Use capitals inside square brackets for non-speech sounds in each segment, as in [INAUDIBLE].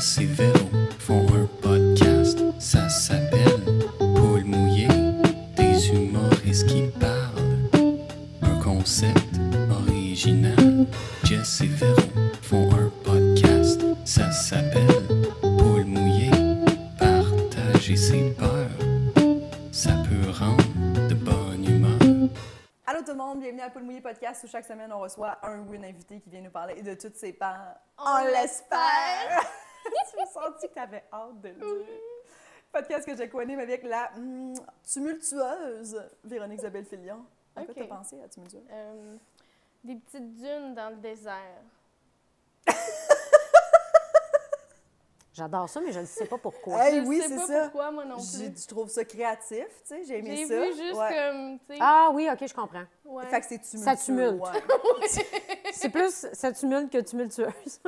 Jess et Véro font un podcast, ça s'appelle Paul mouillé, des humoristes qui parlent. Un concept original. Jess et Véro font un podcast, ça s'appelle Paul mouillé, partager ses peurs, ça peut rendre de bonne humeur. Allô tout le monde, bienvenue à Poule Mouillé Podcast où chaque semaine on reçoit un ou une invité qui vient nous parler de toutes ses peurs. On, l'espère! [LAUGHS] tu m'as senti que t'avais hâte de le dire? Podcast que j'ai co-anime avec la hum, tumultueuse Véronique Isabelle Filion. À quoi Ok. t'as pensé à tumultueuse? Euh, des petites dunes dans le désert. [LAUGHS] J'adore ça, mais je ne sais pas pourquoi. Hey, je oui, sais pas ça. pourquoi, moi non J'ai- plus. Je trouve ça créatif, tu sais, j'ai aimé J'ai ça. vu juste Ouais. comme, tu sais, Ah oui, ok, je comprends. ouais. Fait que c'est tumultueux. Ça tumulte. ouais. [LAUGHS] C'est plus ça tumulte que tumultueuse.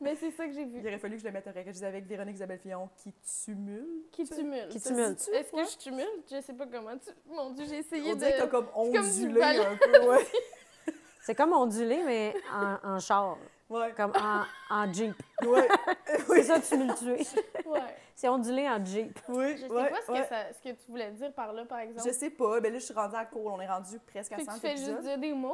Mais c'est ça que j'ai Il vu. aurait fallu que je le mette enregistré avec Véronique Isabelle Fillon qui tumulte. Qui tumulte. Qui dit-tu? Est-ce que je tumulte? Je sais pas comment tu... Mon Dieu, j'ai essayé On de... dirait que t'as comme comme du ondulé un peu, ouais. [LAUGHS] C'est comme ondulé, mais en, en char. Ouais. Comme en, en Jeep. Ouais. [LAUGHS] C'est ça, tumultué. Ouais. C'est ondulé en Jeep. Oui, Je sais ouais, pas ce, ouais. que ça, ce que tu voulais dire par là, par exemple. Je sais pas. Ben là, je suis rendue à court. On est rendu presque à Fait que 100 tu fais juste dire des mots?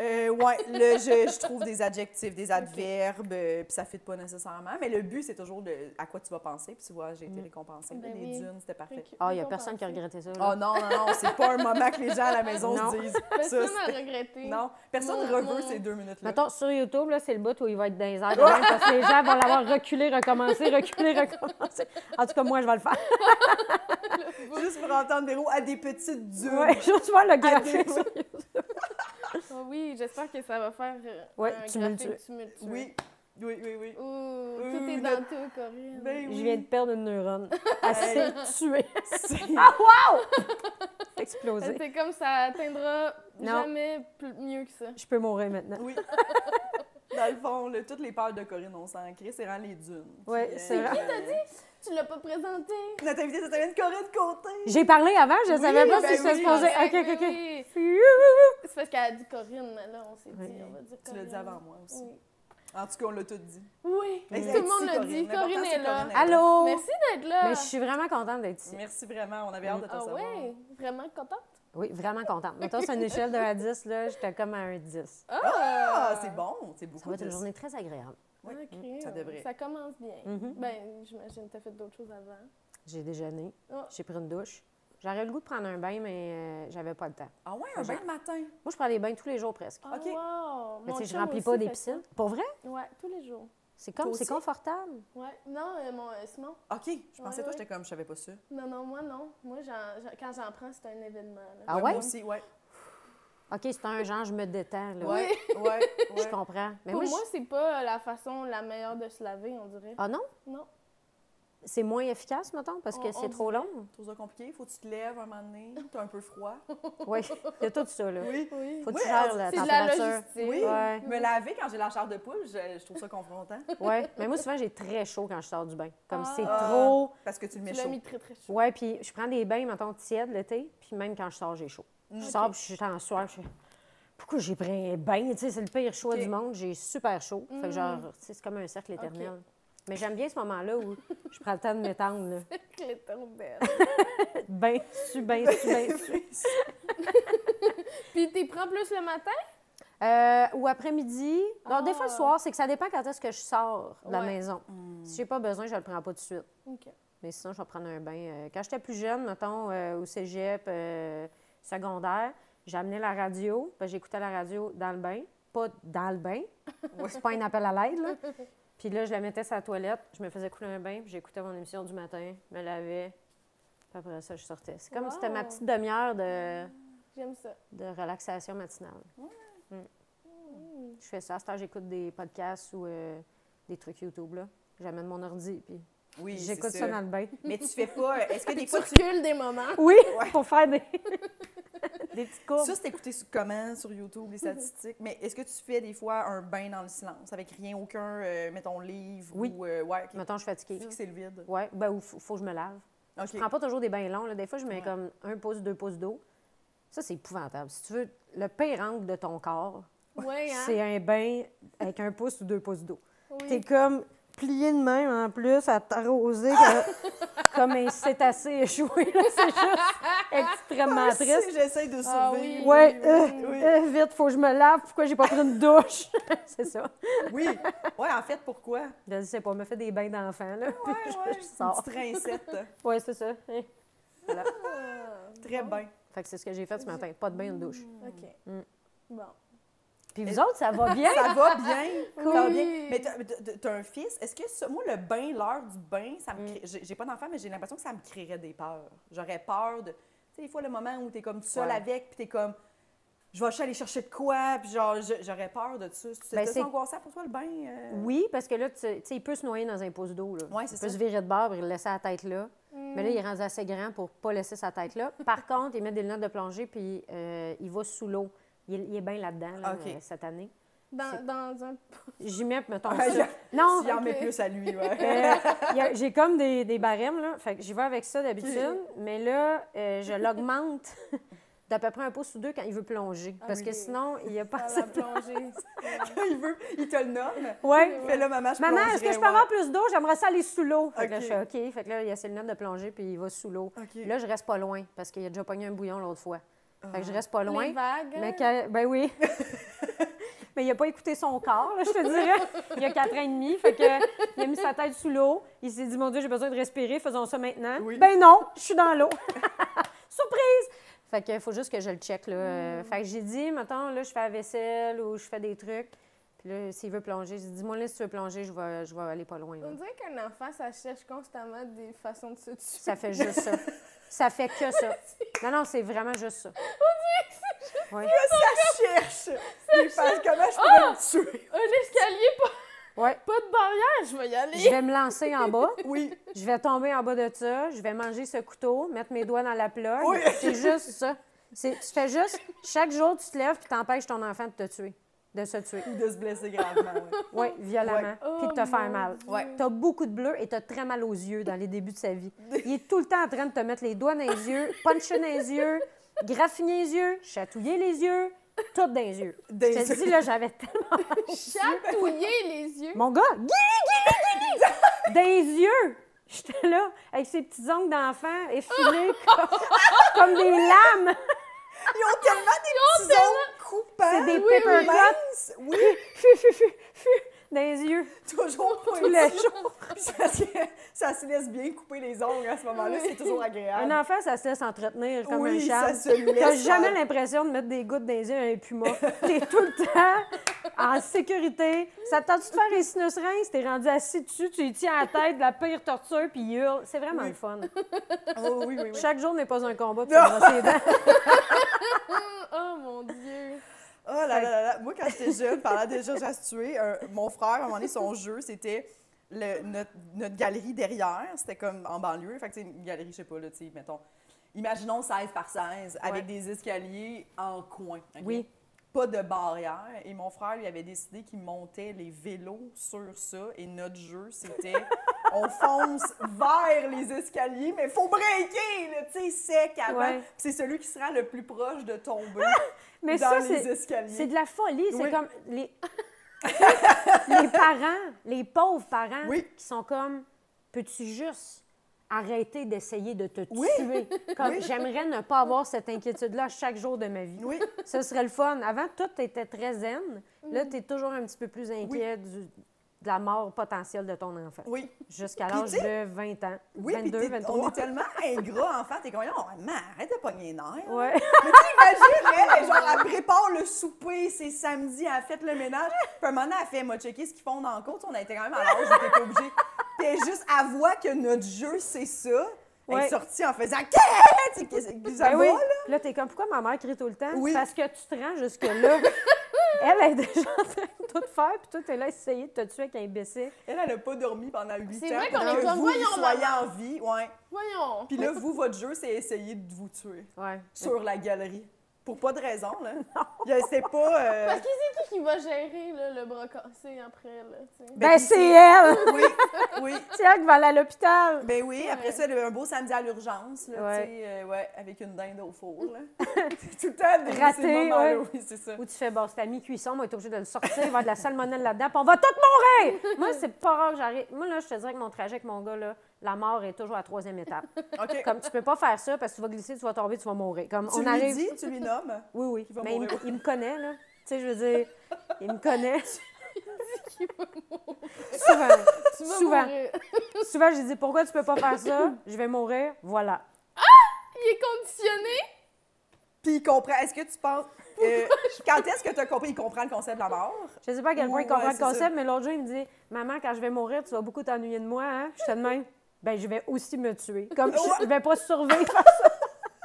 Euh, ouais, là, je, je trouve des adjectifs, des adverbes, euh, puis ça ne fit pas nécessairement. Mais le but, c'est toujours de à quoi tu vas penser. Puis tu vois, j'ai été Mm. récompensée. Ben les oui. dunes, c'était parfait. Ah, il n'y a personne qui a regretté ça. là. Oh non, non, non, c'est pas un moment que les gens à la maison Non. se disent. [LAUGHS] Personne Ça, n'a regretté. non, personne ne reveut ces deux minutes-là. Mettons, sur YouTube, là, c'est le bout où il va être dans les airs de [LAUGHS] même, parce que les gens vont l'avoir reculé, recommencé, reculé, recommencé. En tout cas, moi, je vais le faire. [LAUGHS] Juste pour entendre Véro à des petites dunes. Ouais, juste voir le graphique. Ah oui, j'espère que ça va faire euh, Ouais, un tumultueux. graphique tumultueux. Oui, oui, oui, oui. Ouh, Ouh, tout est dans tout, Corinne. Ben Je viens de perdre une neurone. [LAUGHS] Elle s'est tuée. C'est- [LAUGHS] Explosée. C'est comme ça atteindra Non. jamais plus- mieux que ça. Je peux mourir maintenant. Oui. [LAUGHS] Dans le fond, là, toutes les peurs de Corinne, on s'en crée, c'est vraiment les dunes. Puis, c'est vrai. Tu l'as pas présenté. Notre invitée, cette semaine, Corinne Côté. J'ai parlé avant, je Oui, savais pas ben si je oui. suis supposée. Ah, Ok, ok, ok. oui. C'est parce qu'elle a dit Corinne, mais là, on s'est dit, Oui. on va dire Tu l'as dit avant moi aussi. Oui. En tout cas, on l'a tout dit. Oui, tout le monde l'a dit. Corinne est là. Allô? Merci d'être là. Mais je suis vraiment contente d'être ici. Merci vraiment, on avait hâte de te Ah savoir. ouais, vraiment contente. Oui, vraiment contente. Mettons, sur une échelle de 1 à 10, là, j'étais comme à un 10. Ah, c'est bon, c'est beaucoup. Ça va être une journée très agréable. Oui, Ok, ça devrait. Ça commence bien. Mhm. Ben, j'imagine que tu as fait d'autres choses avant. J'ai déjeuné, Ah. j'ai pris une douche. J'aurais le goût de prendre un bain, mais euh, j'avais pas le temps. Ah ouais, un bain le matin. Moi, je prends des bains tous les jours presque. Ah, Ok. wow. mais tu sais, je remplis pas des piscines. Pour vrai? Ouais, tous les jours. C'est comme, c'est confortable. Ouais. Non, euh, mon euh, Simon. OK, je pensais, Ouais, toi, ouais. j'étais comme, je savais pas ça. Non, non, moi, non. Moi, j'en- j'en- quand j'en prends, c'est un événement. là. Ah Ouais, ouais? Moi aussi, ouais. OK, c'est un genre, je me détends, là. Ouais, ouais, [LAUGHS] Je comprends. Mais Pour moi, moi, je- c'est pas la façon la meilleure de se laver, on dirait. Ah non? Non. C'est moins efficace, mettons, parce que c'est trop long? Trouve ça compliqué? Faut que tu te lèves un moment donné? T'as un peu froid? [LAUGHS] Oui, il y a tout ça, là. Oui. Oui. Faut que Oui, tu gères la C'est de la température. logistique. Oui. Ouais. Me laver quand j'ai la chair de poule, je, je trouve ça confrontant. [LAUGHS] Ouais, mais moi, souvent, j'ai très chaud quand je sors du bain. Comme Ah. c'est trop. Parce que tu le mets Tu chaud. mis très, très chaud. Ouais, puis je prends des bains, mettons, tièdes l'été, puis même quand je sors, j'ai chaud. Mm. Je sors, puis je suis en soir, je Pourquoi j'ai pris un bain? Tu sais, c'est le pire choix du monde. J'ai super chaud. Fait que Mm. genre, tu c'est comme un cercle éternel. Mais j'aime bien ce moment-là où je prends le temps de m'étendre, là. [LAUGHS] Bain, [LAUGHS] su, bain, su, bain, [LAUGHS] su. Puis, t'y prends plus le matin? Euh, ou après-midi. Non, des fois, le Ah. soir, c'est que ça dépend quand est-ce que je sors de la Ouais. maison. Mm. Si j'ai pas besoin, je le prends pas tout de suite. OK. Mais sinon, je vais prendre un bain. Euh, Quand j'étais plus jeune, mettons, euh, au cégep, euh, secondaire, j'amenais la radio, j'écoutais la radio dans le bain. Pas dans le bain. C'est pas un appel à l'aide, là. Puis là, je la mettais sur la toilette, je me faisais couler un bain, puis j'écoutais mon émission du matin, me lavais, puis après ça, je sortais. C'est comme si c'était ma petite demi-heure de, J'aime ça. de relaxation matinale. Mm. Mm. Je fais ça. À ce temps, j'écoute des podcasts ou euh, des trucs YouTube, là. J'amène mon ordi, puis Oui, j'écoute ça dans le bain. Mais tu fais pas. Est-ce que [LAUGHS] des fois tu. recules des moments. Oui, Ouais. pour faire des, [LAUGHS] des petites courbes. Ça, c'est écouté sur comment sur YouTube, les statistiques. Mais est-ce que tu fais des fois un bain dans le silence, avec rien, aucun, euh, mettons, livre Oui. ou. euh, ouais, ok. Mettons, je suis fatiguée. Fixer le vide. Oui, ben, il faut, faut que je me lave. OK. Je prends pas toujours des bains longs. Là. Des fois, je mets Ouais. comme un pouce, deux pouces d'eau. Ça, c'est épouvantable. Si tu veux le pire angle de ton corps, hein? c'est un bain avec un pouce ou deux pouces d'eau. Oui. T'es comme plié de même en plus à t'arroser comme, [LAUGHS] comme un cétacé échoué. là. C'est juste extrêmement Ah, triste. J'essaie de Ah survivre. oui. Ouais, euh, Oui. euh, vite, faut que je me lave. Pourquoi j'ai pas pris une douche? [LAUGHS] c'est ça. Oui. Ouais, en fait, pourquoi? Je sais pas, me fait des bains d'enfants, là. Puis [LAUGHS] ouais. je sors. petite. Ouais, c'est ça. Hein. Voilà. Ah, Très bien. Fait que c'est ce que j'ai fait ce matin. Pas de bain, une douche. OK. Mm. Bon. Puis vous autres, ça va [LAUGHS] bien? Ça va bien. [LAUGHS] Ça va Oui. bien. Mais t'as- un fils. Est-ce que ça- moi, le bain, l'heure du bain, ça me Mm. crée- J'ai pas d'enfant, mais j'ai l'impression que ça me créerait des peurs. J'aurais peur de. Tu sais, des fois, le moment où t'es comme seul Ouais. avec, puis t'es comme. Je vais aller chercher de quoi, puis genre, j'aurais peur de ça. Ben, C'était c'est- ça angoissant pour toi, le bain? euh? Oui, parce que là, tu sais, il peut se noyer dans un pouce d'eau. là. Ouais, il c'est peut ça. se virer de bord et laisser la tête là. Mm. Mais là, il est rendu assez grand pour pas laisser sa tête là. Par [LAUGHS] contre, il met des lunettes de plongée puis euh, il va sous l'eau. Il, est- il est bien là-dedans là, euh, cette année. Dans, dans un... [LAUGHS] J'y mets, mettons, Ouais, ça. Non, S'il en plus à lui, ouais. [LAUGHS] euh, il y a- j'ai comme des, des barèmes, là. Fait que j'y vais avec ça d'habitude. Mais là, euh, je l'augmente [LAUGHS] d'à peu près un pouce ou deux quand il veut plonger. Ah parce oui. que sinon, il n'y a pas assez la plongée. il veut, il te le nomme. Ouais. Fais là, maman, je Maman, est-ce que je peux ouais. avoir plus d'eau? J'aimerais ça aller sous l'eau. Fait que là, OK. je fais OK. Fait que là, il a ses lunettes de plongée, puis il va sous l'eau. OK. Là, je reste pas loin, parce qu'il a déjà pogné un bouillon l'autre fois. Fait que je reste pas Les loin. vagues. Mais quand- ben oui. [LAUGHS] mais il a pas écouté son corps, là, je te dirais. Il a quatre ans et demi. Fait que, il a mis sa tête sous l'eau. Il s'est dit, mon Dieu, j'ai besoin de respirer, faisons ça maintenant. Oui. Ben non, je suis dans l'eau. [LAUGHS] Surprise! Fait qu'il faut juste que je le check, là. Euh, Fait que j'ai dit, mettons, là, je fais la vaisselle ou je fais des trucs. Puis là, s'il veut plonger, j'ai dit, dis-moi là, si tu veux plonger, je vais, je vais aller pas loin. là. On dirait qu'un enfant, ça cherche constamment des façons de se tuer. Ça fait juste ça. [LAUGHS] Ça fait que ça. Non, non, c'est vraiment juste ça. Oui. Ça cherche! Il pense comment je pourrais me tuer. Un escalier, pas, Ouais. pas de barrière, je vais y aller. Je vais me lancer en bas. [LAUGHS] Oui. Je vais tomber en bas de ça, je vais manger ce couteau, mettre mes doigts dans la plug. Oui. C'est juste ça. C'est- Tu fais juste, chaque jour, tu te lèves et t'empêches ton enfant de te tuer, de se tuer. Ou de se blesser gravement. oui. Oui, violemment, Oh, puis de te faire mon mal. Ouais. Tu as beaucoup de bleu et tu as très mal aux yeux dans les débuts de sa vie. [LAUGHS] Il est tout le temps en train de te mettre les doigts dans les yeux, puncher dans les yeux, graffiner les yeux, chatouiller les yeux, tout dans les yeux. Des- Je te dis, là, j'avais tellement... [LAUGHS] Chatouiller les yeux. Mon gars, guili, guili, guili! Dans les yeux! J'étais là, avec ses petits ongles d'enfant effilés comme, [LAUGHS] comme des lames. Ils ont tellement des petits ongles C'est des oui, paper cuts. minces. Oui, [LAUGHS] [LAUGHS] dans les yeux. toujours Tous les. Puis ça, se- ça se laisse bien couper les ongles à ce moment-là. C'est toujours agréable. Un enfant, ça se laisse entretenir comme oui, un chat. ça se laisse. T'as jamais l'impression de mettre des gouttes dans les yeux à un puma. T'es tout le temps en sécurité. Ça te tente de faire un sinus rince, t'es rendu assis dessus, tu tiens à la tête de la pire torture, puis il hurle. C'est vraiment Oui. le fun. Oh, oui, oui, oui. Chaque jour n'est pas un combat pour se brosser les dents. Oh mon Dieu. Oh là là là là. Moi, quand j'étais jeune, parlant déjà à se tuer, un- mon frère, à un moment donné, son jeu, c'était le- notre, notre galerie derrière. C'était comme en banlieue. Fait que, une galerie, je sais pas, là, tu sais, mettons. Imaginons 16 par 16 avec Ouais. des escaliers en coin. Oui. Pas de barrière. Et mon frère, lui, avait décidé qu'il montait les vélos sur ça. Et notre jeu, c'était [LAUGHS] on fonce vers les escaliers, mais faut breaker, là, tu sais, sec avant. Ouais. C'est celui qui sera le plus proche de tomber [LAUGHS] Mais dans ça, les c'est escaliers. c'est de la folie. C'est comme les... [LAUGHS] les parents, les pauvres parents Oui. qui sont comme Peux-tu juste arrêter d'essayer de te Oui. tuer? Comme Oui. j'aimerais ne pas avoir cette inquiétude-là chaque jour de ma vie. Oui, Ce serait le fun. Avant, tout était très zen. Là, Mm. tu es toujours un petit peu plus inquiet du- de la mort potentielle de ton enfant. oui. Jusqu'à l'âge de 20 ans. Oui, puis 22, t'es- 23. on est tellement ingrat, enfant. T'es comme, oh, maman, arrête de pogner les nerfs. Ouais. Mais tu sais, imagine, elle, genre, elle prépare le souper, c'est samedi, elle fait le ménage. Puis un moment elle fait, m'a checké ce qu'ils font dans le cours. On a été quand même à l'âge, j'étais pas obligée. Puis elle, juste, elle voit que notre jeu, c'est ça. Elle est sortie en faisant, qu'est-ce que c'est que ça Ben va, oui. là? Là, t'es comme, pourquoi ma mère crie tout le temps? Oui. Parce que tu te rends jusque-là. Elle est déjà [LAUGHS] en train de tout faire, puis toi, t'es là à essayer de te tuer avec un imbécile. Elle, elle a pas dormi pendant huit ans. C'est vrai qu'on est comme, voyons, vous soyez maman. en vie. Ouais. Voyons. Puis là, vous, votre jeu, c'est essayer de vous tuer Ouais. sur la galerie. Pour pas de raison, là. [LAUGHS] A- C'était pas. euh, Parce que c'est qui qui va gérer là, le bras cassé après, là, tu sais? Ben, puis c'est elle! Oui, oui. [LAUGHS] C'est elle qui va aller à l'hôpital. Ben oui, après ça, le- un beau samedi à l'urgence, là, Ouais. tu sais, euh, ouais, avec une dinde au four, là. C'est [LAUGHS] tout le temps des Raté, ces moments-là, ouais. oui, c'est ça. Où tu fais, bon, c'est à mi-cuisson, moi, on est obligé de le sortir, il va y avoir de la salmonelle là-dedans, puis on va tout mourir! moi, c'est pas rare que j'arrive. Moi, là, je te dirais que mon trajet avec mon gars, là, la mort est toujours à la troisième étape. [LAUGHS] Comme tu peux pas faire ça parce que tu vas glisser, tu vas tomber, tu vas mourir. Comme tu on lui arrive. dis, tu lui nommes. Oui, oui. va Mais il, me- mourir. il me connaît, là. Tu sais, je veux dire, il me connaît. [LAUGHS] Souvent. [LAUGHS] Tu vas Souvent. mourir. Souvent, je dis pourquoi tu peux pas faire ça? Je vais mourir. Voilà. Il est conditionné? Puis il comprend. Est-ce que tu penses. euh, quand est-ce que tu as compris? Il comprend le concept de la mort? Je sais pas à quel point il Ouais, comprend le ça. concept, mais l'autre jour, il me dit Maman, quand je vais mourir, tu vas beaucoup t'ennuyer de moi, hein? Je te demande Ben, je vais aussi me tuer. [LAUGHS] Comme je, vais pas survivre à ça.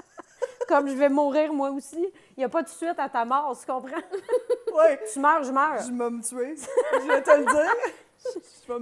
[LAUGHS] Comme je vais mourir moi aussi. Il n'y a pas de suite à ta mort, tu comprends? Oui. Tu meurs, je meurs. Je vais me tuer. Je vais te le dire. [LAUGHS]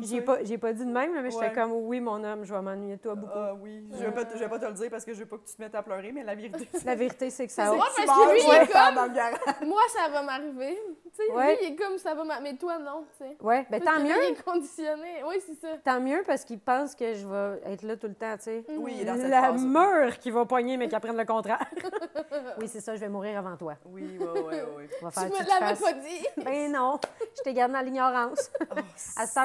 J'ai pas, j'ai pas dit de même, là, mais Ouais. j'étais comme Oui, mon homme, je vais m'ennuyer de toi beaucoup. Ah oui, je vais, pas te, je vais pas te le dire parce que je veux pas que tu te mettes à pleurer, mais la vérité, c'est La vérité, c'est que ça va. parce que lui, il est comme-. Moi, ça va m'arriver. Tu sais, Ouais. lui, il est comme ça va m'arriver. Mais toi, non, tu sais. Ouais, ben tant que mieux. Il est conditionné. Oui, c'est ça. Tant mieux parce qu'il pense que je vais être là tout le temps, tu sais. Oui, il est dans cette La phase. mur qui va pogner, mais qui apprenne le contraire. [LAUGHS] oui, c'est ça, je vais mourir avant toi. Oui, oui, oui, oui. On va Tu me l'avais pas dit. Ben non, je t'ai gardé dans l'ignorance. Oh,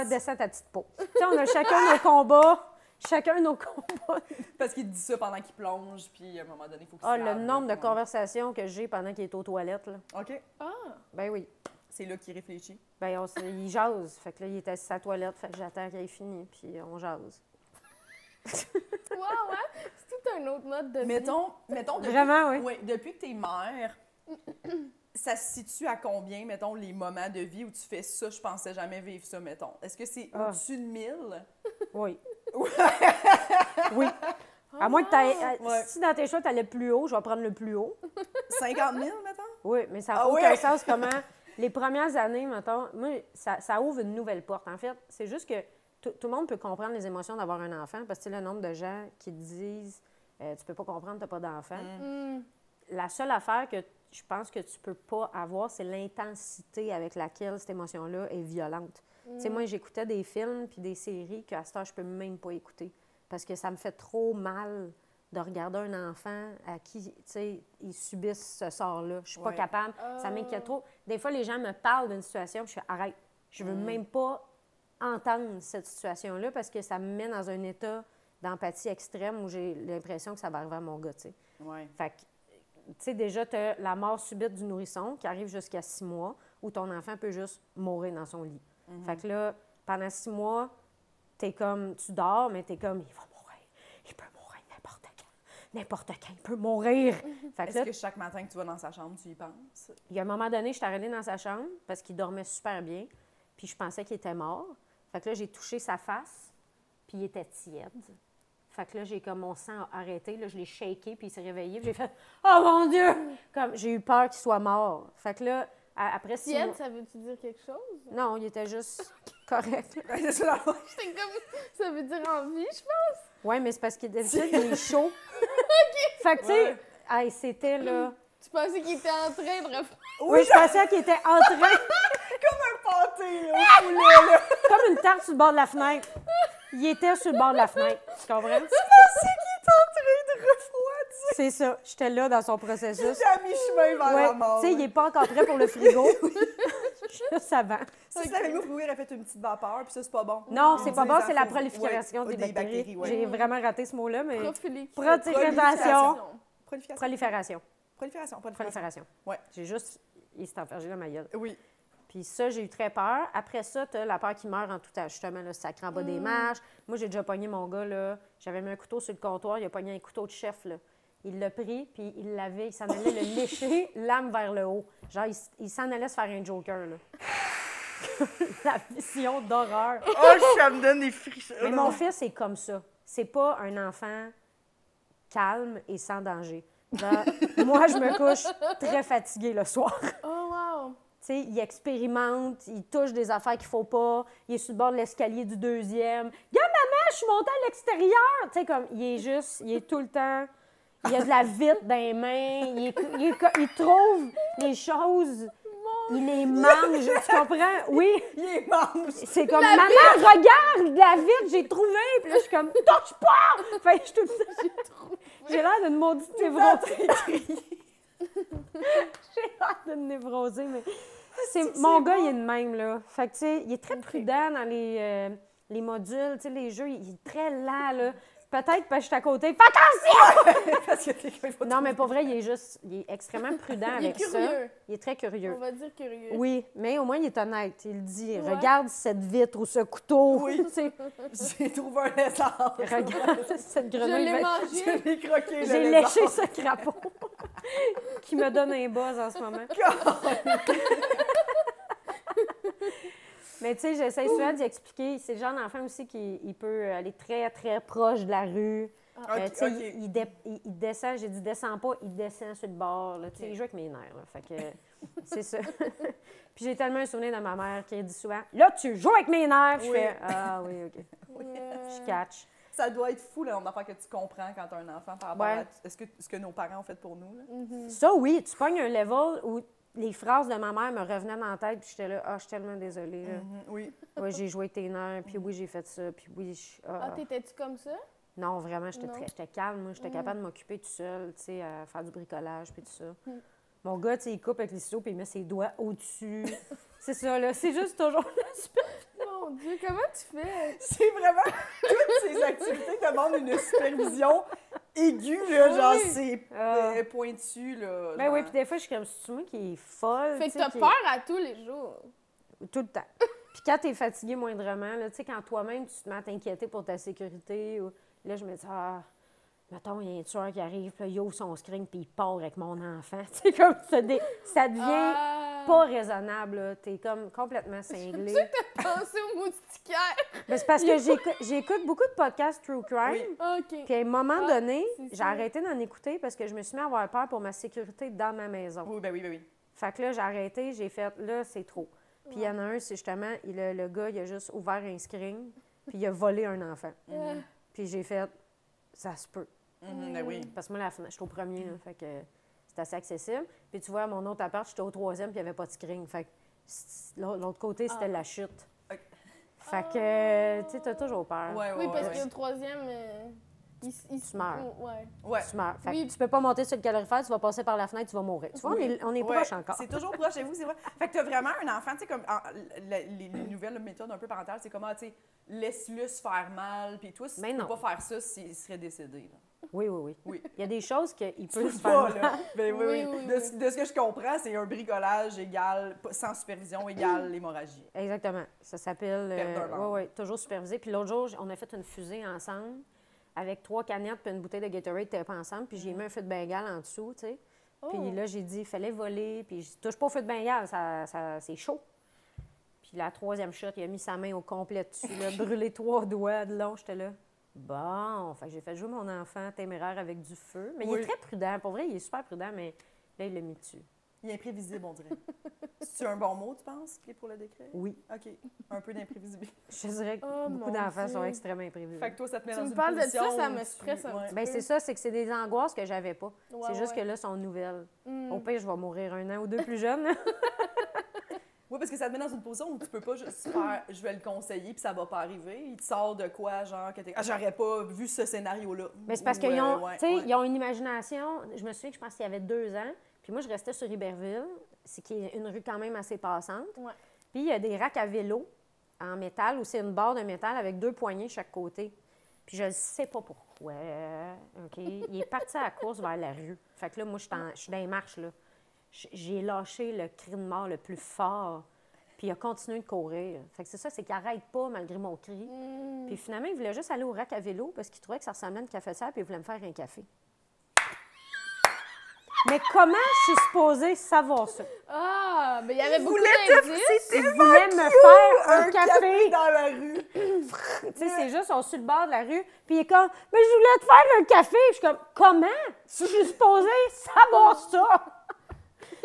Descends ta petite peau. Tu sais, on a chacun nos combats. Chacun nos combats. Parce qu'il dit ça pendant qu'il plonge, puis à un moment donné, il faut qu'il Ah, se le lave, nombre de conversations que j'ai pendant qu'il est aux toilettes, là. OK. Ah! Ben oui. C'est là qu'il réfléchit. Ben, on, il jase. Fait que là, il est assis à la toilette. Fait que j'attends qu'il ait fini, puis on jase. Wow, hein? C'est tout un autre mode de vie. Mettons, mettons depuis, Vraiment, oui. ouais, depuis que t'es mère, ça se situe à combien, mettons, les moments de vie où tu fais ça, je pensais jamais vivre ça, mettons? Est-ce que c'est Ah. au-dessus de 1000? Oui. [LAUGHS] oui. À moins que tu Ouais. Si dans tes choix, tu allais plus haut, je vais prendre le plus haut. 50 000, mettons? Oui, mais ça n'a Ah aucun sens comment. Les premières années, mettons, moi, ça, ça ouvre une nouvelle porte. En fait, c'est juste que tout le monde peut comprendre les émotions d'avoir un enfant parce que tu sais, le nombre de gens qui te disent euh, Tu peux pas comprendre, tu n'as pas d'enfant. Hmm. La seule affaire que je pense que tu peux pas avoir, c'est l'intensité avec laquelle cette émotion-là est violente. Tu sais, moi, j'écoutais des films puis des séries qu'à cette heure, je peux même pas écouter parce que ça me fait trop mal de regarder un enfant à qui, tu sais, ils subissent ce sort-là. Je suis pas capable. Ça m'inquiète trop. Des fois, les gens me parlent d'une situation puis je fais arrête. Je veux même pas entendre cette situation-là parce que ça me met dans un état d'empathie extrême où j'ai l'impression que ça va arriver à mon gars, tu sais. Fait que, tu sais, déjà, tu as la mort subite du nourrisson qui arrive jusqu'à six mois où ton enfant peut juste mourir dans son lit. Fait que là, pendant six mois, tu comme, tu dors, mais tu es comme, il va mourir. Il peut mourir n'importe quand. N'importe quand, il peut mourir. Fait que Est-ce que chaque matin que tu vas dans sa chambre, tu y penses? il y a un moment donné, je suis allée dans sa chambre parce qu'il dormait super bien, puis je pensais qu'il était mort. Fait que là, j'ai touché sa face, puis il était tiède. Fait que là, j'ai comme mon sang a arrêté, là, je l'ai shaké, puis il s'est réveillé, puis j'ai fait Oh mon Dieu! Comme j'ai eu peur qu'il soit mort. Fait que là, après six mois- ça veut-tu dire quelque chose? Non, il était juste correct. [LAUGHS] [LAUGHS] C'est comme. Ça veut dire en vie, je pense. Ouais, mais c'est parce qu'il d'habitude, il est chaud. [LAUGHS] Fait que, tu sais, Ouais. c'était là. Tu pensais qu'il était en train de ref... Oui, je pensais qu'il était en train. Comme un pâté, là, au poulet, là. comme une tarte sur le bord de la fenêtre. Il était sur le bord de la fenêtre. Tu comprends? Je pensais qu'il était en train de refroidir. C'est ça. J'étais là dans son processus. C'est à mi-chemin vers la mort. Tu sais, il n'est pas encore prêt pour le frigo. Juste avant. Si ça avait mis au frigo, il aurait fait une petite vapeur, puis ça, c'est pas bon. Non, c'est pas bon, c'est la prolifération Ouais, des, bactéries. ouais. J'ai vraiment raté ce mot-là, mais. Prolifération. Prolifération. Prolifération. Prolifération. Prolifération. Ouais. J'ai juste. Il s'est enfergé dans ma gueule. Oui. Puis ça, j'ai eu très peur. Après ça, tu as la peur qui meurt en tout temps. Justement, là, ça en bas des marches. Moi, j'ai déjà pogné mon gars, là. J'avais mis un couteau sur le comptoir. Il a pogné un couteau de chef, là. Il l'a pris, puis il l'avait. Il s'en allait le [LAUGHS] lécher, l'âme vers le haut. Genre, il, s'en allait se faire un joker, là. [LAUGHS] la vision d'horreur. Oh, ça me donne des frissons. Mais mon fils est comme ça. C'est pas un enfant calme et sans danger. [LAUGHS] Moi, je me couche très fatiguée le soir. Oh, il expérimente, il touche des affaires qu'il faut pas, il est sur le bord de l'escalier du deuxième. Regarde, maman, je suis montée à l'extérieur! Tu sais, comme, il est juste, il est tout le temps. Il a de la vitre dans les mains. Il, est- il est- il trouve les choses. Il les mange. Tu comprends? Oui. Il est mange! C'est comme, maman, regarde la vitre, j'ai trouvé. Puis là, je suis comme, touche pas! Fait je suis tout ça, j'ai trouvé. J'ai l'air d'une maudite névrosée. [LAUGHS] J'ai l'air d'une névrosée, mais. C'est, mon gars, il est de même, là. Fait que, tu sais, il est très prudent dans les, euh, les modules, tu sais, les jeux. Il est très lent, là. Peut-être parce que je suis à côté. Fais attention! [LAUGHS] Parce que Non, mais pour vrai, il est juste, il est extrêmement [LAUGHS] prudent Il est avec ça. curieux. Il est très curieux. On va dire curieux. Oui, mais au moins, il est honnête. Il dit Ouais. Regarde cette vitre ou ce couteau. Oui. [LAUGHS] Tu sais, J'ai trouvé un lézard. Regarde cette Je grenouille. l'ai verte. mangé. Je l'ai croqué, J'ai lézard. léché ce crapaud qui me donne un buzz en ce moment. Mais tu sais, j'essaie souvent d'y expliquer. C'est le genre d'enfant aussi qui il peut aller très, très proche de la rue. Ok, Euh, tu il, il dé- il- il descend, j'ai dit descend pas, il descend sur le bord. Là, Tu sais, Ok. Il joue avec mes nerfs. Là, fait que [LAUGHS] c'est ça. [LAUGHS] Puis j'ai tellement un souvenir de ma mère qui dit souvent Là, tu joues avec mes nerfs. Je Oui. fais Ah oui, OK. [LAUGHS] Je catch. Ça doit être fou, le nombre d'affaires que tu comprends quand t'as un enfant par rapport Ouais. à ce que, ce que nos parents ont fait pour nous. Là. mhm. Ça, oui, tu pognes un level où les phrases de ma mère me revenaient dans la tête, puis j'étais là, ah, je suis tellement désolée. là. Mhm, Oui. [LAUGHS] Oui, j'ai joué avec tes nerfs, puis oui, j'ai fait ça, puis oui, je- ah. Ah, t'étais-tu comme ça? Non, vraiment, j'étais Non. très, j'étais calme. Moi, j'étais Mm. capable de m'occuper tout seul, tu sais, à faire du bricolage, puis tout ça. Mm. Mon gars, tu sais, il coupe avec les ciseaux, puis il met ses doigts au-dessus. [LAUGHS] c'est ça, là. C'est juste toujours Mon Dieu, comment tu fais? C'est vraiment. [LAUGHS] Toutes ces activités demandent une supervision aiguë, là. Genre, Oui. c'est Ah. euh, pointu, là. Ben genre. oui, puis des fois, je suis comme, c'est moi qui est folle. Fait que t'as peur à tous les jours. Tout le temps. [LAUGHS] Puis quand t'es fatigué moindrement, là, tu sais, quand toi-même, tu te mets à t'inquiéter pour ta sécurité, ou- là, je me dis, ah, mettons, il y a un tueur qui arrive, puis là, il ouvre son screen, puis il part avec mon enfant. [LAUGHS] Tu sais, comme ça, dé- ça devient Ah, pas raisonnable, là. T'es comme complètement [LAUGHS] cinglé. Pensez au moustiquaire. Ben, c'est parce que j'écoute- beaucoup de podcasts true crime. Oui. Puis à un moment Ah, donné, j'ai arrêté d'en écouter parce que je me suis mis à avoir peur pour ma sécurité dans ma maison. Oui, ben oui, ben oui. Fait que là, j'ai arrêté, j'ai fait, là, c'est trop. Puis il y en a un, c'est justement, il, le, le gars, il a juste ouvert un screen, puis il a volé un enfant. Euh, [LAUGHS] Puis j'ai fait, ça se peut. Mhm, ben oui. Parce que moi, la fenêtre, j'étais au premier, là, fait que c'est assez accessible. Puis tu vois, à mon autre appart, j'étais au troisième, puis il n'y avait pas de screen. Fait l'autre côté, c'était Ah. la chute. Fait que, euh, tu sais, t'as toujours peur. Ouais, ouais, oui, parce ouais, que le troisième, euh, il, s- il, s- Tu meurs. oh, ouais. Ouais. Tu meurs. Fait que Oui. tu peux pas monter sur le calorifère, tu vas passer par la fenêtre, tu vas mourir. Tu vois, on est, on est Ouais, proche encore. C'est toujours proche chez vous, c'est vrai. Fait que t'as vraiment un enfant, tu sais, comme en- la- les, les nouvelles méthodes un peu parentales, c'est comment, tu sais, laisse-le se faire mal, puis toi, si Mais tu peux pas faire ça, s'il serait décédé. là. Oui, oui, oui. Oui. Il y a des choses qu'il peut se pas, faire. là. Ben oui, oui. De, ce- de ce que je comprends, c'est un bricolage égal, pas- sans supervision égale l'hémorragie. Exactement. Ça s'appelle. D'un oui, oui, toujours supervisé. Puis l'autre jour, on a fait une fusée ensemble avec trois canettes puis une bouteille de Gatorade pas ensemble. Puis j'ai mis un feu de Bengale en dessous, tu sais. Oh. Puis là, j'ai dit, il fallait voler. Puis je touche pas au feu de Bengale, ça, ça- c'est chaud. Puis la troisième shot, il a mis sa main au complet dessus, là, [LAUGHS] brûlé trois doigts de long. J'étais là. Bon, fait que j'ai fait jouer mon enfant téméraire avec du feu. Mais il est très prudent. Pour vrai, il est super prudent, mais là, il l'a mis dessus. Il est imprévisible, on dirait. [LAUGHS] C'est un bon mot, tu penses, qui est pour le décret? Oui. OK. Un peu d'imprévisibilité. [LAUGHS] Je dirais que Oh, beaucoup d'enfants sont extrêmement imprévisibles. Fait que toi, ça te met Tu dans me une parles de ça, ça me tu- stresse un ouais. petit Ben c'est ça, c'est que c'est des angoisses que j'avais pas. Ouais, c'est juste ouais. que là, sont nouvelles. Mm. Au pire, je vais mourir un an ou deux plus jeune. [LAUGHS] Oui, parce que ça te met dans une position où tu peux pas juste faire je vais le conseiller puis ça va pas arriver. Il te sort de quoi, genre, que t'es ah, j'aurais pas vu ce scénario-là. Mais c'est parce qu'ils ont, euh, ouais, ouais. ils ont une imagination. Je me souviens que je pense qu'il y avait deux ans. Puis moi, je restais sur Iberville, c'est qui est une rue quand même assez passante. Ouais. Puis il y a des racks à vélo en métal, ou c'est une barre de métal avec deux poignées chaque côté. Puis je ne sais pas pourquoi. OK? Il est parti à la course vers la rue. Fait que là, moi, je suis en- je suis dans les marches, là. J'ai lâché le cri de mort le plus fort. Puis il a continué de courir. Fait que c'est ça, c'est qu'il n'arrête pas malgré mon cri. Mm. Puis finalement, il voulait juste aller au rack à vélo parce qu'il trouvait que ça ressemblait à une cafetière puis il voulait me faire un café. Mais comment je suis supposée savoir ça? Ah, ben il y avait beaucoup voulait te- d'indices. Il voulait me faire un, café. dans la rue. [CLEARS THROAT] Tu sais, c'est juste, on est sur le bord de la rue. Puis il est comme, mais je voulais te faire un café. Je suis comme, comment? Je suis supposée savoir ça?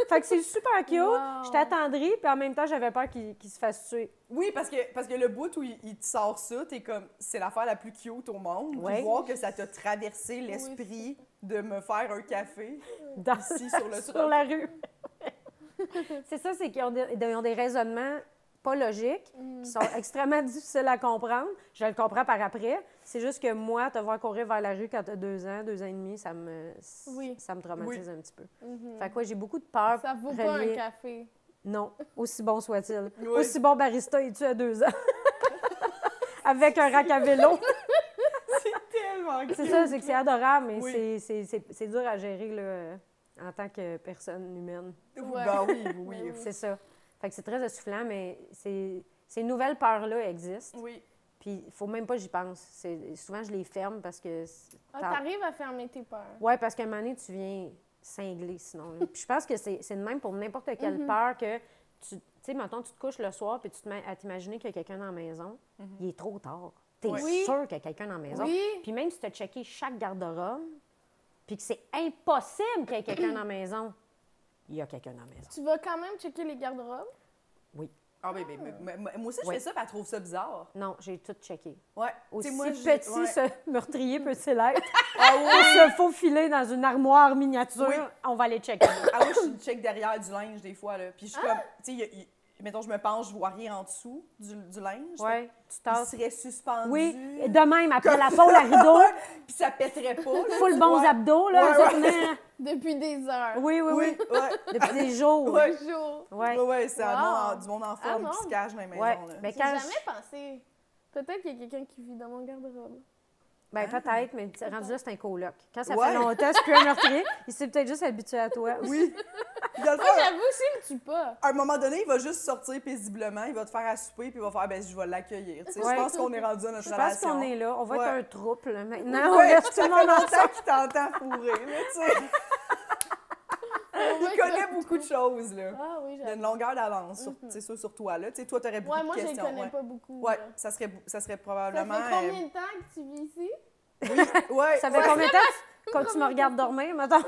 Fait que c'est super cute. Wow. J'étais attendrie, puis en même temps, j'avais peur qu'il qu'il se fasse tuer. Oui, parce que, parce que le bout où il, il te sort ça, t'es comme, c'est l'affaire la plus cute au monde. Puis Ouais. voir que ça t'a traversé l'esprit de me faire un café [LAUGHS] Dans- ici sur le [LAUGHS] sur la rue. [LAUGHS] c'est ça, c'est qu'ils ont ont des raisonnements pas logiques, Mm. qui sont extrêmement difficiles à comprendre. Je le comprends par après. C'est juste que moi, te voir courir vers la rue quand t'as deux ans, deux ans et demi, ça me, Oui. ça me traumatise un petit peu. Mhm. Fait que ouais, j'ai beaucoup de peur. Ça vaut pas un café. Non, aussi bon soit-il. Oui. Aussi bon barista es-tu à deux ans? [LAUGHS] Avec un rack à vélo. [LAUGHS] Tellement C'est ça, c'est que c'est adorable, mais Oui. c'est- c'est- c'est c'est dur à gérer là, en tant que personne humaine. Ouais. Ben oui, oui, oui. C'est ça. Fait que c'est très essoufflant, mais ces nouvelles peurs-là existent. Oui. Puis il faut même pas que j'y pense. C'est- Souvent, je les ferme parce que... Ah, t'arrives à fermer tes peurs. Ouais, parce qu'à un moment donné, tu viens cingler sinon. Puis je pense que c'est c'est de même pour n'importe quelle Mhm. peur que tu... Tu sais, mettons, tu te couches le soir puis tu te mets à t'imaginer qu'il y a quelqu'un dans la maison. Il est trop tard. T'es. Oui. sûr qu'il y a quelqu'un dans la maison. Oui. Puis même si tu as checké chaque garde-robe, puis que c'est impossible qu'il y ait quelqu'un dans la maison, il y a quelqu'un dans la maison. Tu vas quand même checker les garde-robes? Ah, ben, ben, ben, moi aussi, je Oui. fais ça, puis elle trouve ça bizarre. Non, j'ai tout checké. Ouais. Aussi moi, j'ai- petit ouais. ce [LAUGHS] meurtrier peut-il être, Ah oui! [LAUGHS] se faufiler dans une armoire miniature, Oui. on va aller checker. Ah oui, je suis check derrière du linge des fois, là. Puis je suis Ah! comme, tu sais, il y a- il- mettons, je me penche, je vois rien en dessous du, du linge. Ouais, tu Il tasses. serait suspendu. Oui, et de même, après la pôle à rideau, [LAUGHS] Puis ça pèterait pas. full bons Ouais. abdos, là. Ouais, ça ouais. tenait- [LAUGHS] Depuis des heures. Oui, oui, oui, Oui, ouais. [LAUGHS] Depuis des jours. Ouais. Bonjour. Ouais. Ouais, ouais, c'est Wow. du monde en forme Ah, qui se cache dans les maisons. Ouais. là. Ben, quand jamais je- pensé. Peut-être qu'il y a quelqu'un qui vit dans mon garde-robe. Ben, peut-être, mais tu- rendu là, c'est un coloc. Quand ça Ouais. fait longtemps, c'est plus un meurtrier. Il s'est peut-être juste habitué à toi. Oui. Moi, j'avoue, s'il me tue pas. à un moment donné, il va juste sortir paisiblement, il va te faire à souper, puis il va faire, ben, je vais l'accueillir. Tu sais, Ouais. Je pense qu'on est rendu à notre Je pense relation. qu'on est là. On va Ouais. être un trouble là, maintenant. on reste tout le monde ensemble. longtemps qu'il t'entend fourrer, là, tu sais. [LAUGHS] Il connaît beaucoup de choses, là. Ah oui, Il y a une longueur d'avance, sur, tu sais, ça, sur toi, là. Tu sais, toi, t'aurais beaucoup Ouais, de moi, je les questions. connais ouais. pas beaucoup. Ouais, là. ça serait, ça serait Ça probablement... fait combien de temps que tu vis ici? euh, [LAUGHS] Ouais, Ça fait combien de temps quand tu me regardes dormir, mettons? [LAUGHS]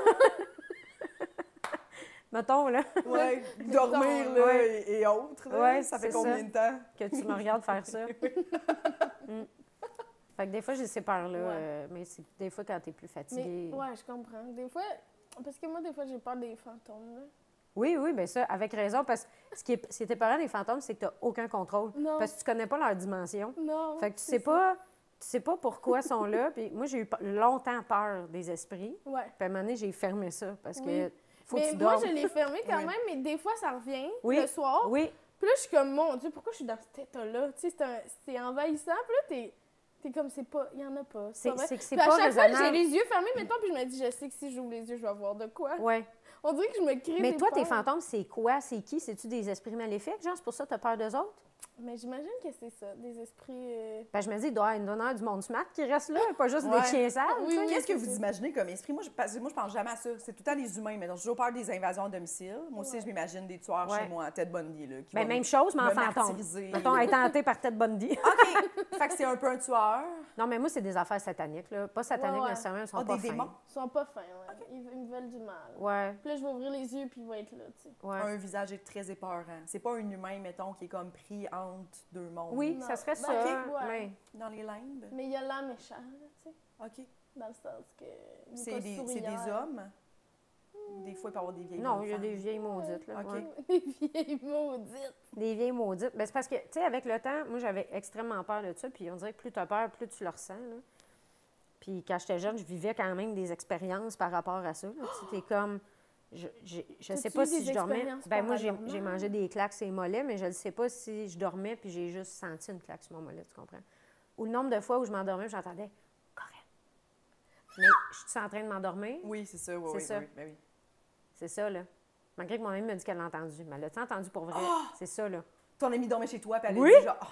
mettons, là, ouais, dormir, là, Ouais. et, et autres, là. Ouais, ça fait c'est combien ça. de temps? que tu me regardes faire ça. Mm. Fait que des fois, j'ai ces peurs-là, Ouais. euh, mais c'est des fois quand t'es plus fatigué. Mais ouais, je comprends. Des fois, parce que moi, des fois, j'ai peur des fantômes. Là. Oui, oui, bien ça, avec raison, parce que ce qui est, est épeurant des fantômes, c'est que t'as aucun contrôle. Non. Parce que tu connais pas leur dimension. Non. Fait que tu sais ça. pas, tu sais pas pourquoi ils sont là. [LAUGHS] Puis moi, j'ai eu longtemps peur des esprits. Ouais. Puis à un moment donné, j'ai fermé ça parce Oui. que faut mais que tu moi, je l'ai fermé quand Oui. même, mais des fois, ça revient Oui. le soir. Oui, Puis là, je suis comme, mon Dieu, pourquoi je suis dans cet état-là? Tu sais, c'est envahissant. Puis là, t'es t'es comme, c'est pas, il y en a pas. c'est pas vrai. c'est que c'est Puis à pas chaque fois, j'ai les yeux fermés, maintenant, puis je me dis, je sais que si j'ouvre les yeux, je vais voir de quoi. Ouais. On dirait que je me crée Mais des toi, tes fantômes, c'est quoi? C'est qui? C'est-tu des esprits maléfiques? Genre, c'est pour ça que t'as peur d'eux autres? Mais j'imagine que c'est ça, des esprits... euh, Ben, je me dis, il doit y avoir une honneur du monde smart qui reste là, pas juste Ouais. des chiens sales. Oui, oui. Qu'est-ce que vous ça. imaginez comme esprit? Moi, je, parce que moi, je pense jamais à ça. C'est tout le temps les humains. Mais donc, j'ai toujours peur des invasions à domicile. Moi aussi, Ouais. je m'imagine des tueurs Ouais. chez moi, Ted Bundy, là, qui Ben, vont même me- chose, mais en me fantôme. Mettons, être hanté par Ted Bundy. [LAUGHS] OK. Fait que c'est un peu un tueur. non, mais moi, c'est des affaires sataniques, là. Pas sataniques Ouais, ouais. nécessairement, ils sont Ah, pas des fins. démons. Ils sont pas fins, ouais. Ils, ils me veulent du mal. Ouais, Puis là, je vais ouvrir les yeux, puis il va être là, tu sais. ouais. Un visage est très épeurant. C'est pas un humain, mettons, qui est comme pris entre deux mondes. Oui, Non. ça serait Ben, ça. ok, ouais. mais- Dans les limbes. Mais il y a l'âme méchant, là, tu sais. OK. Dans le sens que. C'est des hommes. Des fois, il peut y avoir des vieilles Non, il y a des vieilles maudites, là. Ouais. [LAUGHS] Des vieilles maudites. Des vieilles maudites. Ben, c'est parce que, tu sais, avec le temps, moi, j'avais extrêmement peur de ça. Puis on dirait que plus tu as peur, plus tu le ressens. là. Puis quand j'étais jeune, je vivais quand même des expériences par rapport à ça. Tu sais, t'es comme. Je, j'ai- je sais pas si je dormais. Ben moi, j'ai, mangé des claques sur les mollets, mais je ne sais pas si je dormais puis j'ai juste senti une claque sur mon mollet, tu comprends? Ou le nombre de fois où je m'endormais, j'entendais correct. Mais je suis en train de m'endormir? Oui, c'est ça. Oui, C'est oui, ça. oui, ben oui. C'est ça, là. Malgré que mon ami me dit qu'elle l'a entendu. Mais elle l'a entendu pour vrai? C'est ça, là. Ton ami dormait chez toi, puis elle Oui. dit genre, Ah,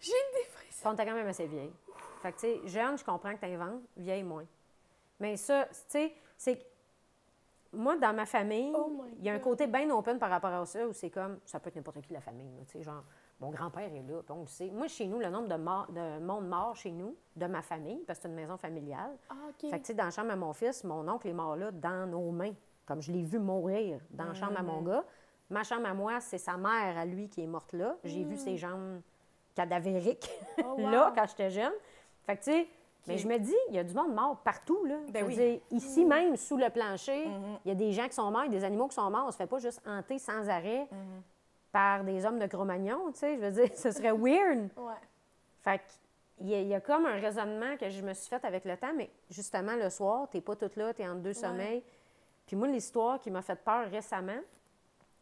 J'ai des frissons. Puis on était quand même assez vieille. Fait que, tu sais, jeune, je comprends que tu inventes, vieille, moins. Mais ça, tu sais, c'est que moi, dans ma famille, Oh il y a un côté bien open par rapport à ça, où c'est comme, ça peut être n'importe qui la famille, tu sais, genre, mon grand-père est là, on le sait. Moi, chez nous, le nombre de, morts, de monde mort chez nous, de ma famille, parce que c'est une maison familiale, Ah, OK. fait que, tu sais, dans la chambre à mon fils, mon oncle est mort là, dans nos mains. Comme je l'ai vu mourir dans la chambre à mon gars. Ma chambre à moi, c'est sa mère à lui qui est morte là. J'ai vu ses jambes cadavériques Oh, [LAUGHS] wow. là quand j'étais jeune. Fait que, tu sais, mais je me dis, il y a du monde mort partout, là. Ben oui. dire, ici même, sous le plancher, il y a des gens qui sont morts, il y a des animaux qui sont morts. On se fait pas juste hanter sans arrêt par des hommes de Cro-Magnon, tu sais. Je veux dire, [LAUGHS] ce serait weird. Ouais. Fait qu'il y, a- il y a comme un raisonnement que je me suis fait avec le temps, mais justement, le soir, t'es pas toute là, t'es entre deux sommeils. Puis moi, l'histoire qui m'a fait peur récemment,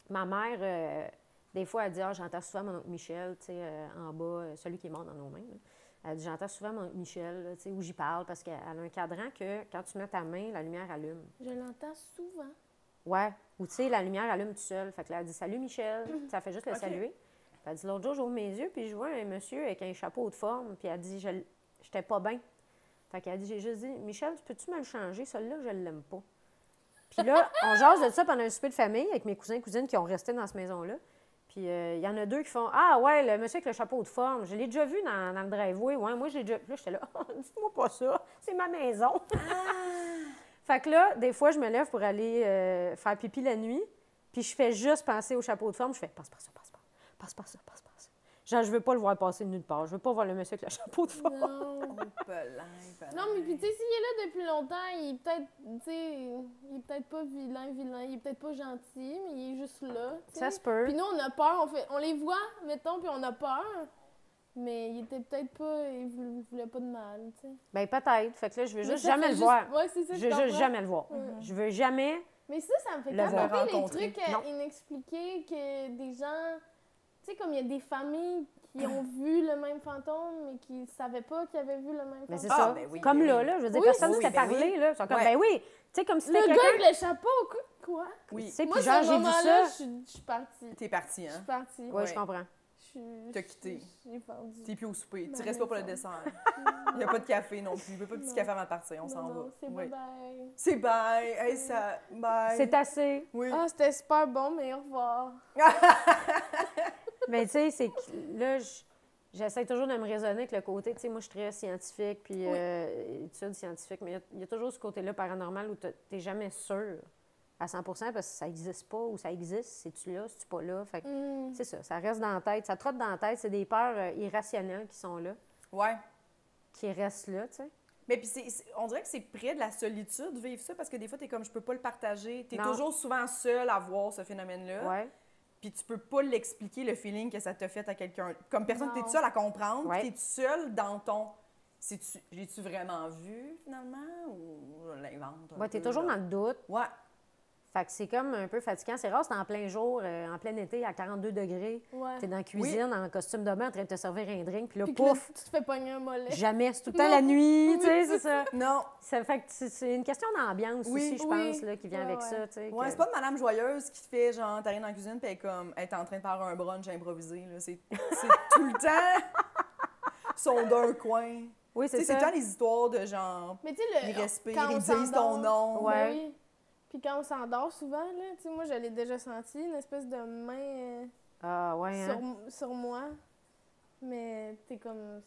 ma mère, euh, des fois, elle dit Ah, j'entends souvent mon oncle Michel, tu sais, euh, en bas, euh, celui qui est mort dans nos mains. là. Elle dit J'entends souvent mon oncle Michel, là, tu sais, où j'y parle, parce qu'elle a un cadran que quand tu mets ta main, la lumière allume. Je l'entends souvent. Ouais. Ou tu sais, la lumière allume tout seul. Fait que là, elle dit Salut Michel. [CLEARS THROAT] Ça fait juste le saluer. Puis elle dit L'autre jour, j'ouvre mes yeux, puis je vois un monsieur avec un chapeau de forme. Puis elle dit Je J'étais pas bien. Fait qu'elle dit J'ai juste dit Michel, peux-tu me le changer? Celui-là, je l'aime pas. Puis là, on jase de ça pendant un souper de famille avec mes cousins et cousines qui ont resté dans cette maison-là. Puis euh, il y en a deux qui font Ah ouais, le monsieur avec le chapeau de forme, je l'ai déjà vu dans, dans le driveway. Ouais, moi, j'ai déjà. Puis là, j'étais là [LAUGHS] Dites-moi pas ça, c'est ma maison. [LAUGHS] Fait que là, des fois, je me lève pour aller euh, faire pipi la nuit, puis je fais juste penser au chapeau de forme. Je fais passe par ça, passe par passe par ça, passe par ça. Genre, je veux pas le voir passer de nulle part. Je veux pas voir le monsieur avec le chapeau de forme. Non. Non, mais puis tu sais, s'il est là depuis longtemps, il est peut-être, tu sais, il est peut-être pas vilain, vilain, il est peut-être pas gentil, mais il est juste là. Ça se peut. Puis nous, on a peur, on, fait, on les voit, mettons, puis on a peur. Mais il était peut-être pas, il voulait, il voulait pas de mal, tu sais. Ben peut-être. Fait que là, je veux juste jamais le voir. Je veux juste jamais le voir. Je veux jamais. Mais ça, ça me fait voir. capoter les trucs euh, Non. inexpliqués que des gens... Tu sais, comme il y a des familles qui ont vu le même fantôme, mais qui savaient pas qu'ils avaient vu le même Mais c'est fantôme. Ah, ça. ben oui, comme ben là, là, je veux dire, Oui, personne ne oui, s'était ben parlé, oui. là. Ils sont comme, Ouais. ben oui. Tu sais, comme si Le gars avec le chapeau, quoi? Oui, sais, Moi, genre, j'ai vu moment-là, ça. je suis- partie. t'es parti, Je suis hein? partie. Oui, Ouais. je comprends. Je suis- T'as quitté. T'es plus au souper. Tu Ma restes pas pour le dessert. [LAUGHS] Il n'y a pas de café non plus. Il n'y a pas de petit café avant de partir. On s'en va. c'est bye-bye. C'est bye. Hey, ça. Bye. C'est assez. Oui. Ah, c'était super bon, mais au revoir. [LAUGHS] Mais tu sais, c'est que là, je- j'essaie toujours de me raisonner avec le côté, tu sais, moi, je suis très scientifique, puis euh, études scientifiques, mais il y a- il y, a toujours ce côté-là paranormal où tu n'es jamais sûr à 100% parce que ça n'existe pas ou ça existe, c'est-tu là, c'est-tu pas là? Fait que Hmm. c'est ça, ça reste dans la tête, ça trotte dans la tête, c'est des peurs euh, irrationnelles qui sont là, Ouais. qui restent là, tu sais. Mais puis, on dirait que c'est près de la solitude, vivre ça, parce que des fois, t'es comme, je peux pas le partager. T'es toujours souvent seul à voir ce phénomène-là. Ouais. Puis tu peux pas l'expliquer, le feeling que ça t'a fait à quelqu'un. Comme personne, t'es Non. seul à comprendre. Ouais. T'es seul dans ton. L'ai-tu vraiment vu, finalement, ou je l'invente? Ouais, t'es peu, toujours là? dans le doute. Ouais. Fait que c'est comme un peu fatigant. C'est rare, c'est en plein jour, euh, en plein été, à 42 degrés. Ouais. T'es dans la cuisine, en costume de bain, en train de te servir un drink, puis là, Puis que là, pouf, tu te fais pogner un mollet. jamais. C'est tout le temps Non. la nuit, Oui, tu sais, c'est c'est ça. [LAUGHS] Non. Ça fait que c'est- c'est une question d'ambiance Oui. aussi, je Oui. pense, là, qui vient Ouais, avec ouais. ça, tu sais. Ouais, que- c'est pas de Madame Joyeuse qui fait, genre, t'arrives dans la cuisine, puis elle est comme, elle est en train de faire un brunch improvisé, là. C'est, c'est [LAUGHS] tout le temps [LAUGHS] son d'un coin. Oui, Tu sais, c'est c'est ça. tout le temps les histoires de genre, Mais tu sais, le. ils respirent, disent ton nom. Ouais. Puis quand on s'endort souvent, là, tu sais, moi, je l'ai déjà senti, une espèce de main euh, Ah, ouais, sur, hein? sur moi. Mais t'es comme.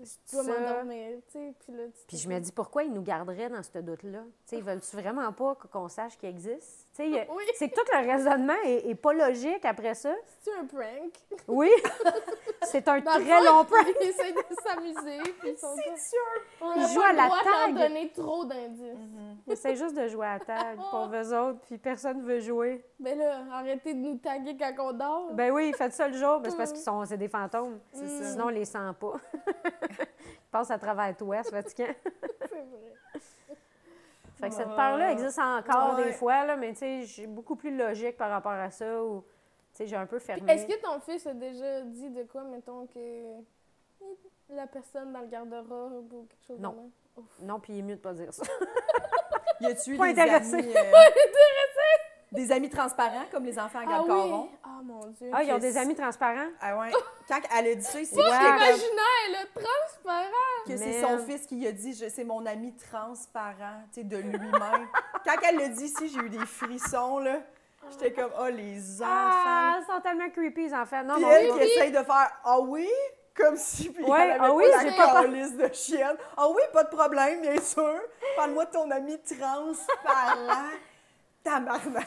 Je dois m'endormir, tu sais. Puis là, tu Puis je me dis, pourquoi ils nous garderaient dans ce doute-là? Tu sais, ils veulent-tu vraiment pas qu'on sache qu'il existe? Oui. c'est que tout le raisonnement est, est pas logique après ça. C'est un prank. Oui, [LAUGHS] c'est un Dans très fond, long prank. Ils essaient de s'amuser. Puis ils sont sûr! Ils jouent pas à la tag. donner trop d'indices. Ils essaient juste de jouer à la table, [LAUGHS] pour eux autres, puis personne veut jouer. Ben là, arrêtez de nous taguer quand on dort. Ben oui, faites ça le jour, ben c'est parce qu'ils sont, c'est des fantômes. Ça. Sinon, on les sent pas. [LAUGHS] Ils passent à travers toi, c'est fatigant. C'est vrai. Fait que cette peur-là existe encore Ouais. des fois, là, mais tu sais, j'ai beaucoup plus logique par rapport à ça, ou, tu sais, j'ai un peu fermé. Est-ce que ton fils a déjà dit de quoi, mettons, que la personne dans le garde-robe ou quelque chose Non. de même? Ouf. Non, puis il est mieux de pas dire ça. Y a-tu eu Pas des intéressé. amis... euh, [LAUGHS] Des amis transparents, comme les enfants à Ah Galcaron? oui! Ah mon Dieu! Ah, ils ont des amis transparents? Ah ouais. Quand elle a dit ça, c'est Ouais. Imaginaire, là, transparent! que c'est son fils qui a dit c'est mon ami transparent, tu sais, de lui-même. [LAUGHS] Quand elle l'a dit ici, j'ai eu des frissons, là. J'étais comme, oh, les enfants. Ah, ils sont tellement creepy, les enfants. Non, Puis mon elle qui essaye de faire Ah oui? Comme si, puis Ouais, elle avait ah pas oui, la j'ai pas- calice de chienne. Ah oui, pas de problème, bien sûr. Parle-moi de ton ami transparent. Tabarnak!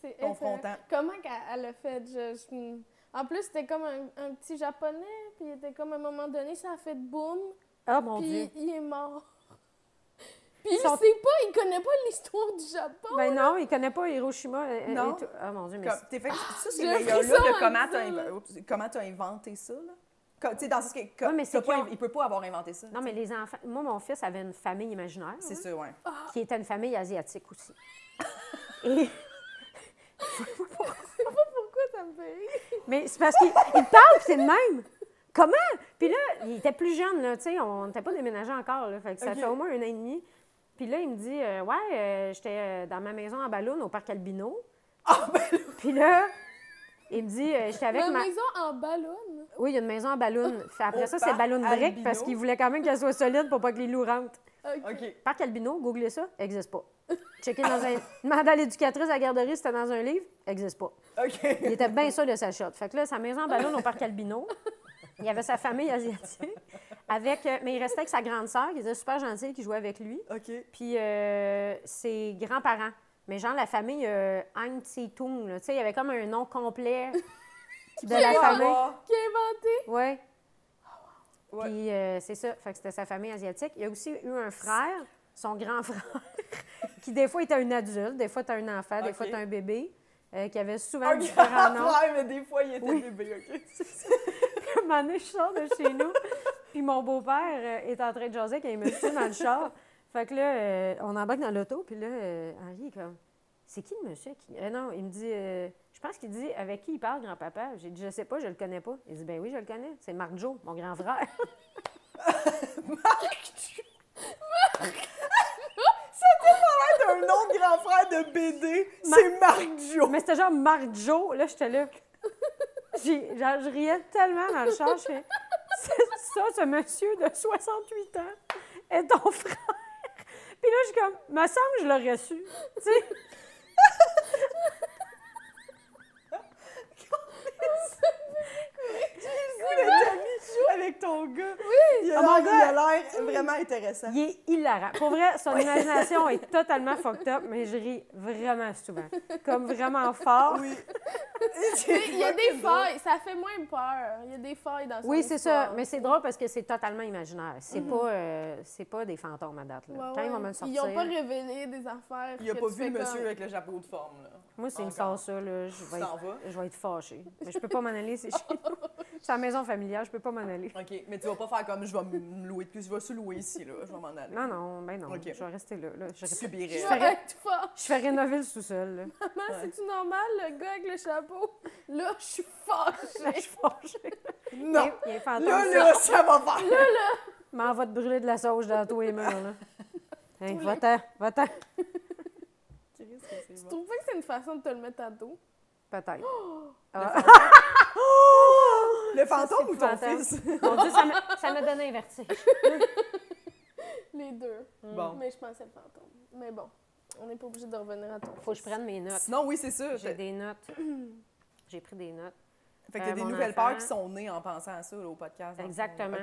C'est. Confrontant. Comment qu'elle elle a fait? Je, je- En plus, c'était comme un, un petit japonais, puis il était comme à un moment donné, ça a fait boum, Oh mon Dieu. il est mort. [LAUGHS] Puis il sait pas, il connaît pas l'histoire du Japon. Ben non, il connaît pas Hiroshima. Non. et tout. Ah mon Dieu, mais Comme, t'es fait, ça, c'est un le de en comment comment t'as inventé ça, là. Comme, Tu sais, dans ce qui Ouais, mais c'est pas ont- il peut pas avoir inventé ça. Non, mais les enfants. Moi, mon fils avait une famille imaginaire. C'est hein, ça, ouais. Qui était une famille asiatique aussi. Et. [LAUGHS] Pourquoi ça me fait rire? Mais c'est parce qu'il il parle, puis c'est le même. Comment? Puis là, il était plus jeune, là, tu sais, on n'était pas déménagé encore, là, fait que ça fait au moins un an et demi. Puis là, il me dit, euh, ouais, euh, j'étais euh, dans ma maison en ballon au parc Albino. Ah, ben là, Puis là, il me dit, j'étais avec Ma ma... maison en ballon? Oui, il y a une maison en ballon. Après Au ça, c'est ballon Albino. parce qu'il voulait quand même qu'elle soit solide pour pas que les loups rentrent. Ok. Parc Albino, googlez ça, existe pas. Checker dans un... [LAUGHS] Demandez à l'éducatrice à la garderie si c'était dans un livre, existe pas. OK. Il était bien sûr de sa shot. Fait que là, sa maison en ballon au parc Albino. Il y avait sa famille asiatique. Avec, euh, mais il restait avec sa grande sœur, qui était super gentille, qui jouait avec lui. OK. Puis euh, ses grands-parents. Mais genre la famille euh, Aung Tse Tung, là. Tu sais, il y avait comme un nom complet [LAUGHS] de la famille. Qui a inventé? Ouais. Ouais. Puis euh, c'est ça. Fait que c'était sa famille asiatique. Il y a aussi eu un frère, son grand frère, [LAUGHS] qui des fois était un adulte, des fois était un enfant, des fois était un bébé, euh, qui avait souvent Un différents grand noms. frère, [LAUGHS] mais des fois, il était Oui. bébé, OK? [LAUGHS] un moment donné, je sors de chez nous, puis mon beau-père euh, est en train de jaser quand il me suit dans le char. Fait que là, euh, on embarque dans l'auto, puis là, Henri est comme, c'est qui le monsieur? Qui... Euh, non, il me dit, euh, je pense qu'il dit, avec qui il parle, grand-papa? J'ai dit, je sais pas, je le connais pas. Il dit, ben oui, je le connais. C'est Marc Joe, mon grand frère. [LAUGHS] un autre grand frère de BD, c'est Marc Jo. Mais c'était genre Marc Joe. Là, j'étais là. J'ai- genre, je riais tellement dans le char. Je fais, c'est ça, ce monsieur de 68 ans est ton frère. Puis là, je suis comme, me semble que je l'aurais su. Tu sais? it's Güneş. Güneş. Avec ton gars. Oui! Il a Ah, l'air- vraiment intéressant. Il est hilarant. Pour vrai, son imagination est totalement fucked up, mais je ris vraiment souvent. Comme vraiment fort. Oui. Il y a des failles, ça fait moins peur. Il y a des failles dans son Oui, c'est ça. Mais c'est drôle parce que c'est totalement imaginaire. C'est pas, euh, c'est pas des fantômes à date. Là. Ouais, Quand ils vont ouais. me sortir. Ils n'ont pas révélé des affaires. Il a que pas vu le monsieur comme- avec le chapeau de forme, là. Moi, s'il me sort ça, là, je Tu vais, être, vas? je vais être fâchée. Mais je peux pas m'en aller, c'est chez nous. [LAUGHS] [LAUGHS] C'est la maison familiale, je peux pas m'en aller. OK, mais tu vas pas faire comme je vais me louer de plus, je vais se louer ici, là. Je vais m'en aller. Non, non, ben non. Ok. Je vais rester là. là. Je, Je je, subirais. Je Je vais ferais- fort. fais rénover le sous-sol. Là. Maman, Ouais. c'est-tu normal, le gars avec le chapeau? Là, je suis Là, je fâchée. suis fâchée. Non! Il. Là, là, ça va faire! M'en va te brûler de la sauge dans tous les murs. Là. [LAUGHS] Hey, va-t'en, va-t'en. Tu trouves pas que c'est une façon de te le mettre à dos? Peut-être. Oh! Ah. Le fantôme ou ton fantôme. fils? [LAUGHS] Mon Dieu, ça m'a- ça m'a donné un vertige. Les deux. Bon. Mais je pensais le fantôme. Mais bon, on n'est pas obligé de revenir à ton Faut que je prenne mes notes. Sinon, oui, c'est ça. J'ai des notes. [CLEARS THROAT] J'ai pris des notes. fait qu'il y a Euh, des nouvelles enfant. peurs qui sont nées en pensant à ça, là, au podcast. le. Exactement.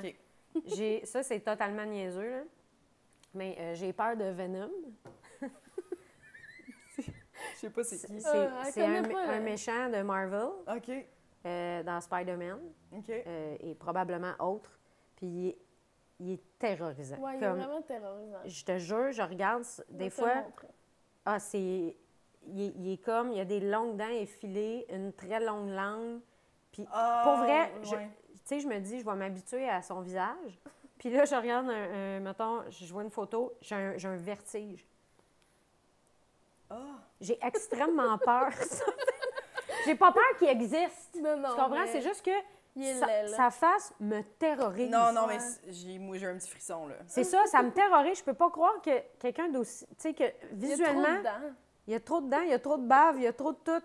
J'ai, ça, c'est totalement niaiseux, là. Mais euh, j'ai peur de Venom. Je sais pas c'est qui. C'est, Euh, un, méchant de Marvel OK. euh, dans Spider-Man OK. euh, et probablement autre. Puis il est, il est terrorisant. Ouais, il est vraiment terrorisant. je te jure, je regarde des vais te fois. Ah, c'est. Il est, il est comme, il a des longues dents effilées, une très longue langue. Puis, Ah, pour vrai, je- ouais. tu sais, je me dis, je vais m'habituer à son visage. Puis là, je regarde, un, un- mettons, je vois une photo, j'ai un, j'ai un vertige. J'ai extrêmement [LAUGHS] peur. j'ai pas peur qu'il existe. Non, non. tu comprends? mais C'est juste que sa, laid, là. sa face me terrorise. Non, non, mais j'ai, moi, j'ai un petit frisson, là. C'est ça, ça me terrorise. Je peux pas croire que quelqu'un d'aussi. Tu sais, que Il y a trop visuellement, dedans. il y a trop de dents, il y a trop de bave, il y a trop de tout.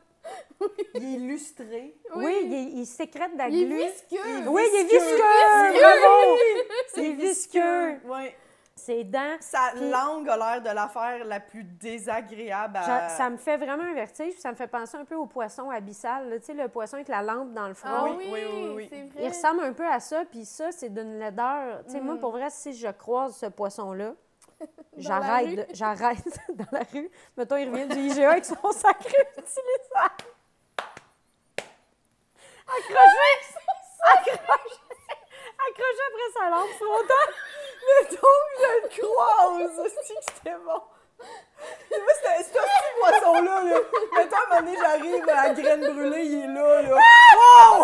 [LAUGHS] Il est illustré. Oui, il, est- il sécrète de la Il est glu. visqueux. Oui, il est visqueux. visqueux! Visqueux. Bravo! C'est Il est visqueux. Oui. Ses dents. Sa Puis- langue a l'air de l'affaire la plus désagréable à... Ça, ça me fait vraiment un vertige, puis ça me fait penser un peu au poisson abyssal. Tu sais, le poisson avec la lampe dans le front. Ah Oui, oui, oui, oui, oui. Il ressemble un peu à ça, puis ça, c'est d'une laideur. Tu sais, moi, Mm. pour vrai, si je croise ce poisson-là, [LAUGHS] J'arrête, j'arrête [LAUGHS] dans la rue. Mettons, il revient du IGA avec son [LAUGHS] sac réutilisable. Accroché, accroché, accroché après sa lampe frontale. Mettons que je le croise, c'est que c'était bon. Et moi, c'était ce petit poisson-là, là. Mettons, à un moment donné, j'arrive à la graine brûlée, il est là, là. Wow!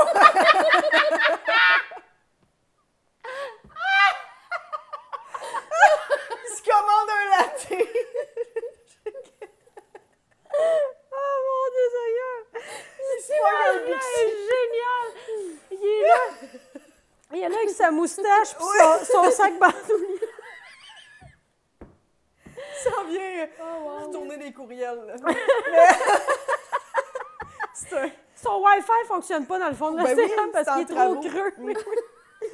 Il se commande un latte. Oh mon Dieu, Seigneur! C'est génial! Il est là! Il est là avec sa moustache puis son, son sac bandoulier. Ça vient Oh, wow. retourner des courriels, là. Mais- [LAUGHS] C'est un... Son Wi-Fi fonctionne pas dans le fond de Ben oui, l'océan parce c'est en qu'il est trop creux. Oui.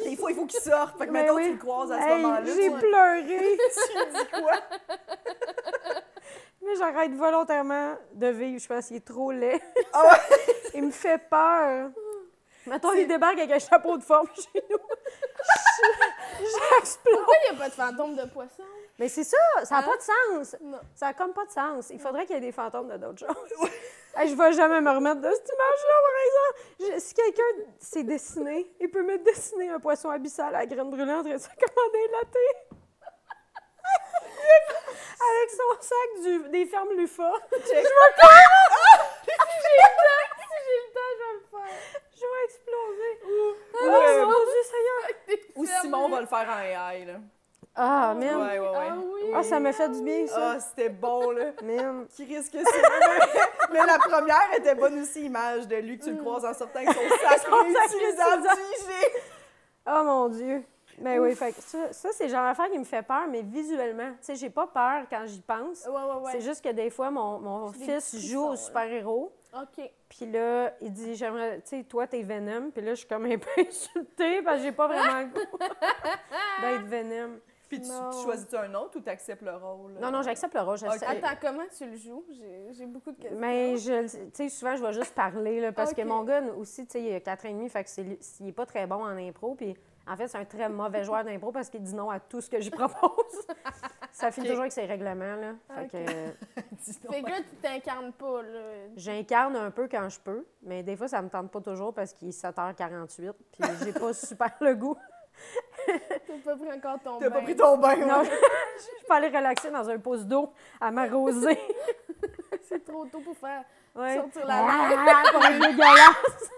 Des fois, il faut qu'il sorte. Fait que, oui. tu le croises à ce Hey, moment-là. J'ai [LAUGHS] tu- pleuré. Tu dis quoi? Mais j'arrête volontairement de vivre. Je pense qu'il est trop laid. Ah? [LAUGHS] Il me fait peur. Mettons, il débarque avec un chapeau de forme chez nous. J'explose. Pourquoi il n'y a pas de fantôme de poisson? Mais c'est ça, ça n'a Hein? pas de sens. Non. Ça n'a comme pas de sens. Il faudrait qu'il y ait des fantômes de d'autres choses. [LAUGHS] Hey, je ne vais jamais me remettre de cette image-là, par exemple. Je- si quelqu'un s'est dessiné, il peut me dessiner un poisson abyssal à la graine brûlante et ça commander latte. [LAUGHS] Avec son sac du- des fermes Lufa. Check. Si [LAUGHS] j'ai temps, je vais le faire. Je vais exploser. Ou, Oh euh, mon Dieu, Seigneur. [LAUGHS] Ou Simon va le faire en AI, là. Ah, man. Ouais, ouais, ouais. Ah oui. Ah, ça m'a fait du bien, ça. Ah, c'était bon, là. [LAUGHS] Man. Qui risque c'est. Mais, [LAUGHS] mais la première était bonne aussi, image de lui que tu le croises en sortant avec son sac réutilisable. Oh mon Dieu. Mais oui, fait que ça, ça c'est le genre d'affaire qui me fait peur, mais visuellement. Tu sais, j'ai pas peur quand j'y pense. Ouais, ouais, ouais. C'est juste que des fois, mon, mon fils joue au super-héros. OK. Puis là, il dit, j'aimerais, tu sais, toi, t'es Venom. Puis là, je suis comme un peu [LAUGHS] insultée parce que j'ai pas vraiment le goût [LAUGHS] d'être Venom. Puis tu, tu choisis-tu un autre ou tu acceptes le rôle? Non, non, j'accepte le rôle. j'accepte- Attends, comment tu le joues? J'ai j'ai beaucoup de questions. Mais je, tu sais, souvent, je vais juste parler, là, parce que Ok. mon gars aussi, tu sais, il a 4 ans et demi, fait que c'est, il est pas très bon en impro, puis en fait, c'est un très mauvais joueur d'impro parce qu'il dit non à tout ce que j'y propose. [LAUGHS] Ça finit toujours avec ses règlements, là. Fait Ok. que [LAUGHS] Dis donc. Fait que là, tu t'incarnes pas, là. j'incarne un peu quand je peux, mais des fois, ça me tente pas toujours parce qu'il est 7h48, puis j'ai pas [LAUGHS] super le goût. T'as pas pris encore ton T'as bain. pas pris ton bain, Non, je peux aller relaxer dans un pouce d'eau à m'arroser. C'est trop tôt pour faire Ouais. sortir la Ah, pour être dégueulasse.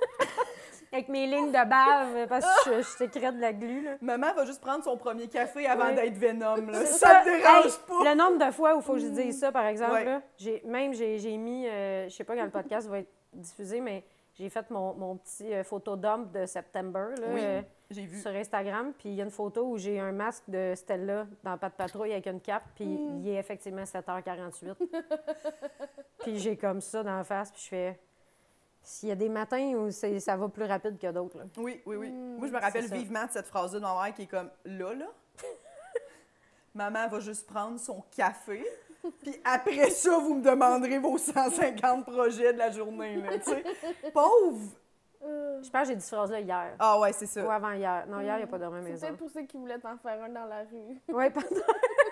Avec mes lignes de bave, parce que je, je sécrète de la glu, là. Maman va juste prendre son premier café avant d'être Venom, là. Ça te dérange Hey, pas? Le nombre de fois où il faut que je dise ça, par exemple, là, j'ai, même j'ai, j'ai mis, euh, je sais pas quand le podcast va être diffusé, mais j'ai fait mon, mon petit euh, photo dump de septembre là, Oui, euh, J'ai vu. sur Instagram. Puis il y a une photo où j'ai un masque de Stella dans Pas de patrouille avec une cape, puis Mm. il est effectivement 7h48. [LAUGHS] puis j'ai comme ça dans la face, puis je fais. S'il y a des matins où c'est, ça va plus rapide que d'autres. là. Oui, oui, oui. Mm, Moi, je me rappelle vivement de cette phrase-là de ma mère qui est comme là, là? [LAUGHS] Maman va juste prendre son café. Puis après ça, vous me demanderez vos 150 projets de la journée, là. [LAUGHS] Pauvre! Je pense que j'ai dit cette phrase-là hier. Ah ouais, c'est ça. Ou avant-hier. Non, hier, il n'y a pas dormi à la C'est maison. peut-être pour ça qu'ils voulaient t'en faire un dans la rue. Oui, pardon. [LAUGHS]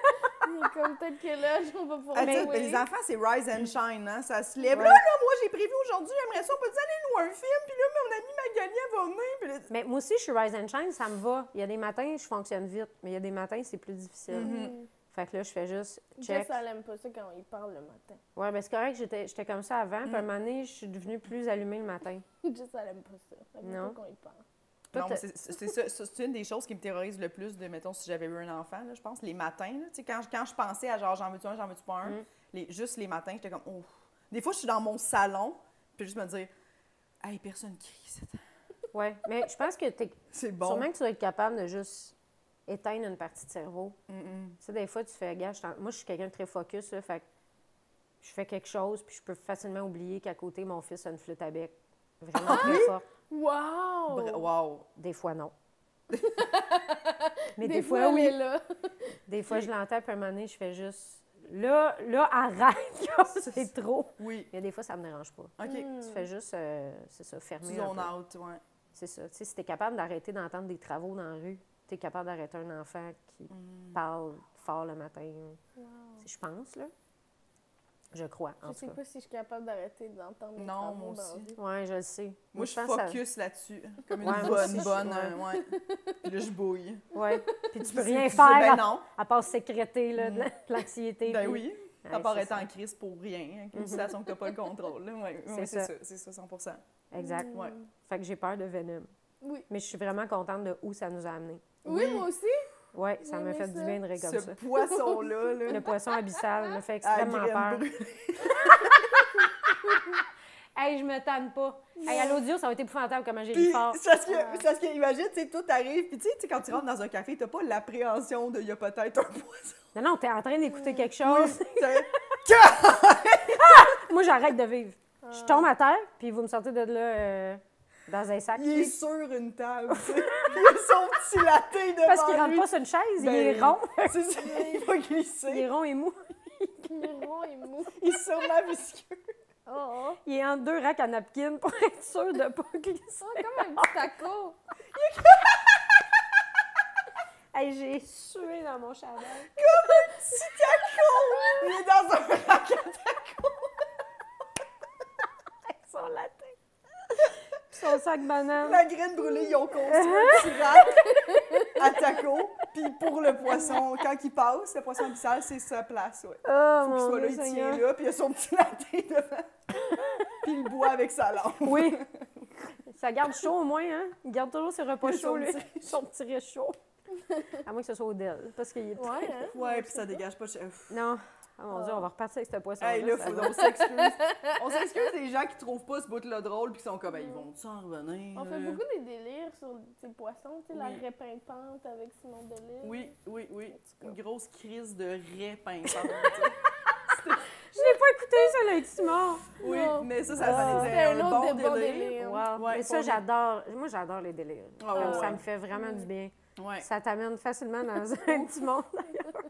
Est comme peut-être que là, on va pouvoir sais, jouer. les enfants, c'est rise and shine, hein? Ça se lève. Ouais. Là, là, moi, j'ai prévu aujourd'hui, j'aimerais ça, on peut aller louer un film, puis là, mon ami Magali, elle va venir, puis là... Mais moi aussi, je suis rise and shine, ça me va. Il y a des matins, je fonctionne vite, mais il y a des matins, c'est plus difficile. Mm. Fait que là, je fais juste check. Jess, elle aime pas ça quand il parle le matin. Ouais, ben c'est correct, j'étais j'étais comme ça avant, puis à un moment donné, je suis devenue plus allumée le matin. [LAUGHS] Jess, elle aime pas ça. Elle aime Non. pas quand il parle. Non, c'est une des choses qui me terrorise le plus de, mettons, si j'avais eu un enfant, là, je pense, les matins, là, tu quand, je- quand je pensais à genre, j'en veux-tu un, j'en veux-tu pas un, Mm. les, juste les matins, j'étais comme, oh. Des fois, je suis dans mon salon, puis juste me dire, hey, personne crie, c'est Ouais, mais je pense que t'es [LAUGHS] c'est bon. sûrement que tu dois être capable de juste éteindre une partie de cerveau. Mm. Tu sais, des fois, tu fais, gars, moi, je suis quelqu'un de très focus, là, fait que je fais quelque chose, puis je peux facilement oublier qu'à côté, mon fils a une flûte à bec. Vraiment très fort. Wow! Bra- Wow! Des fois, non. [LAUGHS] Mais des, Des, fois, fois, elle oui. est là. [LAUGHS] Des fois, je l'entends, puis à un moment donné, je fais juste. Là, là, arrête, [LAUGHS] c'est trop. Oui, Mais des fois, ça me dérange pas. OK. Mm. Tu fais juste, euh, c'est ça, Tu fermer. un zones peu. out, ouais. C'est ça. Tu sais, si t'es capable d'arrêter d'entendre des travaux dans la rue, t'es capable d'arrêter un enfant qui Mm. parle fort le matin. Wow. Je pense, là. Je crois, en Je tout sais cas. pas si je suis capable d'arrêter d'entendre mes Non, moi aussi. Ouais, je le sais. Moi, je ça- focus là-dessus. [LAUGHS] Comme une Ouais, bonne, aussi, bonne. ouais. euh, ouais. Puis là, je bouille. Ouais. Puis tu peux rien faire Ben à, non. à part sécréter là, de Mm. [LAUGHS] l'anxiété. Ben puis- oui. Ouais, À part être ça. en crise pour rien, avec une Mhm. situation que tu n'as pas le contrôle. C'est ça. C'est ça, 100 Exact. Mm. Ouais. Fait que j'ai peur de Venom. Oui. Mais je suis vraiment contente de où ça nous a amenés. Oui, Oui. moi aussi. Ouais, ça m'a fait du bien de comme Ce poisson-là, là, Le poisson abyssal me fait extrêmement peur. [LAUGHS] Hey, je me tanne pas. Hey, à l'audio, ça va être épouvantable comment j'ai ri fort. c'est parce que, Ah. c'est parce que, imagine, tu sais, tout arrive, puis tu sais, quand tu rentres dans un café, t'as pas l'appréhension de, il y a peut-être un poisson. Non, non, t'es en train d'écouter quelque chose. T'as- [LAUGHS] Moi, j'arrête de vivre. Ah. Je tombe à terre, puis vous me sortez de là euh, dans un sac. Il est sur une table. [LAUGHS] Il a son petit latte devant Parce qu'il rentre lui. pas sur une chaise, il Ben, est rond. [LAUGHS] C'est ça, il va Il est glisser. rond et mou. Le rond est mou. Il est sûrement visqueux. Oh, oh. Il est entre deux racks à napkin pour être sûr de pas [LAUGHS] glisser. Oh, comme un petit taco. Hey, j'ai sué dans mon chandail. Petit taco! Il est dans un rack à Avec son latin. Puis son sac banane. La graine brûlée, ils ont construit un petit rack à taco. Puis pour le poisson, quand il passe, le poisson abyssal, c'est sa place, ouais. Oh, Faut qu'il soit là, il tient là, puis il a son petit latte devant. puis il boit avec sa lampe. Oui. Ça garde chaud au moins, hein? Il garde toujours ses repas chauds, lui. petit- Son petit [LAUGHS] réchaud. À moins que ce soit au Dell, parce qu'il est... Ouais, hein? Ouais, puis ça dégage pas de chef. Non. Oh mon Dieu, on va repartir avec ce poisson-là. Hey, là, ça faut, va. [LAUGHS] on s'excuse. On s'excuse des gens qui trouvent pas ce bout-là drôle puis qui sont comme, ils vont s'en revenir. On fait euh? beaucoup des délires sur ces poissons, tu sais, la Oui. raie pimpante avec Simon Delille. Oui, oui, oui. Une grosse crise de raie pimpante. [LAUGHS] [LAUGHS] Je l'ai pas écouté, ça, avec Simon. oui, Non. mais ça, ça, Ah. ça C'était faisait un un autre bon délire. Wow. Ouais, Mais ça, j'adore. Moi, j'adore les délires. Ah, Comme ouais, Ça me fait vraiment du bien. Ouais. Ça t'amène facilement dans un petit monde, d'ailleurs.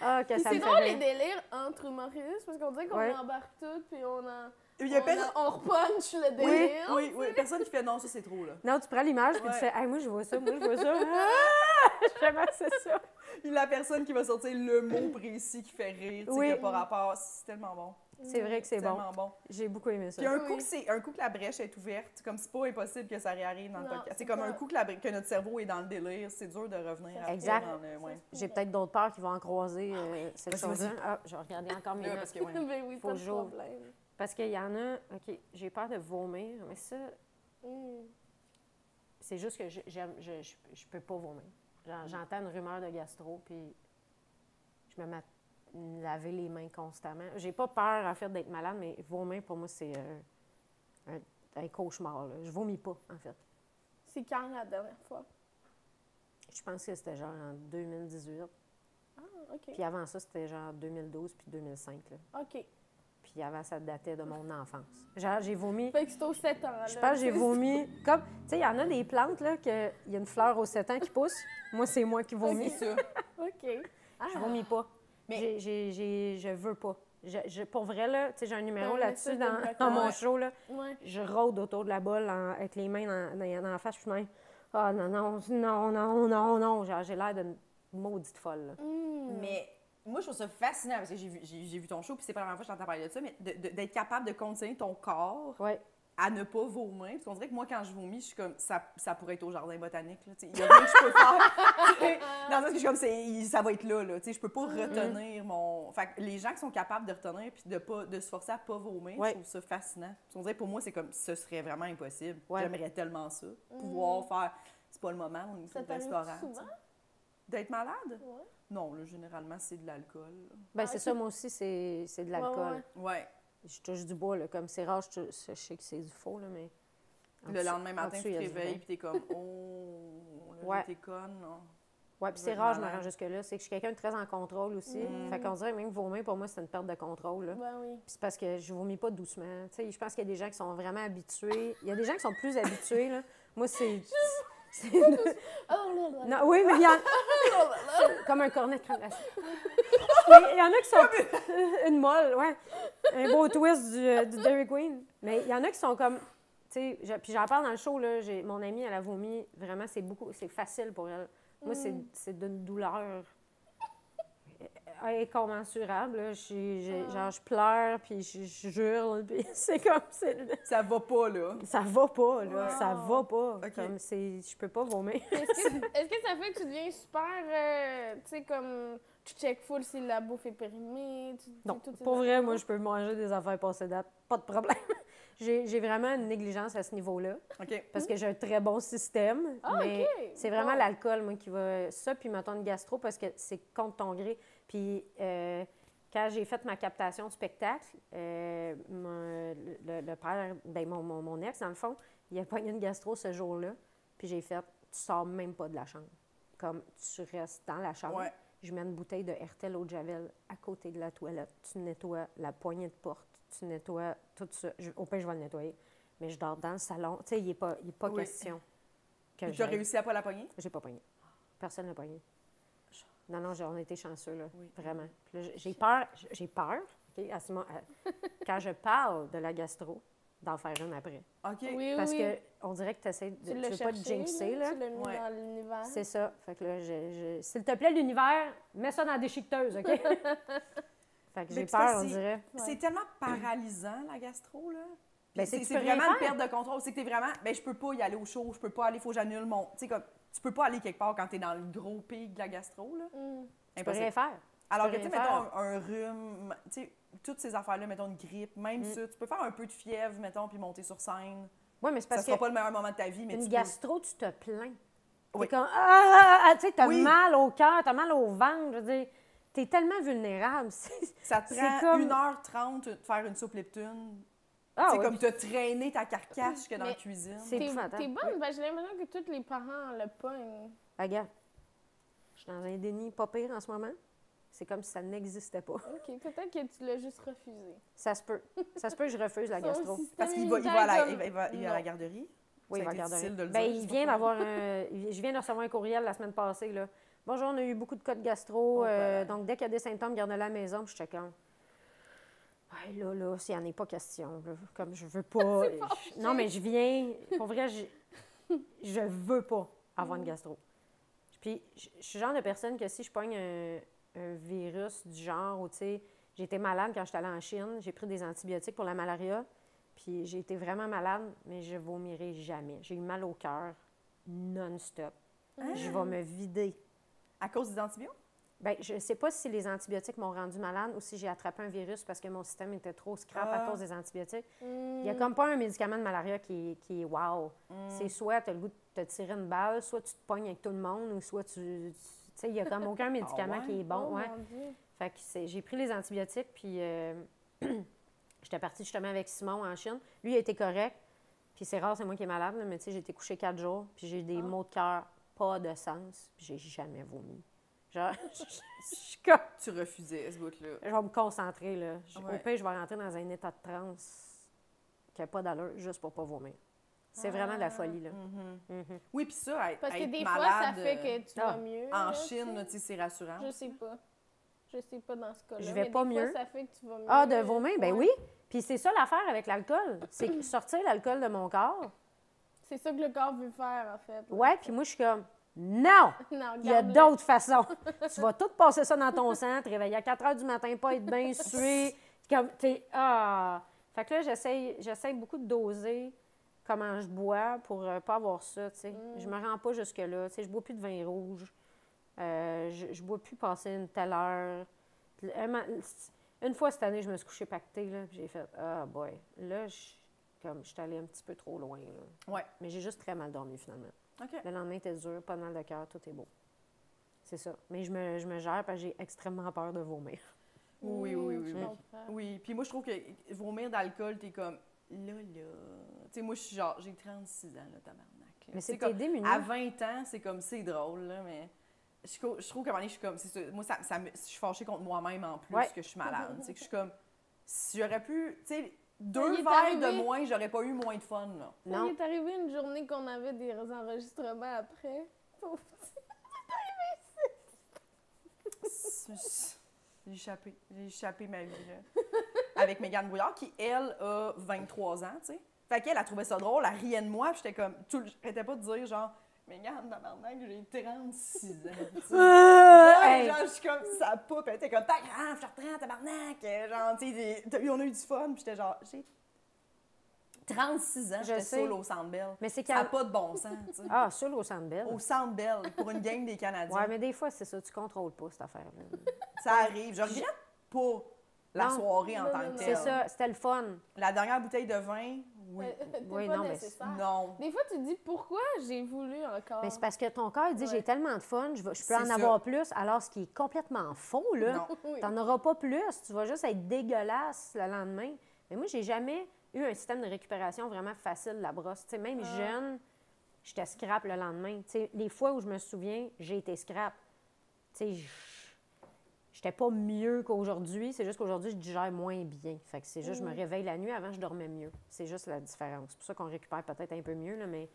Ah, que Puis ça c'est me fait drôle les rire. délires entre humoristes parce qu'on dirait qu'on Ouais. embarque tout puis on, en, Il y a on, personne- en- on repunch le Oui, délire. oui, oui. Personne qui fait non, ça c'est trop, là. Non, tu prends l'image puis Ouais. tu fais Hey, moi, je vois ça, moi, je vois ça. [LAUGHS] Ah! [LAUGHS] Vraiment, c'est ça. Puis la personne qui va sortir le mot précis qui fait rire, tu sais, Oui. qui a pas rapport, c'est tellement bon. C'est vrai que c'est bon. tellement bon. J'ai beaucoup aimé ça. Puis un Oui. coup, que c'est un coup que la brèche est ouverte, comme c'est pas impossible que ça réarrive dans le Non, podcast. C'est comme un coup que, la que notre cerveau est dans le délire, c'est dur de revenir après Exact. le- ouais. J'ai peut-être d'autres peurs qui vont en croiser euh, cette chose-là. Ah, je vais regarder encore mes notes. parce que, ouais. [LAUGHS] oui, Faut pas de problème. Parce qu'il y en a, OK, j'ai peur de vomir, mais ça, Mm. c'est juste que je, je, je, je peux pas vomir. J'en- J'entends une rumeur de gastro, puis je me mets laver les mains constamment. J'ai pas peur, en fait, d'être malade, mais vomir, pour moi, c'est euh, un, un cauchemar. là. Je vomis pas, en fait. C'est quand la dernière fois? Je pense que c'était genre en 2018. Ah, OK. Puis avant ça, c'était genre 2012 puis 2005. Là. OK. Puis avant, ça datait de mon enfance. Genre, j'ai vomi... Fait que c'est aux 7 ans. Je pense que j'ai vomi comme... Tu sais, il y en a des plantes, là, qu'il y a une fleur aux 7 ans qui pousse. Moi, c'est moi qui vomis. C'est [LAUGHS] ça. OK. Ah, Je vomis pas. Mais- J'ai- j'ai- je veux pas. Je, je- pour vrai, là, tu sais, j'ai un numéro là-dessus dans, mon show, là. Ouais. Je rôde autour de la bolle en- avec les mains dans, dans, dans la face, puis je suis même, ah non, non, non, non, non, non. Genre, j'ai l'air d'une maudite folle, là. Mm. Mais moi, je trouve ça fascinant parce que j'ai vu, j'ai, j'ai vu ton show, puis c'est pas la première fois que je t'entends parler de ça, mais de- de- d'être capable de conditionner ton corps Ouais. À ne pas vomir. Parce qu'on dirait que moi, quand je vomis, je suis comme, ça, ça pourrait être au jardin botanique. là, tu sais. Il y a rien que je peux faire. [LAUGHS] Dans le sens que je suis comme, c'est- ça va être là. là tu sais. je peux pas retenir mon. Fait que les gens qui sont capables de retenir puis de, pas, de se forcer à pas vomir, Ouais. je trouve ça fascinant. Qu'on dirait que pour moi, c'est comme, ce serait vraiment impossible. Ouais. J'aimerais tellement ça. Pouvoir faire. C'est pas le moment, on est au restaurant. D'être malade? Ouais. Non, là, généralement, c'est de l'alcool. Ben, Ah, c'est ça, moi aussi, c'est c'est de l'alcool. Ouais, Ouais. Je touche du bois, là, comme c'est rare, je, touche- je sais que c'est du faux, là, mais... Le lendemain en matin, dessous, tu te réveilles puis t'es comme, [LAUGHS] oh, là, Ouais. t'es conne. non. Ouais, puis c'est rare, je me rends jusque-là. C'est que je suis quelqu'un de très en contrôle aussi. Mm. Fait qu'on dirait même vomir, pour moi, c'est une perte de contrôle, là. Ben oui. Puis c'est parce que je vomis pas doucement. Tu sais, je pense qu'il y a des gens qui sont vraiment habitués. Il y a des gens qui sont plus habitués, là. Moi, c'est... [LAUGHS] c'est- Oh là là. Non, oui, mais il y en... [LAUGHS] Oh là là. Comme un cornet de crème glacée. [LAUGHS] Il y en a qui sont... [LAUGHS] Une molle, ouais. Un beau twist du, du Dairy Queen. Mais il y en a qui sont comme... Tu sais, puis j'en parle dans le show, là. j'ai- Mon amie, elle a vomi. Vraiment, c'est beaucoup... C'est facile pour elle. Moi, c'est- Mm. c'est d'une douleur... est incommensurable. là. J'ai- j'ai- Genre, je pleure, puis je, je jure, puis [LAUGHS] c'est comme... c'est- Ça va pas, là. Ça va pas, là. Ça va pas. Comme c'est... Je peux pas vomir. Est-ce que, est-ce que ça fait que tu deviens super, euh, tu sais, comme, tu check full si la bouffe est périmée? Tu, Non, ces pour vrai, moi, je peux manger des affaires passées date. Pas de problème. [LAUGHS] J'ai j'ai vraiment une négligence à ce niveau-là. OK. Parce que j'ai un très bon système. Ah, mais OK. c'est vraiment l'alcool, moi, qui va. Ça, puis mettons une gastro, parce que c'est contre ton gré. Puis euh, quand j'ai fait ma captation de spectacle, euh, mon- le, le père, ben, mon, mon, mon ex, dans le fond, il a pogné une gastro ce jour-là. Puis j'ai fait, tu sors même pas de la chambre. Comme tu restes dans la chambre. Ouais. Je mets une bouteille de Hertel eau de Javel à côté de la toilette. Tu nettoies la poignée de porte. Tu nettoies tout ça. Je- au pire, je vais le nettoyer. Mais je dors dans le salon. Tu sais, il n'est pas, il est pas Oui. question que tu as réussi à pas la pogner? J'ai pas pogné. Personne n'a pogné. Non, non, j'ai- on a été chanceux, là. Oui. Vraiment. J'ai- peur, j'ai peur, OK, à ce moment, [LAUGHS] quand je parle de la gastro, d'en faire une après. OK. Oui, Parce oui. que on dirait que essaies de, tu tu l'as veux pas te jinxer, là. Tu l'as mis Ouais. dans l'univers. C'est ça. Fait que là, je, je- s'il te plaît, l'univers, mets ça dans la déchiqueteuse, OK? [LAUGHS] fait que j'ai peur, ça, on c'est- dirait. C'est tellement paralysant, la gastro, là. Ben, c'est vraiment une perte de contrôle. C'est que t'es vraiment, ben je peux pas y aller au show, je peux pas aller, faut que j'annule mon. Tu sais, comme, tu peux pas aller quelque part quand t'es dans le gros pic de la gastro, là. Mm. Tu peux rien faire. Alors peux que, tu mettons, un, un rhume, tu sais, toutes ces affaires-là, mettons une grippe, même Mm. ça, tu peux faire un peu de fièvre, mettons, puis monter sur scène. Oui, mais c'est Ça parce sera que pas le meilleur moment de ta vie, mais une tu gastro, tu te plains. Oui. T'es comme, ah, tu sais, t'as Oui. mal au cœur, t'as mal au ventre, je veux dire, t'es tellement vulnérable. [LAUGHS] ça te prend comme- 1h30 de faire une soupe Leptune. Ah, c'est oui, comme te traîner ta carcasse jusque dans la cuisine. C'est T'es épouvantable. t'es bonne, ben, j'ai l'impression que tous les parents le pognent. Regarde, je suis dans un déni pas pire en ce moment. C'est comme si ça n'existait pas. OK, peut-être que tu l'as juste refusé. Ça se peut. Ça se peut que je refuse la gastro. Parce qu'il va, il va, à la, il va, il va- il va à la garderie. Oui, Ça il va été regarder. difficile de le Ben, dire, je il vient d'avoir un. Je viens de recevoir un courriel la semaine passée. Là. Bonjour, on a eu beaucoup de cas de gastro. Oh, euh, ben. donc, dès qu'il y a des symptômes, gardez-la à la maison. Puis, j'étais comme. Ouais, là, là, s'il n'y en est pas question. là, comme je veux [LAUGHS] pas. je- non, mais je viens. Pour vrai, je, je veux pas avoir une Mm. gastro. Puis, je je suis le genre de personne que si je pogne un, un virus du genre où, tu sais, été malade quand j'étais allée en Chine, j'ai pris des antibiotiques pour la malaria, puis j'ai été vraiment malade, mais je vomirai jamais. J'ai eu mal au cœur non-stop. Je vais me vider. À cause des antibiotiques? Ben, je ne sais pas si les antibiotiques m'ont rendu malade ou si j'ai attrapé un virus parce que mon système était trop scrap Ah. à cause des antibiotiques. Il n'y a comme pas un médicament de malaria qui, est- qui est wow. C'est soit tu as le goût de te tirer une balle, soit tu te pognes avec tout le monde, ou soit tu. tu- sais, il n'y a comme aucun [LAUGHS] médicament ouais? qui est bon. Oh, ouais. Dieu. Fait que j'ai pris les antibiotiques, puis euh, [CLEARS THROAT] j'étais partie justement avec Simon en Chine. Lui, il a été correct. Puis c'est rare, c'est moi qui est malade, là, mais tu sais, j'ai été couchée quatre jours, puis j'ai des maux de cœur, pas de sens, puis j'ai jamais vomi. Genre, [LAUGHS] je je suis comme. Tu refusais ce bout-là. Je vais me concentrer, là. Je- Ouais. Au pire, je vais rentrer dans un état de transe qui n'a pas d'allure, juste pour pas vomir. C'est vraiment de la folie, là. Mhm. Oui, puis ça, être, Parce que être des malade, fois, ça fait que tu ah, vas mieux. En là, Chine, sais. là, tu sais, c'est rassurant. Je sais pas. Je sais pas dans ce cas-là. Je vais mais pas des fois, mieux. ça fait que tu vas mieux. Ah, de vomir? Ben oui. Puis c'est ça l'affaire avec l'alcool. C'est sortir l'alcool de mon corps. C'est ça que le corps veut faire, en fait. Ouais, puis moi, je suis comme, non! [LAUGHS] Non, Il y a d'autres façons. [LAUGHS] tu vas tout passer ça dans ton sang, te réveiller à 4 heures du matin, pas être bien sué. Comme, t'es, ah! Fait que là, j'essaye, j'essaye beaucoup de doser comment je bois pour euh, pas avoir ça, tu sais. Mm. Je me rends pas jusque-là. Tu sais, je bois plus de vin rouge. Euh, je, je bois plus passer une telle heure. Une fois cette année, je me suis couchée pactée, là, j'ai fait, ah boy. Là, je, comme, je suis allée un petit peu trop loin, là. Ouais. Mais j'ai juste très mal dormi, finalement. Le lendemain, t'es dur, pas de mal de cœur, tout est beau. C'est ça. Mais je me, je me gère parce que j'ai extrêmement peur de vomir. Oui, oui, oui, oui. puis moi, je trouve que vomir d'alcool, t'es comme, là, là. Tu sais, moi, je suis genre, j'ai 36 ans, là, tabarnak. Mais c'est comme, t'es démuni. À 20 ans, c'est comme, c'est drôle, là, mais je, trouve qu'à un moment donné, je suis comme, c'est ça, moi, ça, ça me- je suis fâchée contre moi-même en plus Ouais. que je suis malade. Tu sais, que je suis comme, si j'aurais pu, tu sais, deux est verres arrivé. de moins, j'aurais pas eu moins de fun, là. Non. Il est arrivé une journée qu'on avait des enregistrements après. [LAUGHS] Pauvre petit. J'ai échappé. J'ai échappé ma vie, là. [LAUGHS] Avec Mégane Brouillard, qui, elle, a 23 ans, tu sais. Fait qu'elle, elle trouvait ça drôle, elle riait de moi, puis j'étais comme. Tout, j'arrêtais pas de dire, genre, Mais regarde, tabarnak, j'ai 36 ans. Ouais, genre, je suis comme ça poupe, était comme pas grave, je suis 30, tabarnak. Euh, Genre, tu sais, on a eu du fun, puis j'étais genre, j'ai 36 ans, Je j'étais seule au Centre Bell. Mais c'est Ça n'a pas de bon sens, tu sais. Ah, seul au Centre Bell. Au Centre Bell, pour une gang des Canadiens. Ouais, mais des fois, c'est ça, tu contrôles pas cette affaire-là. Ça arrive. Je regrette pas la Non. soirée en Non, tant non, que telle. C'est ça, c'était le fun. La dernière bouteille de vin, oui. Euh, Oui, pas non, mais. Non. Des fois, tu te dis pourquoi j'ai voulu encore? Mais c'est parce que ton corps il dit Ouais. j'ai tellement de fun, je, peux en ça. avoir plus, alors ce qui est complètement faux, là. [LAUGHS] Oui. T'en auras pas plus, tu vas juste être dégueulasse le lendemain. Mais moi, j'ai jamais eu un système de récupération vraiment facile, la brosse. Même Ah. jeune, j'étais scrap le lendemain. Les fois où je me souviens, j'ai été scrap. Tu sais, j- j'étais pas mieux qu'aujourd'hui, c'est juste qu'aujourd'hui, je digère moins bien. Fait que c'est juste, je me Mm. réveille la nuit, avant, je dormais mieux. C'est juste la différence. C'est pour ça qu'on récupère peut-être un peu mieux, là, mais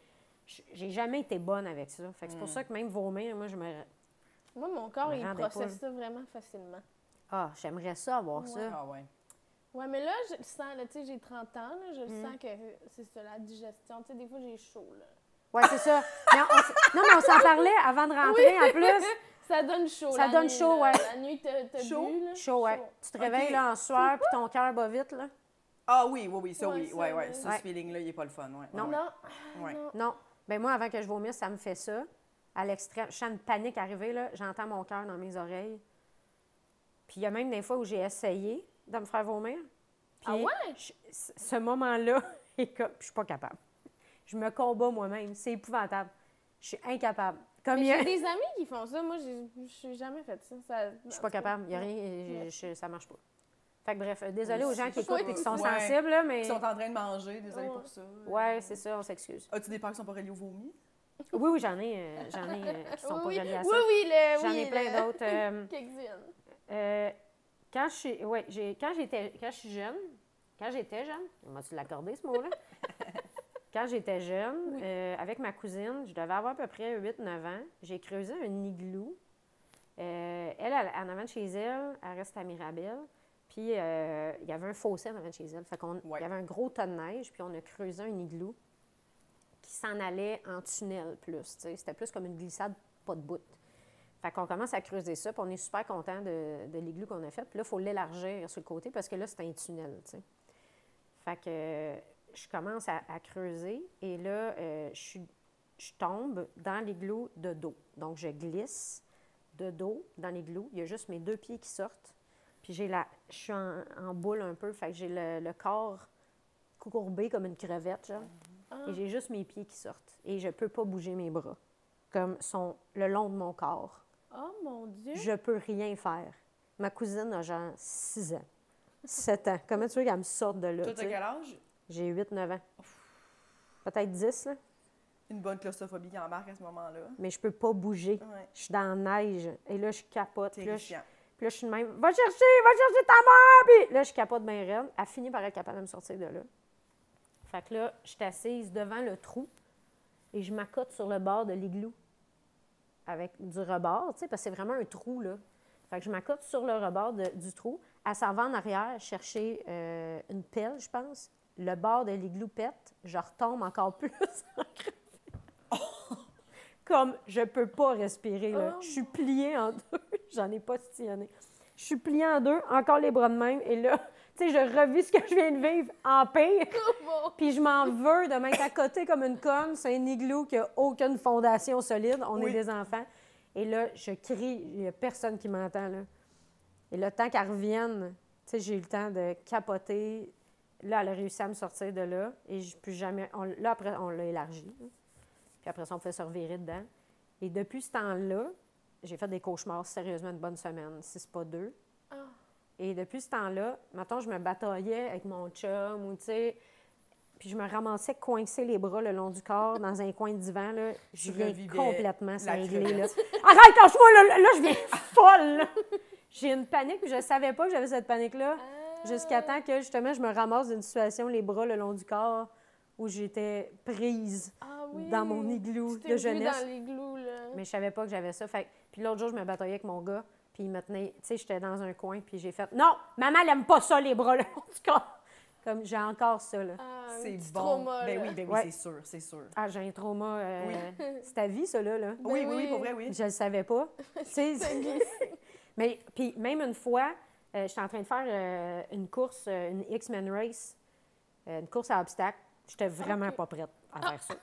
j'ai jamais été bonne avec ça. Fait que c'est pour Mm. ça que même vomir, moi, je me... Moi, mon corps, il processe ça vraiment facilement. Ah, j'aimerais ça avoir Ouais. ça. Ah ouais. Ouais, mais là, je le sens, tu sais, j'ai 30 ans, là, je le Mm. sens que c'est ça, la digestion. Tu sais, des fois, j'ai chaud, là. Ouais, c'est ça. Mais on s- non, mais on s'en parlait avant de rentrer, en plus. [LAUGHS] Ça donne chaud. Ça la donne nuit, chaud, ouais. La nuit, t'as Chaud? bu, là? Chaud, ouais. Tu te réveilles là en sueur, puis ton cœur bat vite, là. Ah oui, oui, oui, ça Ouais, oui. ça, Ouais, ouais. oui. Ça, Ouais. ce feeling-là, il est pas le fun. Ouais. Non. Ouais. Non, Ouais. non. Non. Ben moi, avant que je vomisse, ça me fait ça. À l'extrême. Je sens une panique arriver, là. J'entends mon cœur dans mes oreilles. Puis il y a même des fois où j'ai essayé de me faire vomir. Puis Ah ouais? je- ce moment-là, [LAUGHS] je suis pas capable. Je me combats moi-même. C'est épouvantable. Je suis incapable. Comme Mais il y a- j'ai [LAUGHS] des amis qui font ça. Moi, j'ai j'ai jamais fait ça. ça Je suis pas capable. Il y a rien. Je- je- ça marche pas. Fait que bref, euh, désolé aux gens qui écoutent et qui sont Ouais. sensibles, là, mais. Ils sont en train de manger, désolé Ouais. pour ça. Ouais, c'est ça, on s'excuse. As-tu des peurs qui sont pas reliées au vomi? Oui, oui, j'en ai, euh, j'en ai euh, qui sont oui, pas oui, reliés à ça. oui, oui, le, J'en oui, ai plein le- d'autres. euh, [LAUGHS] euh, quand je suis, ouais, j'ai, quand j'étais, quand je suis jeune, quand j'étais jeune, m'as-tu l'accordé ce mot-là? [LAUGHS] quand j'étais jeune, euh, avec ma cousine, je devais avoir à peu près 8-9 ans, j'ai creusé un igloo. Euh, elle, en avant de chez elle, elle reste à Mirabel. Puis euh, il y avait un fossé en avant de chez elle. Fait qu'on, Ouais. Il y avait un gros tas de neige, puis on a creusé un igloo qui s'en allait en tunnel plus. C'était plus comme une glissade, pas de bout. Fait qu'on commence à creuser ça, puis on est super content de, de l'igloo qu'on a fait. Puis là, il faut l'élargir sur le côté parce que là, c'est un tunnel. Fait que je commence à, à creuser et là, euh, je, suis- je tombe dans l'igloo de dos. Donc, je glisse de dos dans l'igloo. Il y a juste mes deux pieds qui sortent. Puis j'ai la, je suis en, en boule un peu, fait que j'ai le, le corps courbé comme une crevette, genre. Ah. Et j'ai juste mes pieds qui sortent. Et je peux pas bouger mes bras, comme sont le long de mon corps. Oh mon Dieu! Je peux rien faire. Ma cousine a genre 6 ans, 7 ans. Comment tu veux qu'elle me sorte de là? Toi, tu t'as quel âge? J'ai 8-9 ans. Peut-être 10, là. Une bonne claustrophobie qui embarque à ce moment-là. Mais je peux pas bouger. Ouais. Je suis dans la neige. Et là, je capote. Puis là, je, puis là, je suis de même. Va chercher, va chercher ta mère! Puis là, je capote bien raide. Elle finit par être capable de me sortir de là. Fait que là, je suis assise devant le trou et je m'accote sur le bord de l'igloo. Avec du rebord, tu sais, parce que c'est vraiment un trou, là. Fait que je m'accote sur le rebord de- du trou. Elle s'en va en arrière chercher euh, une pelle, je pense. Le bord de l'igloo pète. Je retombe encore [LAUGHS] plus en. Comme je peux pas respirer, là. Oh Je suis pliée en deux. [LAUGHS] J'en ai pas stillonné. Je suis pliée en deux, encore les bras de même. Et là, tu sais, je revis ce que je viens de vivre en pire. Bon. Puis je m'en veux de m'être à côté comme une conne. C'est un igloo qui n'a aucune fondation solide. On Oui. est des enfants. Et là, je crie. Il n'y a personne qui m'entend. Là. Et le temps qu'elle revienne, tu sais, j'ai eu le temps de capoter. Là, elle a réussi à me sortir de là. Et je plus jamais. on- là, après, on l'a élargi. Puis après ça, on fait se revirer dedans. Et depuis ce temps-là, j'ai fait des cauchemars sérieusement une bonne semaine, si c'est pas deux. Ah. Et depuis ce temps-là, maintenant, je me bataillais avec mon chum ou, tu sais, puis je me ramassais coincé les bras le long du corps dans un coin de divan, là. Je viens complètement cinglée, là. Arrête, lâche-moi, là, là, je viens [LAUGHS] folle. J'ai une panique, je savais pas que j'avais cette panique-là. Ah. Jusqu'à temps que, justement, je me ramasse d'une situation, les bras le long du corps, où j'étais prise Ah oui. dans mon igloo Tu t'es de jeunesse. dans l'igloo, là. Mais je savais pas que j'avais ça. Fait, que- puis l'autre jour, je me bataillais avec mon gars, puis il me tenait, tu sais, j'étais dans un coin, puis j'ai fait Non, maman, elle aime pas ça, les bras le long du corps. [LAUGHS] Comme j'ai encore ça, là. Ah, un C'est petit bon. trauma, ben là. oui, ben oui, Ouais. c'est sûr, c'est sûr. Ah, j'ai un trauma. euh, Oui. [LAUGHS] C'est ta vie, ça, là. là. oui, oui, oui, oui. pour vrai, oui. Je le savais pas. [LAUGHS] Tu sais. Mais puis même une fois, euh, j'étais en train de faire euh, une course, euh, une X-Men Race, euh, une course à obstacles. J'étais vraiment pas prête à faire ça.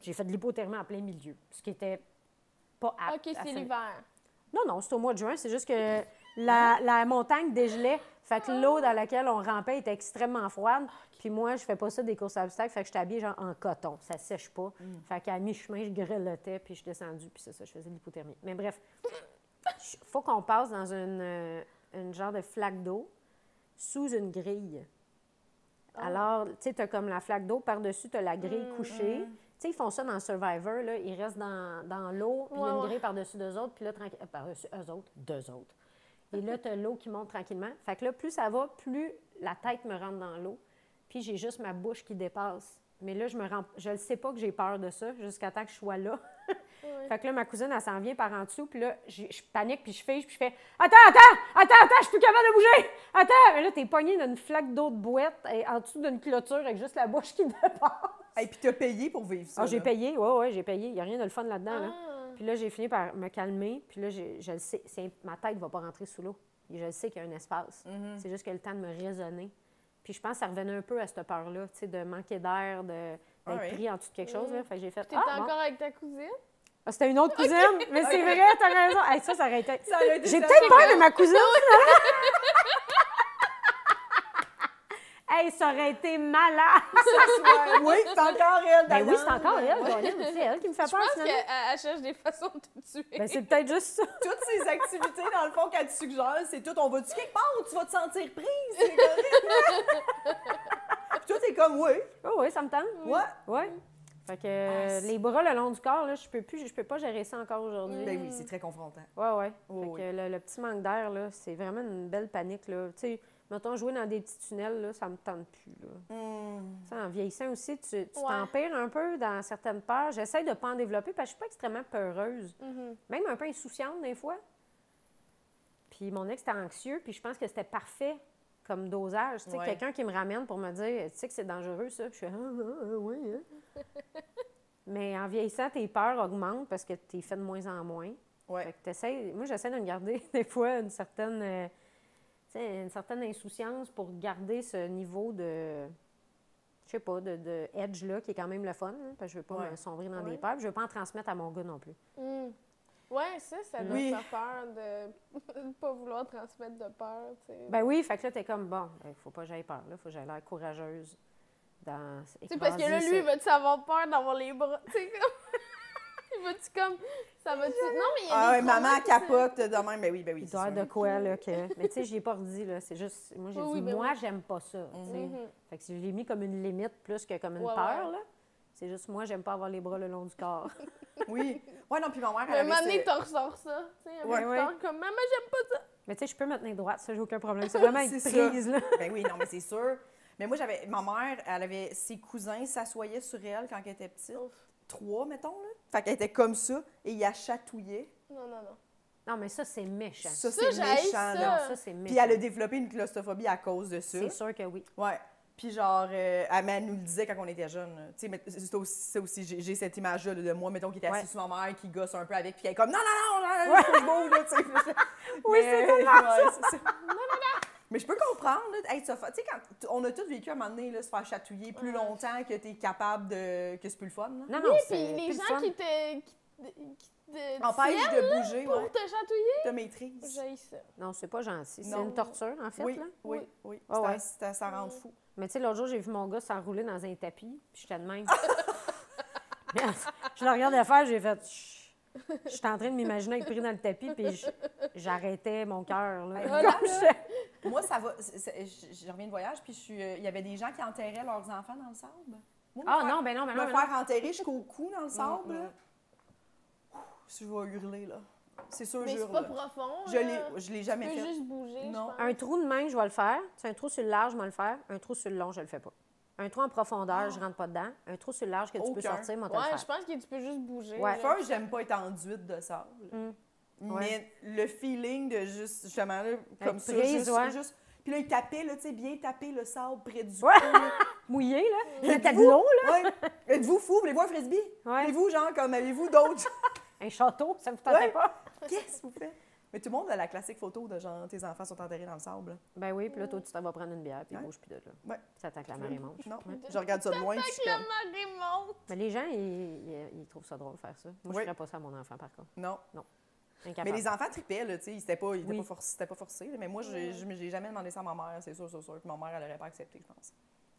J'ai fait de l'hypothermie en plein milieu, ce qui était pas apte. Ok, c'est l'hiver. Non, non, c'est au mois de juin. C'est juste que la, la montagne dégelait. Fait que l'eau dans laquelle on rampait était extrêmement froide. Puis moi, je fais pas ça des courses à obstacles. Fait que j'étais habillée genre en coton. Ça sèche pas. Fait qu'à mi-chemin, je grelottais, puis je suis descendue. Puis c'est ça, je faisais de l'hypothermie. Mais bref, il [LAUGHS] faut qu'on passe dans une, une genre de flaque d'eau sous une grille. Alors, tu sais, tu as comme la flaque d'eau, par-dessus, tu as la grille couchée. Tu sais, ils font ça dans Survivor, là. Ils restent dans, dans l'eau, puis il y a Ouais, une grille par-dessus deux autres, puis là, tranquille, euh, par-dessus eux autres, deux autres. Et là, tu as l'eau qui monte tranquillement. Fait que là, plus ça va, plus la tête me rentre dans l'eau, puis j'ai juste ma bouche qui dépasse. Mais là, je me je ne sais pas que j'ai peur de ça jusqu'à temps que je sois là. [LAUGHS] Ouais. Fait que là, ma cousine, elle s'en vient par en dessous, puis là, je panique, puis je fige, puis je fais Attends, attends, attends, attends, je suis plus capable de bouger! Attends! Mais là, t'es pogné dans une flaque d'eau de boîte, et en dessous d'une clôture avec juste la bouche qui [LAUGHS] dépasse. Et puis t'as payé pour vivre ça. Ah, j'ai payé, ouais, ouais, j'ai payé. Il n'y a rien de le fun là-dedans. Là. Ah. Puis là, j'ai fini par me calmer, puis là, je le sais, ma tête ne va pas rentrer sous l'eau. Et je le sais qu'il y a un espace. Mhm. C'est juste que le temps de me raisonner. Puis je pense que ça revenait un peu à cette peur-là, tu sais, de manquer d'air, de- d'être Ah oui. pris en dessous de quelque chose. Là. Fait que j'ai fait T'étais Ah, bon. encore avec ta cousine? Ah, c'était une autre cousine, mais c'est vrai, t'as raison. Hey, ça, ça aurait été. J'ai peut-être peur de ma cousine, [LAUGHS] hey, ça aurait été malade. Oui, c'est encore elle, Ben oui, c'est encore elle, Colin. C'est elle qui me fait Je peur, pense finalement. qu'elle elle cherche des façons de te tuer. Ben, c'est peut-être juste ça. [LAUGHS] Toutes ces activités, dans le fond, qu'elle te suggère, c'est tout. On va-tu quelque part où tu vas te sentir prise? C'est correct. [LAUGHS] Puis toi, t'es comme, oui, Oh, oui, ça me tente. ouais. Ouais. Fait que euh, Ah, c'est- les bras le long du corps, là, je peux plus, je peux pas gérer ça encore aujourd'hui. Ben oui, c'est très confrontant. Ouais, ouais. Oui, fait oui. que le, le petit manque d'air, là, c'est vraiment une belle panique, là. Tu sais, mettons, jouer dans des petits tunnels, là, ça me tente plus, là. Tu sais, en vieillissant aussi, tu tu Ouais. t'empires un peu dans certaines peurs. J'essaie de pas en développer parce que je suis pas extrêmement peureuse. Mhm. Même un peu insouciante, des fois. Puis mon ex était anxieux, puis je pense que c'était parfait comme dosage. Tu sais, Ouais. quelqu'un qui me ramène pour me dire, tu sais que c'est dangereux, ça. Puis je fais, ah, ah, ah, oui, hein. [LAUGHS] Mais en vieillissant, tes peurs augmentent parce que tu es fait de moins en moins. Fait Ouais. que t'essaies- moi, j'essaie de me garder [LAUGHS] des fois une certaine, euh, une certaine insouciance pour garder ce niveau de, je sais pas, de, de edge-là qui est quand même le fun, hein, parce que je veux pas Ouais. me sombrer dans Ouais. des peurs. puis Je veux pas en transmettre à mon gars non plus. Mm. Ouais, ça, ça doit Oui. faire peur de ne [LAUGHS] pas vouloir transmettre de peur, tu sais. Ben oui, fait que là, t'es comme, bon, il faut pas que j'aille peur, là, faut que j'aille l'air courageuse dans... Tu sais, parce que là, lui, il ce- va-tu avoir peur d'avoir les bras? Tu sais, comme. [LAUGHS] il va-tu comme. Ça va-tu? Non, mais il y a Ah des ouais, maman capote de même. Ben oui, ben oui. Il doit de quoi, là, que... Mais tu sais, j'y ai pas redit, là, c'est juste... Moi, j'ai Oui, dit, oui, ben moi, oui. j'aime pas ça. Mhm. Fait que je l'ai mis comme une limite plus que comme une Ouais, peur, ouais. là. C'est juste, moi, j'aime pas avoir les bras le long du corps. [LAUGHS] Oui. Ouais, non, puis ma mère, elle avait t'en ressors ça. Tu sais, Ouais, ouais. comme maman, j'aime pas ça. Mais tu sais, je peux me tenir droite, ça, j'ai aucun problème. C'est [LAUGHS] vraiment ça. prise, là. Ben oui, non, mais c'est sûr. Mais moi, j'avais. Ma mère, elle avait. Ses cousins s'assoyaient sur elle quand elle était petite. Ouf. Trois, mettons, là. Fait qu'elle était comme ça et il la chatouillait. Non, non, non. Non, mais ça, c'est méchant. Ça, Ça, c'est méchant, ça. là. Ça, c'est méchant. Puis elle a développé une claustrophobie à cause de ça. C'est sûr que oui. Ouais. Puis genre, euh, elle, mais elle nous le disait quand on était jeunes. Tu sais, mais c'est aussi, c'est aussi j'ai, cette image-là de moi, mettons, qui était assis Ouais. sur ma mère, qui gosse un peu avec, puis elle est comme non, non, non, non, non, je bouge, là, tu sais. [LAUGHS] Oui, Mais, c'est tellement ouais, c'est ça. Mais je peux comprendre, là, hey, ça tu sais, quand on a tous vécu à un moment donné, là, se faire chatouiller plus Ouais. longtemps que t'es capable de. que c'est plus le fun, là. Non, non, Oui, c'est puis les gens fun. qui te. qui qui te de bouger, pour ouais, te chatouiller. te maîtrise. Ça. Non, c'est pas gentil. C'est Non. une torture, en fait, Oui, là. oui, Oui. oui. C'est- ouais. c'est- ça rend fou. Mais tu sais, l'autre jour, j'ai vu mon gars s'enrouler dans un tapis, puis j'étais de même. [LAUGHS] je le regardais faire, j'ai fait... J'étais en train de m'imaginer être pris dans le tapis, puis j'arrêtais mon cœur, Moi, ça va. je, reviens de voyage, puis euh, il y avait des gens qui enterraient leurs enfants dans le sable. Moi, Ah faire- non, ben non, ben non, me ben non. faire enterrer jusqu'au cou dans le sable, mm. Ouh, Je vais hurler, là. C'est sûr, Mais je c'est pas là. profond. Je là. l'ai, je l'ai Tu jamais peux fait. juste bouger, Non. je pense. Un trou de main, je vais le faire. C'est un trou sur le large, je vais le faire. Un trou sur le long, je le fais pas. Un trou en profondeur, je rentre pas dedans. Un trou sur le large que tu peux Aucun. sortir, moi, le Ouais, faire. je pense que tu peux juste bouger. Ouais. là. First, j'aime pas être enduite de sable. Mm. Mais Ouais. le feeling de juste, justement, là, comme ça, prise, juste, ouais. juste- Puis là, il tapait, là, tu sais, bien taper le sable près du Ouais. cou, là. [LAUGHS] Mouillé, là. Et C'était de vous? l'eau, là. Ouais. Êtes-vous fou? Voulez-vous un frisbee? Ouais. Voulez-vous, genre, comme, avez-vous d'autres? [LAUGHS] Un château, ça vous tentait Ouais. pas? Qu'est-ce que vous faites? Mais tout le monde a la classique photo de genre, tes enfants sont enterrés dans le sable. Ben oui, puis là, toi, tu t'en vas prendre une bière, puis bouge plus de là. Ouais. Ça que la marée monte. Non, Ouais. je regarde ça de loin. puis suis La marée monte! Mais les gens, ils, ils- ils trouvent ça drôle de faire ça. Moi, je Oui. ferais pas ça à mon enfant, par contre. Non. Incapable. Mais les enfants tripaient, là, tu sais, ils étaient pas, ils étaient Oui. pas, forcés, c'était pas Mais moi, j'ai je- j'ai jamais demandé ça à ma mère, c'est sûr, c'est sûr. Puis ma mère, elle aurait pas accepté, je pense.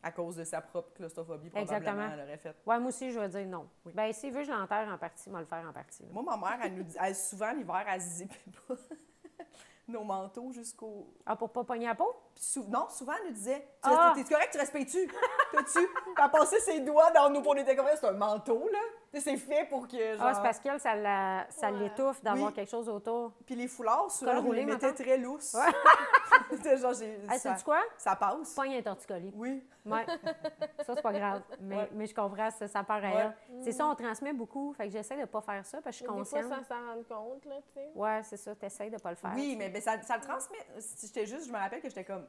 À cause de sa propre claustrophobie, probablement, Exactement. elle aurait fait. Ouais, moi aussi, je vais dire non. Oui. Ben, s'il veut, je l'enterre en partie, moi le faire en partie. là. Moi, ma mère, elle nous dit, elle, souvent, l'hiver, elle zippait pas [LAUGHS] nos manteaux jusqu'au. Ah, pour pas pogner la peau? Sou- Non, souvent, elle nous disait Tu Ah! T'es correct, tu respectes-tu? T'as-tu? Passait ses doigts dans nos. On était comme c'est un manteau, là. C'est fait pour que. Genre... Ah, c'est parce qu'elle, ça la- ça Ouais. l'étouffe d'avoir Oui. quelque chose autour. Puis les foulards, souvent, roulé, les mettait mettons. très lousses. Ouais. C'était [LAUGHS] genre, j'ai- Hey, ça, quoi? ça passe. Pogne un torticolis. Oui. Ouais. ça, c'est pas grave. Mais, Ouais. mais je comprends, ça, ça part à Ouais. elle. C'est ça, on transmet beaucoup. Fait que j'essaie de pas faire ça parce que je suis Des fois, consciente. sans s'en rendre compte, là, tu sais. Ouais, c'est ça, t'essayes de pas le faire. Oui, mais ben, ça, ça le transmet. Si j'étais juste, je me rappelle que j'étais comme.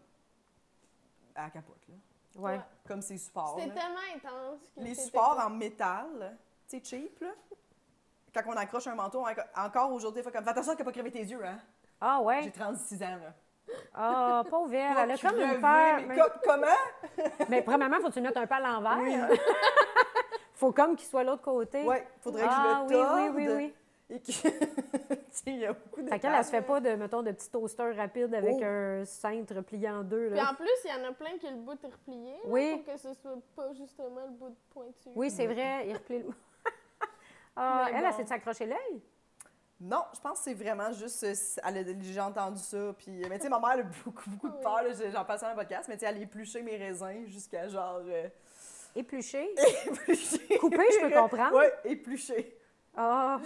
À la capote, là. Ouais. Ouais. Comme ces supports. C'était tellement intense. que Les supports en métal, tu sais, cheap, là. Quand on accroche un manteau, enco- encore aujourd'hui, il faut comme. Fais attention qu'elle n'a pas crevé tes yeux, hein. Ah, J'ai ouais. 36 ans, là. Ah, pauvre elle. Elle a Pas comme une peur. mais Mais, co- comment? mais premièrement, faut que tu le mettes un peu à l'envers. faut comme qu'il soit l'autre côté. Ouais, faudrait ah, que je le oui, torde. oui, oui, oui. Et que. [LAUGHS] il y a beaucoup de. Fait qu'elle, elle se fait pas de, mettons, de petits toasters rapides avec Oh. un cintre plié en deux. Puis Là. en plus, il y en a plein qui le bout est replié. là, Oui. Pour que ce soit pas justement le bout de pointu. Oui, c'est vrai, il replie le... ah, elle, bon. elle s'est accroché l'œil? Non, je pense que c'est vraiment juste. euh, elle a- J'ai entendu ça. Puis, mais tu sais, ma mère elle a beaucoup, beaucoup de Oui. peur. là, J'en passe dans le podcast. Mais tu sais, elle épluchait mes raisins jusqu'à genre. euh, Épluché? [LAUGHS] éplucher. Coupé, je peux [LAUGHS] comprendre. Ouais, éplucher. Ah!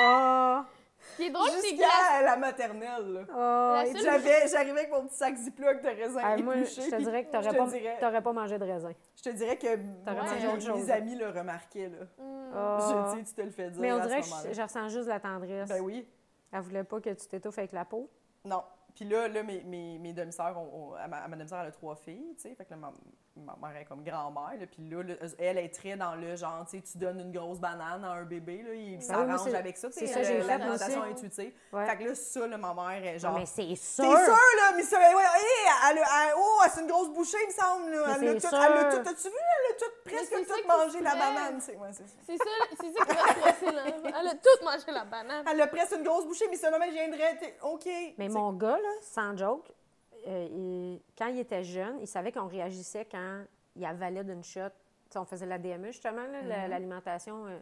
Ah! Ce qui est drôle, c'est que Jusqu'à la maternelle. là. Ah! La J'avais, j'arrivais avec mon petit sac Ziploc de raisins Ah, moi, épluchés. je te dirais que t'aurais pas, dirais- t'aurais pas mangé de raisin. Je te dirais que mes- amis le remarquaient. Là. Hmm. Ah. Je, tu sais, tu te le fais dire. Mais on dirait que je, je ressens juste la tendresse. Ben oui. Elle voulait pas que tu t'étouffes avec la peau. Non. Puis là, là mes, mes, mes demi-sœurs, ont- ont- à ma, à ma demi-sœur, elle a trois filles, tu sais. Fait que là, ma, ma mère est comme grand-mère. là, Puis là, là, elle est très dans le genre, tu sais, tu donnes une grosse banane à un bébé, là, il oui, s'arrange c'est- avec ça. tu sais, c'est ça, j'ai fait, L'alimentation intuitive. Ouais. Fait que là, ça, là, ma mère est Non, genre. mais c'est T'es sûr! sûr, là? Mais ça, ouais, hey, elle, a- elle- oh, c'est une grosse bouchée, il me semble. Là. Mais Elle a c'est tout, elle a sûr. tout, as-tu vu? Elle presque tout mangé la banane. C'est ouais, c'est ça. C'est ça, c'est ça qui va stresser, là. [LAUGHS] Elle a tout mangé la banane. Elle a presque une grosse bouchée, mais je viendrais. t'es- OK. Mais mon gars, là, sans joke, euh, il- quand il était jeune, il savait qu'on réagissait quand il avalait d'une shot. On faisait la DME, justement, Mhm. l'alimentation. euh,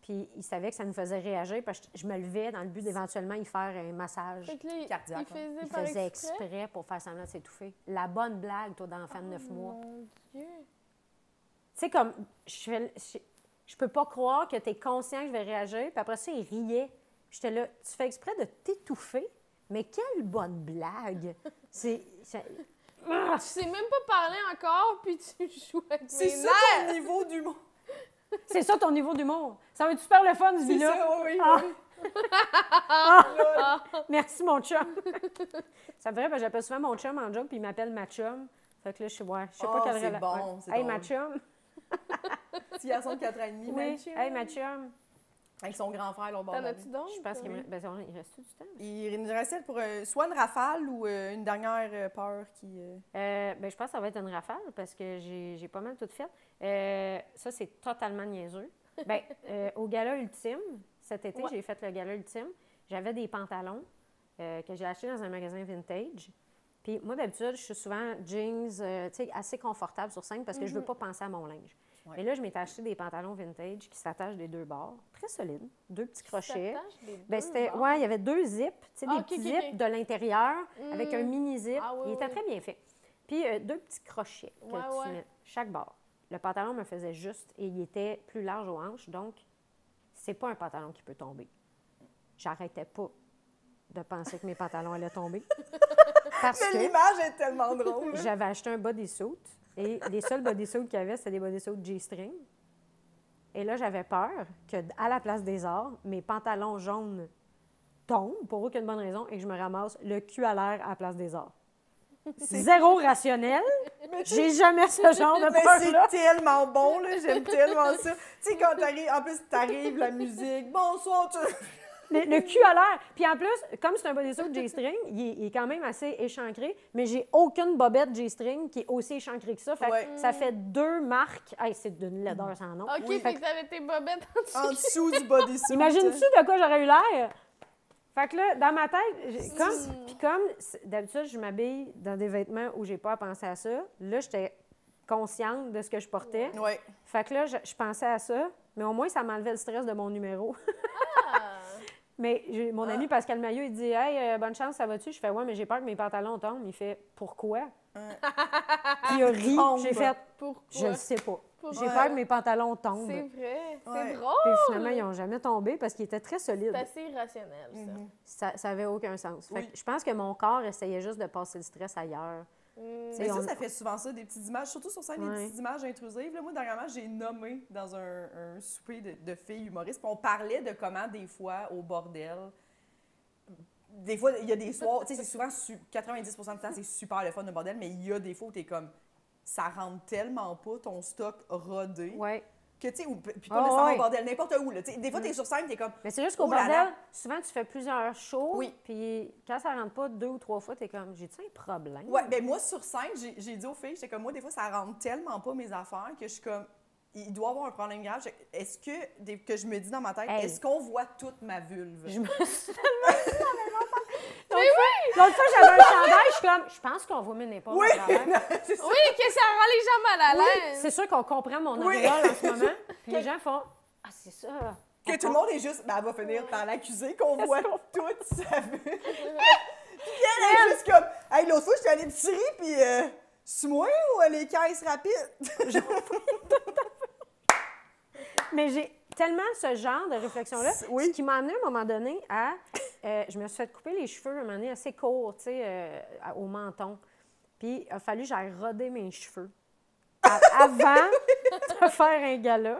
puis il savait que ça nous faisait réagir parce que je me levais dans le but d'éventuellement y faire un massage. Cardiaque, il faisait Il par faisait exprès? exprès pour faire semblant de s'étouffer. La bonne blague, toi, d'enfant de 9 mois. Mon Dieu. Tu sais, comme, je, fais- je, je peux pas croire que tu es conscient que je vais réagir. Puis après ça, il riait. J'étais là, tu fais exprès de t'étouffer? Mais quelle bonne blague! [LAUGHS] C'est. c'est- Ah! Tu sais même pas parler encore, puis tu [LAUGHS] joues avec C'est ça nerfs. ton niveau d'humour. C'est ça ton niveau d'humour. Ça va être super le fun, ce C'est là ça, oui, Ah. oui. [LAUGHS] Merci, mon chum. ça me ferait, parce que j'appelle souvent mon chum en joke, puis il m'appelle ma chum. Fait que là, je sais, ouais, je sais Oh, pas quelle c'est rela- bon, c'est Hey, drôle. ma chum. [LAUGHS] Petit garçon de 4 ans et demi, Oui. Mathieu. Hey, ma chum. Avec son grand frère, l'autre bord T'en as-tu donc? Je pense qu'il me- ben, il reste du temps? Il nous restait pour euh, soit une rafale ou euh, une dernière euh, peur qui. euh, Euh, ben, je pense que ça va être une rafale parce que j'ai pas mal tout fait. Euh, ça, c'est totalement niaiseux. Ben, euh, au gala ultime, cet été, Ouais. j'ai fait le gala ultime. J'avais des pantalons euh, que j'ai achetés dans un magasin vintage. Puis moi, d'habitude, je suis souvent jeans, euh, tu sais, assez confortable sur scène parce que je veux pas penser à mon linge. Ouais. Mais là, je m'étais acheté des pantalons vintage qui s'attachent des deux bords, très solides, deux petits crochets. S'attache des Ben, deux c'était, bords. ouais, il y avait deux zips, tu sais, Ah, des petits ok, zips de l'intérieur avec un Mm. mini zip. Ah, oui, il était oui. très bien fait. Puis euh, deux petits crochets que Ouais, tu ouais. mets chaque bord. Le pantalon me faisait juste et il était plus large aux hanches, donc c'est pas un pantalon qui peut tomber. J'arrêtais pas de penser que mes pantalons allaient tomber. [LAUGHS] Parce Mais que l'image est tellement drôle. j'avais acheté un bodysuit et les seuls bodysuits qu'il y avait, c'était des bodysuits G-string. Et là, j'avais peur que, à la place des arts, mes pantalons jaunes tombent pour aucune bonne raison et que je me ramasse le cul à l'air à la place des arts. zéro rationnel. J'ai jamais ce genre de [LAUGHS] Mais peur-là. c'est tellement bon, là. J'aime tellement ça. Tu sais, quand t'arrives, en plus, t'arrives, la musique. Bonsoir, tu. Le, le cul à l'air. Puis en plus, comme c'est un bodysuit G-string, il, est- il est quand même assez échancré, mais j'ai aucune bobette G-string qui est aussi échancrée que ça. Fait que ça fait deux marques. Hey, c'est d'une laideur sans nom. Ok, Oui. fait que t'avais tes bobettes en dessous. En dessous du bodysuit. Imagine-tu de quoi j'aurais eu l'air? Fait que là, dans ma tête, comme, puis comme d'habitude, je m'habille dans des vêtements où j'ai pas à penser à ça. Là, j'étais consciente de ce que je portais. Ouais. Fait que là, je, je pensais à ça, mais au moins, ça m'enlevait le stress de mon numéro. Ah. [LAUGHS] mais mon ami Pascal Maillot, il dit Hey, euh, bonne chance, ça va-tu? Je fais Ouais, mais j'ai peur que mes pantalons tombent. Il fait Pourquoi? Puis il a. [LAUGHS] J'ai fait Pourquoi? Je le sais pas. J'ai peur que mes pantalons tombent. C'est Puis vrai, c'est Ouais. drôle. finalement, ils n'ont jamais tombé parce qu'ils étaient très solides. C'est assez irrationnel, ça. Mhm. Ça, ça avait aucun sens. Fait Oui. que je pense que mon corps essayait juste de passer le stress ailleurs. Mm. Mais ça, on- ça fait souvent ça, des petites images, surtout sur scène, Ouais. des petites images intrusives. Là, moi, dernièrement, j'ai nommé dans un, un souper de, de filles humoristes, puis on parlait de comment, des fois, au bordel, des fois, il y a des soirs, tu sais, c'est souvent, su- 90 du temps, c'est super le fun, le bordel, mais il y a des fois où t'es comme, ça rentre tellement pas, ton stock rodé, Ouais. Que, tu sais, ou- puis pas Ah, nécessairement au bordel, n'importe où, là, tu. Des fois, t'es sur scène, t'es comme, Mais c'est juste qu'au Oh bordel, là. souvent, tu fais plusieurs shows. Oui. Puis quand ça rentre pas deux ou trois fois, t'es comme J'ai-tu un problème? Ouais, ben moi, sur scène, j'ai j'ai dit aux filles, j'étais comme, moi, des fois, ça rentre tellement pas mes affaires que je suis comme, il doit avoir un problème grave. Est-ce que, que je me dis dans ma tête, Hey. est-ce qu'on voit toute ma vulve? Je me [LAUGHS] suis tellement dit la même affaire. L'autre fois- L'autre fois, j'avais un chandail, je suis comme Je pense qu'on voit mes épaules Oui! [LAUGHS] C'est ça. Oui, que ça rend les gens mal à l'aise. C'est sûr qu'on comprend mon Oui. auréole en ce moment. [LAUGHS] Puis les gens font Ah, c'est ça. Que tout le monde est juste, ben, elle va finir par l'accuser qu'on voit toute sa vulve. Puis elle est juste comme, hey, l'autre fois, j'étais à l'épicerie, puis, euh, c'est moi ou euh, les caisses rapides? Mais j'ai tellement ce genre de réflexion-là, Oui. ce qui m'a amené à un moment donné à. euh, je me suis fait couper les cheveux à un moment donné assez courts, tu sais, euh, au menton. Puis il a fallu que j'aille roder mes cheveux à- [LAUGHS] avant de faire un gala.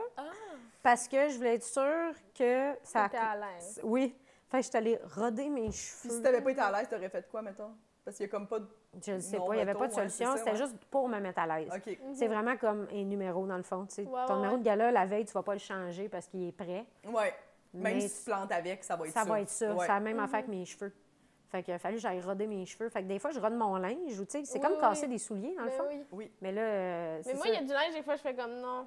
Parce que je voulais être sûre que ça. T'étais à l'aise. Oui. Fait que je suis allée roder mes Puis cheveux. si t'avais pas été à l'aise, t'aurais fait quoi, mettons? Parce qu'il y a comme pas de. Je ne sais Non, pas, il n'y avait pas de ouais, solution. C'était ouais. juste pour me mettre à l'aise. C'est vraiment comme un numéro, dans le fond. Ouais, Ton ouais, numéro de gala, la veille, tu ne vas pas le changer parce qu'il est prêt. Ouais. Même Mais si tu te plantes avec, ça va être ça ça. va être ça. Ouais. C'est la même affaire que mes cheveux. Fait qu'il a fallu que j'aille roder mes cheveux. Fait que des fois, je rode mon linge. ou tu sais, C'est Oui, comme oui, casser oui. des souliers, dans le Ben fond. oui. Oui. Mais là, euh, Mais moi, il y a du linge, des fois, je fais comme non.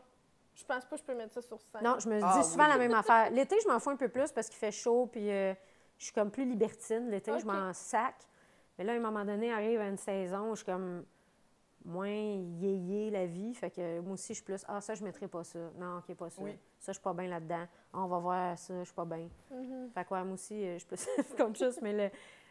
Je pense pas que je peux mettre ça sur scène. Non, je me dis Ah, souvent oui. la même affaire. L'été, je m'en fous un peu plus parce qu'il fait chaud, puis euh, je suis comme plus libertine. L'été, je m'en sac. Mais là, à un moment donné, arrive une saison où je suis comme moins yéyé la vie. Fait que moi aussi, je suis plus Ah, ça, je mettrai pas ça. Non, OK, pas ça. Oui. Ça, je suis pas bien là-dedans. Ah, on va voir ça, je suis pas bien. Mhm. Fait que ouais, moi aussi, euh, je suis plus comme juste, mais le.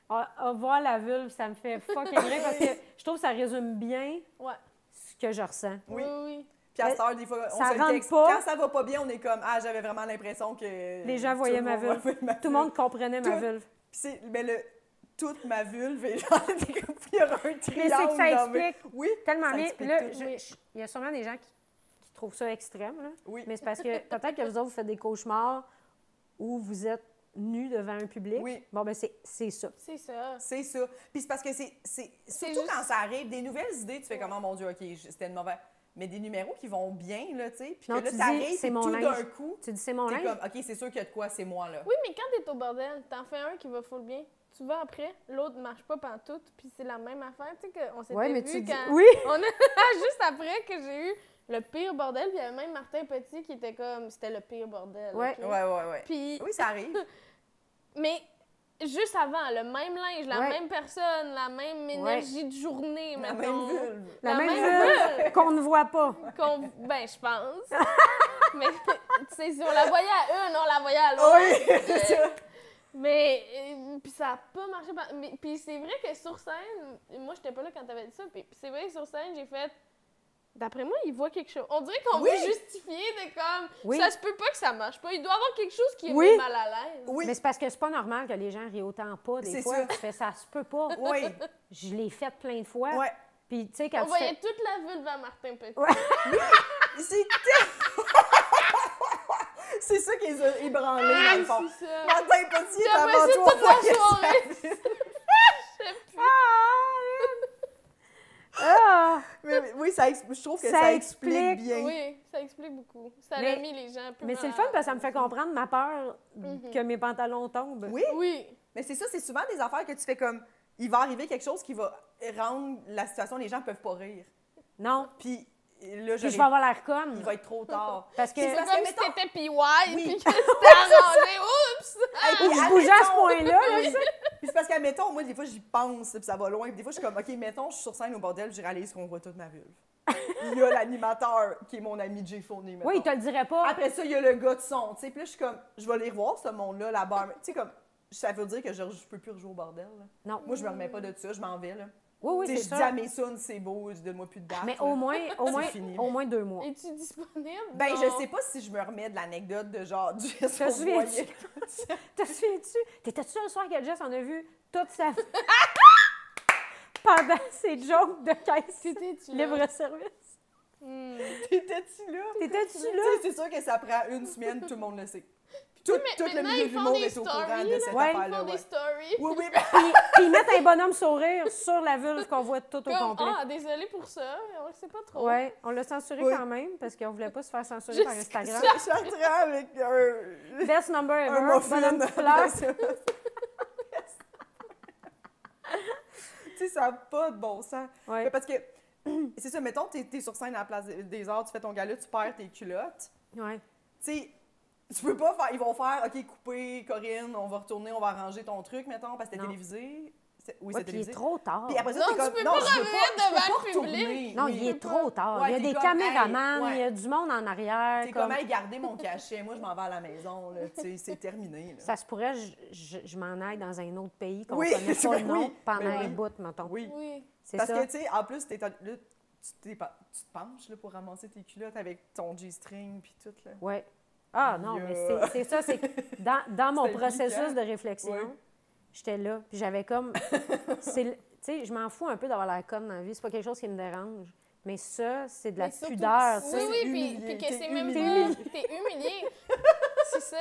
ah, ah, voir la vulve, ça me fait fucking rire parce que [LAUGHS] je trouve que ça résume bien Ouais. ce que je ressens. Oui, Oui. oui. Puis à cette heure, des fois, on ça se rentre texte. pas. Quand ça va pas bien, on est comme Ah, j'avais vraiment l'impression que. Les gens voyaient ma vulve. Tout le monde comprenait ma Tout- vulve. Puis c'est. Mais le. Toute ma vulve et [LAUGHS] genre, il y aura un Mais c'est triangle. que ça dans mes- explique Oui. tellement ça bien. explique Là, je- je- il y a sûrement des gens qui, qui trouvent ça extrême, là. Oui. mais c'est parce que [LAUGHS] peut-être que vous autres, vous faites des cauchemars où vous êtes nus devant un public. Oui. Bon, ben c'est c'est ça. C'est ça. C'est ça. Puis c'est parce que c'est. c'est- Surtout juste- quand ça arrive, des nouvelles idées, tu fais comment, mon Dieu, OK, c'était une mauvaise. Mais des numéros qui vont bien, là, tu sais. Puis Non, que là, tu dis, t'arrives, c'est tout d'un coup, Tu dis, c'est mon linge. comme, OK, c'est sûr qu'il y a de quoi, c'est moi, là. Oui, mais quand t'es au bordel, t'en fais un qui va full bien. Tu vas après, l'autre marche pas pantoute, puis c'est la même affaire. Tu sais, qu'on s'était Ouais, mais vu tu dis. quand... Oui! [LAUGHS] On a [LAUGHS] juste après que j'ai eu le pire bordel, puis il y avait même Martin Petit qui était comme c'était le pire bordel. Ouais. ok? Ouais, ouais, ouais. Puis, Oui, ça arrive. [LAUGHS] mais juste avant, le même linge, la Ouais. même personne, la même énergie de journée, La mettons. même vulve. La, La même, même vulve qu'on ne voit pas. Qu'on- Ben, je pense. mais, tu sais, si on la voyait à une, on la voyait à l'autre. Oui, c'est ça. Mais, euh, puis ça a pas marché. par- Mais, puis c'est vrai que sur scène, moi, j'étais pas là quand t'avais dit ça, puis puis c'est vrai que sur scène, j'ai fait. D'après moi, il voit quelque chose. On dirait qu'on Oui. veut justifier de comme. Oui. Ça se peut pas que ça marche pas. Il doit y avoir quelque chose qui est Oui. mal à l'aise. Oui. Mais c'est parce que c'est pas normal que les gens rient autant pas des fois. ça. Tu fais ça, se peut pas. Oui. Je l'ai fait plein de fois. Ouais. Puis, tu sais, quand On tu voyait fais... toute la vulve à Martin Petit. Ouais. [LAUGHS] C'est C'est ça qui les a ébranlés, dans le fond. C'est ça. Martin Petit est avant toi. toute la soirée. ça. Je sais plus. Ah! Ah! Mais, mais oui, ça, je trouve que Ça ça, explique, explique, bien. Oui, ça explique beaucoup. Ça Mais- a mis les gens un peu Mais c'est le fun parce que ça me fait comprendre ma peur Mhm. que mes pantalons tombent. Oui, Oui. mais c'est ça, c'est souvent des affaires que tu fais comme. Il va arriver quelque chose qui va rendre la situation, les gens peuvent pas rire. Non. Puis là, Puis je vais avoir l'air conne. il va être trop tard. [LAUGHS] Parce que C'est C'est parce comme que, si mettons- t'étais PY, Oui. puis que [LAUGHS] c'était arrangé. Oups! Hey, puis je bougeais à ce point-là. là. Puis c'est parce que, mettons, moi, des fois, j'y pense, puis ça va loin. Puis des fois, je suis comme, OK, mettons, je suis sur scène au bordel, puis je réalise qu'on voit toute ma vulve. [LAUGHS] Il y a l'animateur qui est mon ami Jay Fournier. Oui, il te le dirait pas. Après ça, il y a le gars de son, tu sais. Puis là, je suis comme, je vais les revoir, ce monde-là, la barre. Tu sais, comme, ça veut dire que je, je peux plus rejouer au bordel, là. Non. Moi, je me remets pas de ça, je m'en vais, là. Oui, oui, c'est je ça. dis à mes sons, c'est beau, je donne-moi plus de date. Mais là. au moins, [LAUGHS] au moins, fini. au moins deux mois. Es-tu disponible? Ben, Non. je sais pas si je me remets de l'anecdote de genre, [LAUGHS] du Te souviens-tu? [LAUGHS] Te souviens-tu? T'étais-tu le soir que Jess, on a vu toute sa vie? Pendant ses jokes de caisse T'étais-tu là? libre-service? Hmm. T'étais-tu là? T'étais-tu Tu là? c'est sûr que ça prend une semaine, tout le monde le sait. Tout, mais tout le milieu du monde est au courant de cette Ouais. Ils affaire-là. des ouais. stories. Oui, oui, Puis, puis ils mettent un bonhomme sourire sur la vulve qu'on voit tout au Comme, complet. ah, désolé pour ça, on le sait pas trop. Ouais, on l'a censuré Oui. quand même parce qu'on voulait pas se faire censurer par Instagram. Je suis avec un, Best number un ever, muffin. bonhomme tu sais, ça n'a pas de bon sens. Ouais. Mais parce que, [CLEARS THROAT] c'est ça, mettons, t'es es sur scène à la place des- des arts, tu fais ton gala, tu perds tes culottes. Ouais. Tu sais, tu peux pas faire. Ils vont faire, OK, couper, Corinne, on va retourner, on va arranger ton truc, mettons, parce que Non. télévisé. C'est- Oui, Ouais, c'est puis il est télévisé. trop tard. Puis après ça, Non, t'es tu comme, peux non, pas revenir devant pas le public. Non, Oui. il est trop tard. Ouais, il y a t'es des comme, caméramans, hey, ouais. il y a du monde en arrière. C'est comme- comme, hey, garder mon cachet, moi, je m'en vais à la maison, c'est terminé. Là. Ça se pourrait, je, je, je m'en aille dans un autre pays qu'on Oui, connaît c'est [LAUGHS] pas le nom oui, pendant un oui. bout, mettons. Oui. Oui. Parce ça. que, tu sais, en plus, t'es, là, tu, t'es pas- tu te penches là, pour ramasser tes culottes avec ton G-string puis tout. Là. Ouais. Ah non, mais c'est c'est ça, c'est dans, dans [LAUGHS] mon processus de réflexion, Ouais. j'étais là, puis j'avais comme... [LAUGHS] Tu sais, je m'en fous un peu d'avoir la conne dans la vie, c'est pas quelque chose qui me dérange. Mais ça, c'est de la surtout- pudeur, tu Oui, oui, puis, que T'es c'est même humilié. pas. T'es humilié. [LAUGHS] c'est ça.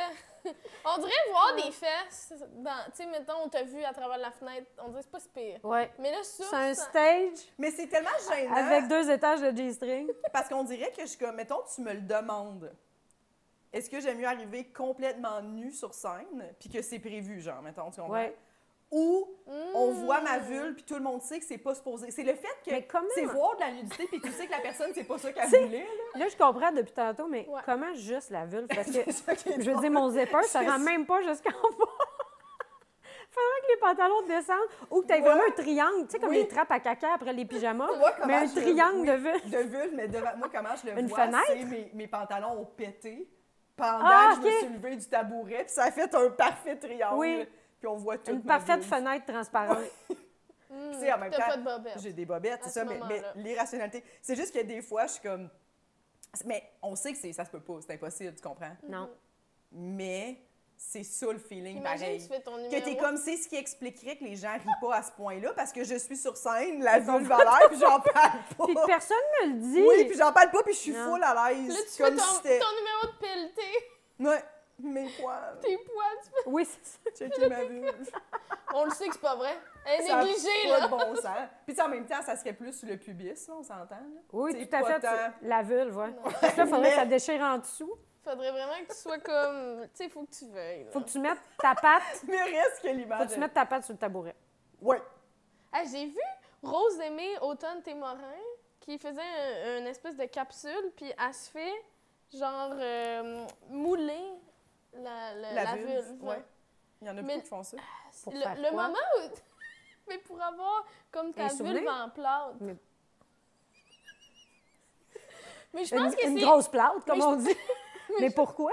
On dirait voir des fesses. dans- Tu sais, mettons, on t'a vu à travers la fenêtre. On dirait que c'est pas si pire. Ouais. Mais là, ça. C'est un ça- stage Mais c'est tellement gênant avec deux étages de G-string. parce qu'on dirait que je suis comme, mettons, tu me le demandes. Est-ce que j'aime mieux arriver complètement nue sur scène puis que c'est prévu, genre, mettons, tu comprends? Ouais. Ou on Mm. voit ma vulve puis tout le monde sait que c'est pas supposé. C'est le fait Mais que comment- c'est voir de la nudité puis tu sais que la personne, c'est pas ça qu'elle voulait. là. Là, je comprends depuis tantôt, mais Ouais. comment juste la vulve? Parce [LAUGHS] que, C'est ça qui est je veux dire, mon zipper, ça rend même pas jusqu'en bas. [LAUGHS] Faudrait que les pantalons descendent ou que tu aies Ouais. vraiment un triangle, tu sais, comme Oui. les trappes à caca après les pyjamas, Moi, comment mais un le- triangle oui, de vulve. de vulve, mais devant moi, comment je le Une vois, fenêtre? mes, mes pantalons ont pété pendant Ah, que je me suis levée du tabouret, puis ça a fait un parfait triangle. Oui. Puis on voit toute Une ma parfaite fenêtre transparente. Tu sais, [LAUGHS] en même temps, pas de bobette. J'ai des bobettes, c'est ce ça, mais, mais l'irrationalité, c'est juste que des fois, je suis comme... Mais on sait que ça se peut pas, c'est impossible, tu comprends? Non. Mais c'est ça le feeling, Imagine, pareil. tu fais ton numéro. Que t'es comme, c'est ce qui expliquerait que les gens rient pas à ce point-là, parce que je suis sur scène, la vulve à l'air, puis j'en parle [LAUGHS] pas. Puis que personne me le dit. Oui, puis j'en parle pas, puis je suis full à l'aise. Là, tu comme fais si ton, c'était... ton numéro de pelleté, [LAUGHS] Ouais, mes poils. tes poils. tu fais- Oui, c'est ça. [LAUGHS] Checker ma vulve. On le sait que c'est pas vrai. Elle est Ça négligée, pas là. de bon sens. Puis tu sais, en même temps, ça serait plus sur le pubis, là, on s'entend. Oui, tout à fait. La vulve, ouais. Il faudrait que ça déchire en dessous. Faudrait vraiment que tu sois comme. Tu sais, faut que tu veuilles. là. Faut que tu mettes ta patte. [LAUGHS] Mais reste que Faut l'image. que tu mettes ta patte sur le tabouret. Ouais. Ah, j'ai vu Rose Aimée Automne Témorin qui faisait un- une espèce de capsule, puis elle se fait genre euh, mouler la, la, La, la vulve. vulve. Ouais. Il y en a Mais- beaucoup qui font ça. Pour le faire le quoi? moment où. [LAUGHS] Mais pour avoir comme ta Un vulve en plâtre. Mais- Mais je Une, pense que une c'est. grosse plâtre, comme Mais je- on dit. [LAUGHS] Mais pourquoi?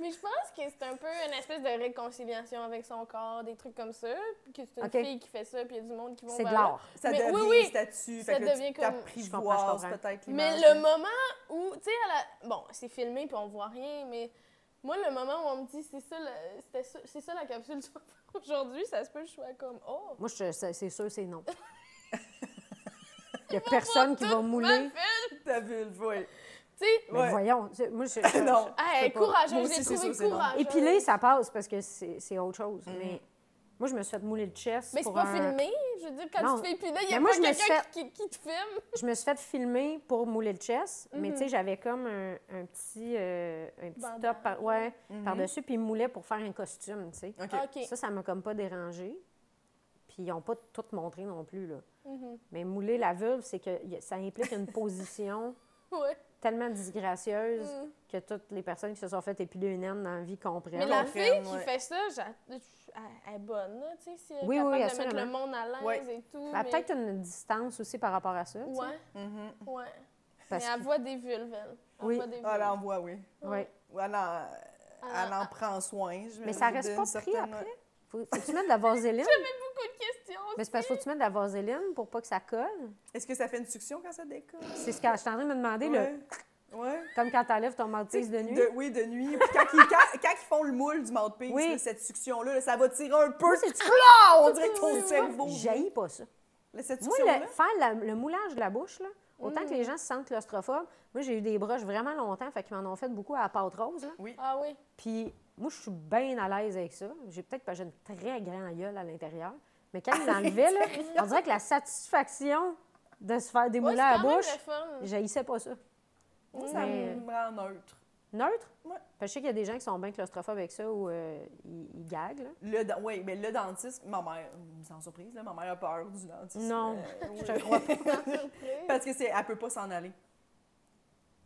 Mais je pense que c'est un peu une espèce de réconciliation avec son corps, des trucs comme ça. Puis que c'est une fille qui fait ça, puis il y a du monde qui vont C'est de l'art. Ça Mais devient oui, oui, statut. ça fait devient comme- peut-être Mais le moment où, tu sais, la- bon, c'est filmé puis on voit rien, mais moi, le moment où on me dit c'est ça, c'était ça, c'est ça la capsule que tu vas faire aujourd'hui, ça se peut que je sois comme oh. Moi, je- c'est c'est sûr, c'est non. [LAUGHS] Il n'y a personne qui va mouler. Ta vulve, oui. Tu sais, Mais Ouais. voyons, c'est- moi, je, [LAUGHS] je- Non. trouvée sûr, c'est non. courageuse. Épiler, ça passe parce que c'est autre chose. Mhm. Mais moi, je me suis fait mouler le chest. Mais c'est pas un- filmé, Je veux dire, quand Non. tu te fais épiler, il y a Mais pas quelqu'un fait- qui, qui te filme. Je me suis fait filmer pour mouler le chest, mais Mhm. tu sais, j'avais comme un, un petit, euh, un petit Bandage. top par- ouais, Mhm. par-dessus, puis ils me moulaient pour faire un costume, tu sais. Ça, ça m'a comme pas dérangé. Puis ils n'ont pas tout montré non plus, là. Mhm. Mais mouler la vulve, c'est que ça implique une position [LAUGHS] Ouais. Tellement disgracieuse Mm. que toutes les personnes qui se sont fait épiler une haine dans la vie comprennent. Mais la fille qui ouais. fait ça, elle elle est bonne, là, tu sais, si elle est Oui, oui, capable de mettre assurément. le monde à l'aise Ouais. et tout. Elle a mais- peut-être une distance aussi par rapport à ça. tu sais. Ouais, Mhm. ouais. Parce mais elle que- voit des vulves, elle. Elle Oui. voit des vulves. Ah, Elle en voit, oui. Ouais. Ou Elle en, elle en prend soin. je- Mais ça reste pas pris certaine- après. Faut, faut que tu mettes de la vaseline. [LAUGHS] Beaucoup de questions. Mais c'est parce qu'il faut que tu mettes de la vaseline pour pas que ça colle. Est-ce que ça fait une succion quand ça décolle? C'est ce que je suis en train de me demander, là. Ouais. Ouais. Comme quand tu enlèves ton mouthpiece de nuit. oui, de nuit. Puis quand, ils, quand, quand ils font le moule du mouthpiece, Oui. cette succion-là, là, ça va tirer un peu. C'est on dirait que ton cerveau. J'haïs pas ça. Là, Cette Moi, le, faire la- le moulage de la bouche, là, autant Mm. que les gens se sentent claustrophobes, moi, j'ai eu des broches vraiment longtemps, fait qu'ils m'en ont fait beaucoup à la pâte rose. Là. Oui. Ah oui. Puis moi, je suis bien à l'aise avec ça. J'ai peut-être pas j'ai une très grande gueule à l'intérieur. Mais quand ils l'enlevaient, [LAUGHS] on dirait que la satisfaction de se faire Ouais, démouler c'est à la bouche, j'haïssais pas ça. Moi, ça Mais- me rend neutre. Neutre? Ouais. Parce que je sais qu'il y a des gens qui sont bien claustrophobes avec ça ou euh, ils, ils gaguent. Oui, mais le dentiste, ma mère, sans surprise, là, ma mère a peur du dentiste. Non, Euh, [LAUGHS] oui. je te crois pas. [LAUGHS] Parce que c'est, elle peut pas s'en aller.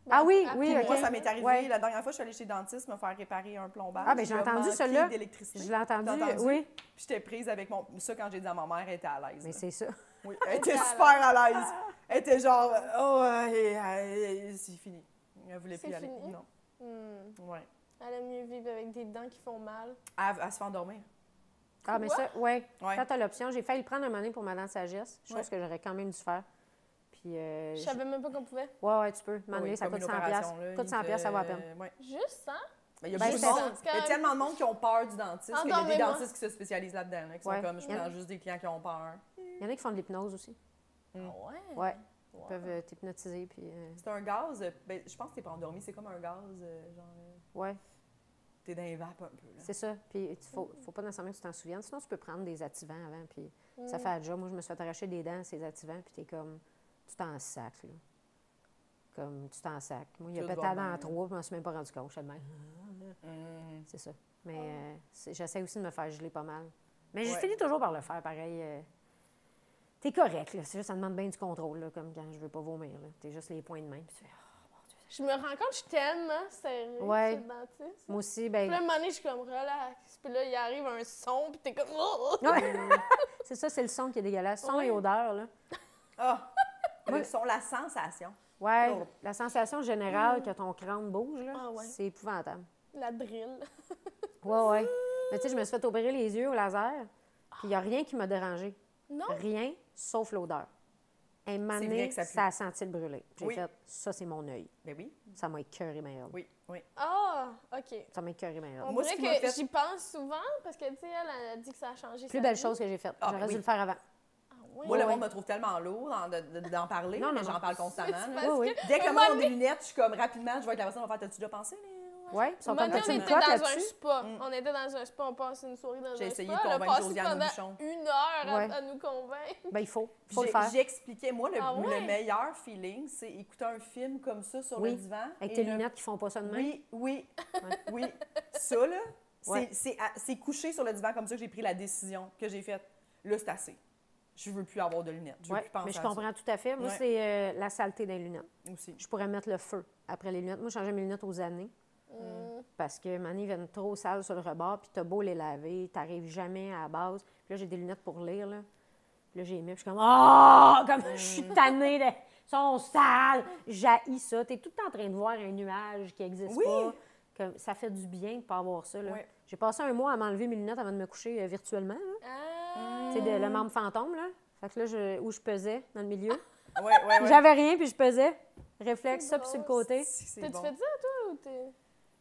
Ah oui, Ah, oui, OK. Moi, ça m'est arrivé. Ouais. La dernière fois, je suis allée chez le dentiste me faire réparer un plombage. Ah, ben, j'ai entendu d'électricité. Je l'ai entendu, entendu? oui. Puis j'étais prise avec mon. Ça, quand j'ai dit à ma mère, elle était à l'aise. Mais c'est ça. Oui, [LAUGHS] elle était à super à l'aise. Elle était genre, oh, ouais, c'est fini. Elle voulait plus y aller. fini? Non. Hmm. Ouais. Elle aime mieux vivre avec des dents qui font mal. Elle, elle se fait endormir. Ah, mais Quoi? ça, ouais. Ouais. Quand t'as l'option, j'ai failli le prendre un moment donné pour ma dent de sagesse, chose Ouais. que j'aurais quand même dû faire. Puis, euh, Je savais même pas qu'on pouvait. ouais, ouais, tu peux. M'emmener, Oui, ça coûte une 100 opération, là, coûte il 100 te- ça vaut la peine. Ouais. Juste ça? Ben, Il y a Ben, beaucoup de c'est monde. ça. Il y a tellement de monde qui ont peur du dentiste. qu'il y a des dentistes qui se spécialisent là-dedans. là, qui Ouais. sont comme, je Il y en- prends juste des clients qui ont peur. Il y en a qui font de l'hypnose aussi. Ah ouais? Ouais. Ils Wow. peuvent euh, t'hypnotiser, puis... euh, C'est un gaz, euh, ben, je pense que t'es pas endormi, c'est comme un gaz, euh, genre, euh, ouais, t'es dans les vapes un peu. Là. c'est ça. Puis, il faut, faut pas nécessairement que tu t'en souviennes. Sinon, tu peux prendre des activants avant, puis Mm. ça fait la job. Moi, je me suis fait arracher des dents, ces activants, puis t'es comme... Tu t'en sac, là. Comme, tu t'en sac. Moi, il a la dent bien. en trois, puis je m'en suis même pas rendu compte. Je. Mhm. C'est ça. Mais euh, j'essaie aussi de me faire geler pas mal. Mais je Ouais. finis toujours par le faire, pareil. euh, T'es correct, là. C'est juste, ça demande bien du contrôle, là, comme quand je veux pas vomir, là. T'es juste les points de main, puis tu fais, Ah. Je me rends compte que je suis tellement serrée Ouais. chez le dentiste. Moi aussi, Puis ben... là, un moment donné, je suis comme relax. Puis là, il arrive un son, puis t'es comme. Oh! Ouais. [LAUGHS] c'est ça, c'est le son qui est dégueulasse. Son et odeur, là. Ah! Moi- Le son, la sensation. Ouais, Oh. la sensation générale que ton crâne bouge, là, Ah ouais. c'est épouvantable. La drill. [LAUGHS] Ouais, ouais. Mais tu sais, je me suis fait opérer les yeux au laser, puis il n'y a rien qui m'a dérangé. Non? Rien, sauf l'odeur. Un moment donné, ça ça a senti le brûler. J'ai Oui. fait, ça, c'est mon œil. Ben oui, Ça m'a écœuré, merde. oui, oui. Ah, OK. Ça m'a écœuré, merde. On Moi, dirait m'a que fait- j'y pense souvent parce que, tu sais, elle, a dit que ça a changé. Plus sa belle vie. chose que j'ai faite. Ah, J'aurais ben dû oui. le faire avant. Moi, le monde me trouve tellement lourd d'en, de- de- d'en parler, Non, non, mais j'en parle constamment. Oui. Dès que le monde a des lunettes, je suis comme rapidement, je vois que la personne va faire T'as-tu déjà pensé les Ouais, ils sont une on était dans un spa. Mm. On était dans un spa, on passe une soirée dans un spa. J'ai essayé de convaincre Josiane Bouchon. une heure à, Ouais. à nous convaincre. Ben, il faut. Il faut le faire. J'expliquais, moi, le, Ah ouais? le meilleur feeling, c'est écouter un film comme ça sur Oui, le divan. Avec tes lunettes qui font pas ça de même? Oui, oui, [LAUGHS] oui. Ça, là, c'est couché sur le divan comme ça que j'ai pris la décision que j'ai faite. Là, c'est assez. Je veux plus avoir de lunettes. Je veux Ouais, plus penser mais je à ça. comprends tout à fait. Moi, Ouais. c'est euh, la saleté des lunettes. Aussi. Je pourrais mettre le feu après les lunettes. Moi, je changeais mes lunettes aux années Mm. parce que mes années viennent trop sales sur le rebord, puis t'as beau les laver, t'arrives jamais à la base. Puis là, j'ai des lunettes pour lire, là. Puis là, j'ai mis, puis je suis comme « Oh! Comme je suis tannée de... Ils sont sales! J'haïs ça. T'es tout le temps en train de voir un nuage qui n'existe Oui. pas. Comme, ça fait du bien de pas avoir ça, là. J'ai passé un mois à m'enlever mes lunettes avant de me coucher euh, virtuellement, là. Ah. Tu sais, de- le membre fantôme, là. Fait que là, je- où je pesais, dans le milieu. [LAUGHS] Ouais, ouais, ouais. J'avais rien, puis je pesais. Réflexe, ça, puis sur le côté. T'as-tu bon. fait ça, toi, ou t'es.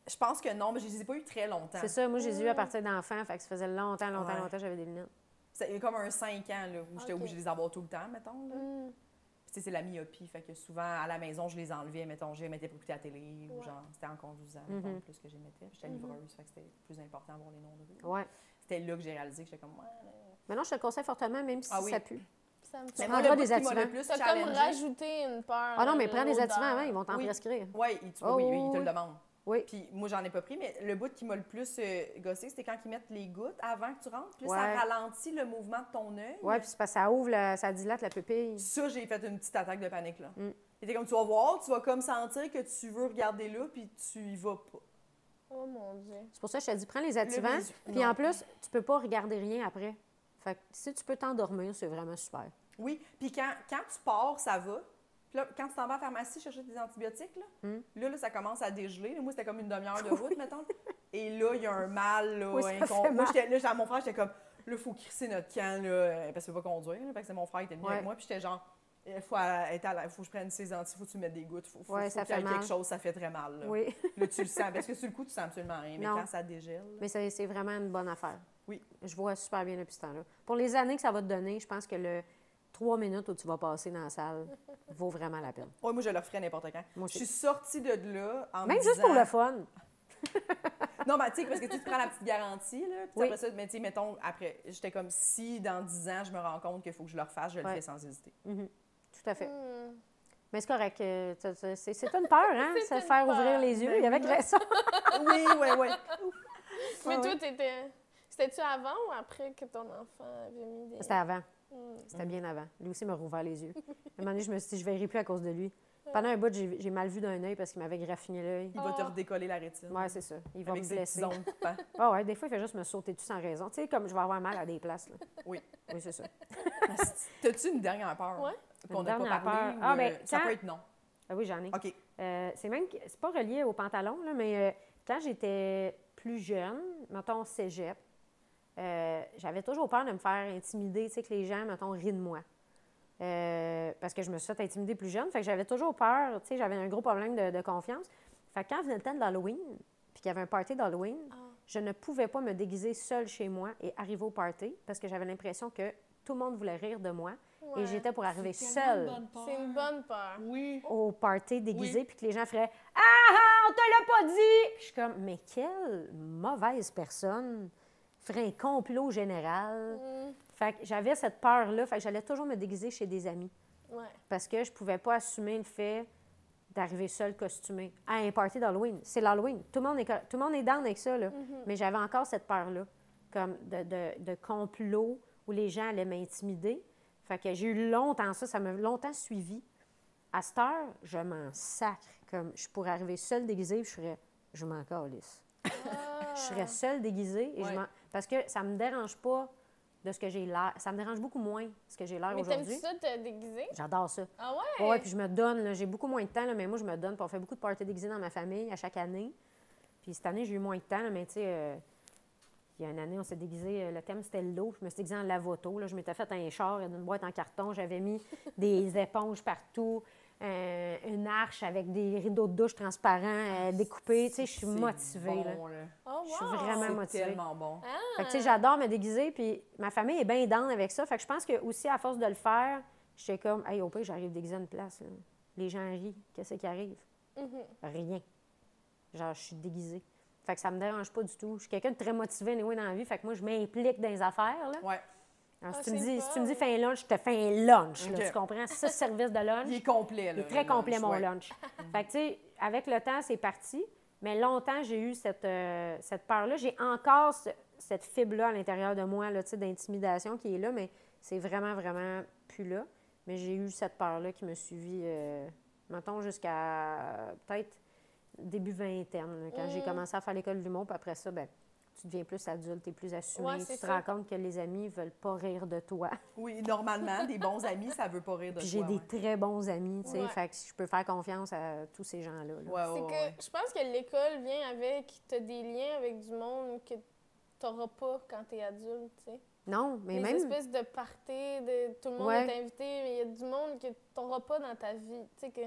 Je pense que non, mais je les ai pas eu très longtemps. C'est ça, moi, j'ai eu à partir d'enfant, fait que ça faisait longtemps, longtemps, Ouais. longtemps, j'avais des lunettes. C'est comme un 5 ans là, où j'étais obligée de les avoir tout le temps, mettons. Là. Mm. Puis, tu sais, c'est la myopie, fait que souvent à la maison, je les enlevais, mettons, je les mettais pour écouter la télé ou genre, c'était en conduisant, mettons, Mhm. plus que j'y mettais. Puis J'étais Mhm. livreuse, fait que c'était plus important d'avoir les noms de rue. Ouais. C'était là que j'ai réalisé que j'étais comme, ouais, là, Maintenant, je te le conseille fortement, même si Ah oui. ça pue. Ça me Mais le des m'a le activants. plus comme rajouté une peur. Ah non, mais prends des activants avant, ils vont t'en Oui. prescrire. Ouais, tu- Oh, oui, oui, oui, il te le oui. demande. Oui. Puis moi, j'en ai pas pris, mais le bout qui m'a le plus euh, gossé, c'était quand ils mettent les gouttes avant que tu rentres. Puis Ouais. ça ralentit le mouvement de ton œil. Ouais, puis c'est parce que ça ouvre, la- ça dilate la pupille. Ça, j'ai fait une petite attaque de panique, là. Mm. C'était comme, tu vas voir, tu vas comme sentir que tu veux regarder là, puis tu y vas pas. Oh mon dieu. C'est pour ça que je te dis, prends les activants. visu- Puis en plus, tu peux pas regarder rien après. Fait que si tu peux t'endormir, c'est vraiment super. Oui, puis quand, quand tu pars, ça va. Puis là, quand tu t'en vas à la pharmacie chercher des antibiotiques, là, Mm. là, là, ça commence à dégeler. Moi, c'était comme une demi-heure de [LAUGHS] route, mettons. Et là, il y a un mal, là, Oui, incon- Moi, là, mon frère, j'étais comme, là, il faut crisser notre camp, là, euh, parce qu'il ne peut pas conduire, là, parce que c'est mon frère qui était venu Ouais. avec moi. Puis j'étais genre, il faut, être à la- faut que je prenne ces anti, faut que tu mettes des gouttes, faut, faut, Ouais, faut ça qu'il y ait quelque chose, ça fait très mal. Là. Oui. Là, tu le [LAUGHS] sens, parce que sur le coup, tu sens absolument rien, mais Non. quand ça dégèle, là, Mais c'est vraiment une bonne affaire. Oui. Je vois super bien depuis ce temps-là. Pour les années que ça va te donner, je pense que le trois minutes où tu vas passer dans la salle vaut vraiment la peine. ouais, moi, je le referais n'importe quand. Moi Je suis sortie de là en me Même juste pour disant- le fun. [LAUGHS] Non, mais tu sais, parce que tu prends la petite garantie, là. Puis Oui. après ça, mais tu sais, mettons, après, j'étais comme si dans 10 ans, je me rends compte qu'il faut que je le refasse, je le Ouais. fais sans hésiter. Mhm. Tout à fait. Hmm. Mais c'est correct. euh, C'est une peur, [LAUGHS] hein? C'est Se faire peur. ouvrir les yeux. Ben Il y avait oui. raison. [LAUGHS] oui, oui, oui. Mais Ouais, toi, ouais. t'étais. C'était-tu avant ou après que ton enfant avait mis des. C'était avant. Hmm. C'était bien avant. Lui aussi m'a rouvert les yeux. À un moment donné, je me suis dit, je ne verrai plus à cause de lui. Pendant un bout, j'ai mal vu d'un œil parce qu'il m'avait graffiné l'œil. Il va te Oh. redécoller la rétine. Ouais, c'est ça. Il va avec me blesser. coupants. Ah ouais, des fois, il fait juste me sauter dessus sans raison. Tu sais, comme je vais avoir mal à des places. Là. Oui. Oui, c'est ça. [LAUGHS] T'as-tu une dernière peur? Ouais. Qu'on n'a pas dernière parlé? peur. ou, Ah, euh, ben, Ça quand- peut être non? Ah oui, j'en ai. OK. Euh, c'est même que- c'est pas relié au pantalon, là, mais euh, quand j'étais plus jeune, mettons cégep, euh, j'avais toujours peur de me faire intimider, tu sais, que les gens, mettons, rient de moi. Euh, parce que je me suis fait intimider plus jeune. Fait que j'avais toujours peur, tu sais, j'avais un gros problème de, de confiance. Fait que quand venait le temps de l'Halloween, puis qu'il y avait un party d'Halloween, Ah. je ne pouvais pas me déguiser seule chez moi et arriver au party parce que j'avais l'impression que tout le monde voulait rire de moi Ouais. et j'étais pour arriver seule C'est une bonne peur. Oui. au party déguisé, puis que les gens feraient Ah ah, on te l'a pas dit! Puis je suis comme, mais quelle mauvaise personne ferait un complot général. Hmm. Fait que j'avais cette peur-là, fait que j'allais toujours me déguiser chez des amis Ouais. parce que je pouvais pas assumer le fait d'arriver seule costumée à un party d'Halloween. C'est l'Halloween. Tout le monde est, tout le monde est down avec ça, là. Mais j'avais encore cette peur-là, comme de, de, de complot où les gens allaient m'intimider. Fait que j'ai eu longtemps ça, ça m'a longtemps suivi. À cette heure, je m'en sacre. Comme je pourrais arriver seule déguisée, puis je serais, je m'en calisse. Je serais seule déguisée et Ouais. parce que ça me dérange pas de ce que j'ai l'air. Ça me dérange beaucoup moins ce que j'ai l'air Mais aujourd'hui. t'aimes-tu ça te déguiser? J'adore ça. Ah ouais? Ouais, puis je me donne, j'ai beaucoup moins de temps, là, mais moi, je me donne. Puis on fait beaucoup de parties déguisées dans ma famille à chaque année. Puis cette année, j'ai eu moins de temps, là, mais tu sais, euh, il y a une année, on s'est déguisé, euh, le thème c'était l'eau. Je me suis déguisée en lavoto. Là, je m'étais fait un char d'une boîte en carton. J'avais mis des [LAUGHS] éponges partout, euh, une arche avec des rideaux de douche transparents euh, découpés. Tu sais, je suis C'est motivée. là. bon, là. Oh, Je suis vraiment C'est motivée. tellement bon. Fait que, tu sais, j'adore me déguiser, puis ma famille est bien down avec ça. Fait que je pense que aussi, à force de le faire, j'étais comme, hey, au pire, j'arrive déguisée à une place. là. Les gens rient. Qu'est-ce qui arrive? Mhm. Rien. Genre, je suis déguisée. Fait que ça me dérange pas du tout. Je suis quelqu'un de très motivé anyway, dans la vie. Fait que moi, je m'implique dans les affaires. Là. Ouais. Alors, Ah, si, tu me dis, si tu me dis un lunch, je te fais un lunch. là, tu comprends? Six services de lunch. [LAUGHS] Il est complet, là. Il est très le complet, lunch, mon ouais. lunch. [LAUGHS] fait que, tu sais, avec le temps, c'est parti. Mais longtemps, j'ai eu cette, euh, cette peur-là. J'ai encore ce- cette fibre-là à l'intérieur de moi, là, d'intimidation qui est là, mais c'est vraiment, vraiment plus là. Mais j'ai eu cette peur-là qui me suivit, euh, mettons, jusqu'à euh, peut-être début vingtaine, là, quand j'ai Mm. commencé à faire l'école de l'humour. Puis après ça, ben, tu deviens plus adulte, es plus assumé. Ouais, tu te ça. rends compte que les amis ne veulent pas rire de toi. Oui, normalement, des bons [LAUGHS] amis, ça veut pas rire de Puis toi. j'ai des ouais. très bons amis, tu sais. Ouais. Fait que je peux faire confiance à tous ces gens-là. là. C'est que ouais. je pense que l'école vient avec. T'as des liens avec du monde que t'auras pas quand t'es adulte, tu sais. Non, mais Les même. espèces de parties, de tout le monde Ouais. est invité, mais il y a du monde que t'auras pas dans ta vie. Tu sais, que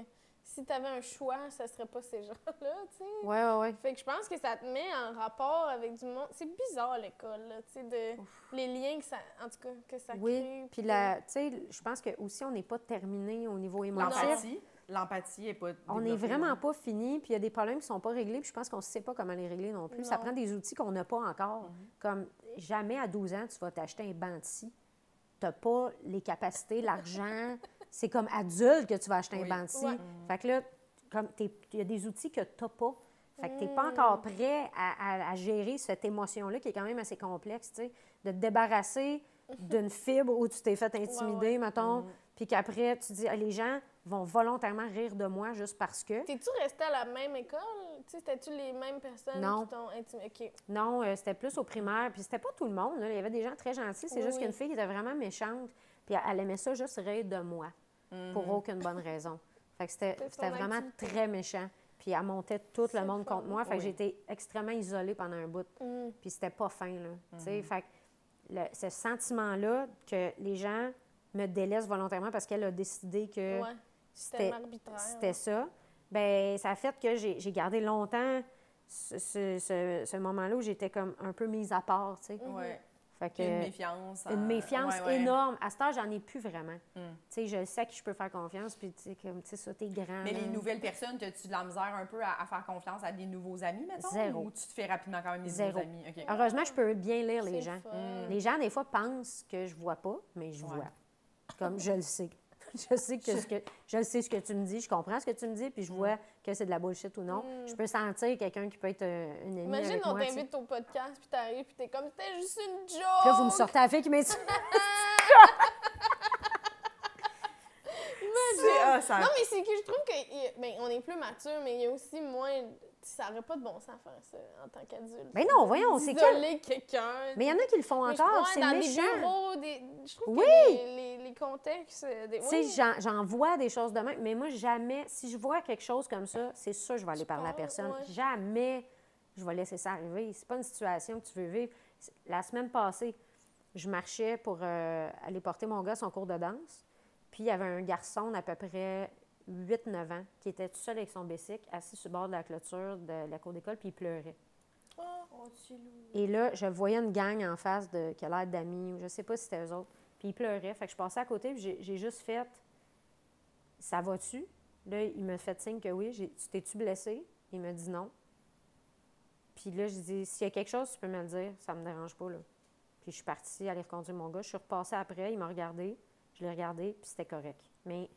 si t'avais un choix, ça serait pas ces gens-là, tu sais. Ouais, ouais, ouais. Fait que je pense que ça te met en rapport avec du monde. C'est bizarre l'école, là, tu sais, de les liens que ça, en tout cas, que ça Oui. crée. Puis, la, tu sais, je pense que aussi on n'est pas terminé au niveau émotif. L'empathie. l'empathie est pas. On n'est vraiment là. pas fini, puis il y a des problèmes qui sont pas réglés, puis je pense qu'on ne sait pas comment les régler non plus. Ça prend des outils qu'on n'a pas encore. Mhm. Comme jamais à 12 ans, tu vas t'acheter un banc de scie. Tu n'as pas les capacités, l'argent. [LAUGHS] C'est comme adulte que tu vas acheter Oui. un. Ouais. Fait que là, comme il y a des outils que tu n'as pas. Fait que tu n'es pas Mm. encore prêt à, à- à gérer cette émotion-là qui est quand même assez complexe, tu sais, de te débarrasser d'une [LAUGHS] fibre où tu t'es fait intimider, mettons, puis qu'après, tu dis, Ah, les gens vont volontairement rire de moi juste parce que. T'es-tu resté à la même école? C'était-tu les mêmes personnes Non. qui t'ont intimidé? Non, euh, c'était plus au primaire. Puis c'était pas tout le monde. là. Il y avait des gens très gentils. C'est Oui, juste oui. qu'une fille qui était vraiment méchante. Puis elle- elle aimait ça juste rire de moi, pour aucune bonne raison. Fait que c'était vraiment activité. très méchant. Puis elle montait tout le monde fun. contre moi. Fait que j'étais extrêmement isolée pendant un bout. Mm. Puis c'était pas fin, là. Tu sais, fait que le- ce sentiment-là que les gens me délaissent volontairement parce qu'elle a décidé que Ouais. C'était ça. Ben, ça a fait que j'ai gardé longtemps ce, ce- ce- ce moment-là où j'étais comme un peu mise à part, tu sais. Ouais. Fait une méfiance. une euh, méfiance ouais, ouais. énorme. À cette heure, j'en ai plus vraiment. Mm. Tu sais, je sais que je peux faire confiance, puis tu sais, comme, tu sais, ça, t'es grand. Mais les nouvelles personnes, as-tu de la misère un peu à, à faire confiance à des nouveaux amis, mettons? Zéro. Ou tu te fais rapidement quand même des Zéro. nouveaux amis? Heureusement, je peux bien lire les gens. fun. Mm. Les gens, des fois, pensent que je vois pas, mais je Ouais. vois. Comme je le sais. [LAUGHS] Je sais que, ce que je le sais ce que tu me dis, je comprends ce que tu me dis, puis je vois que c'est de la bullshit ou non. Mm. Je peux sentir quelqu'un qui peut être euh, une amie Imagine, avec on t'invite au podcast, puis t'arrives, puis t'es comme, c'était juste une joke! Puis là, vous me sortez à la fille qui. [LAUGHS] [LAUGHS] C'est- ah, ça- Non, mais c'est que je trouve que. Ben, on est plus mature, mais il y a aussi moins. Ça n'aurait pas de bon sens faire ça en tant qu'adulte. Ben non, voyons, c'est quel- quelqu'un. Mais il y en a qui le font Mais encore, c'est dans méchant. des bureaux, des... je trouve Oui! que les, les, les contextes... euh, Des... Tu sais, j'en- vois des choses de même, mais moi, jamais, si je vois quelque chose comme ça, c'est sûr que je vais aller parler à la personne. ouais. Jamais je vais laisser ça arriver. C'est pas une situation que tu veux vivre. La semaine passée, je marchais pour euh, aller porter mon gars à son cours de danse, puis il y avait un garçon d'à peu près 8-9 ans qui était tout seul avec son bicycle, assis sur le bord de la clôture de la cour d'école, puis il pleurait. Oh. Et là, je voyais une gang en face de, qui a l'air d'amis, ou je sais pas si c'était eux autres. Puis ils pleuraient. Fait que je passais à côté, puis j'ai- juste fait Ça va-tu Là, il m'a fait signe que oui. Tu t'es-tu blessé Il m'a dit non. Puis là, j'ai dit S'il y a quelque chose, tu peux me le dire, ça me dérange pas. Là. Puis je suis partie aller reconduire mon gars. Je suis repassée après, il m'a regardé. Je l'ai regardé, puis c'était correct. Mais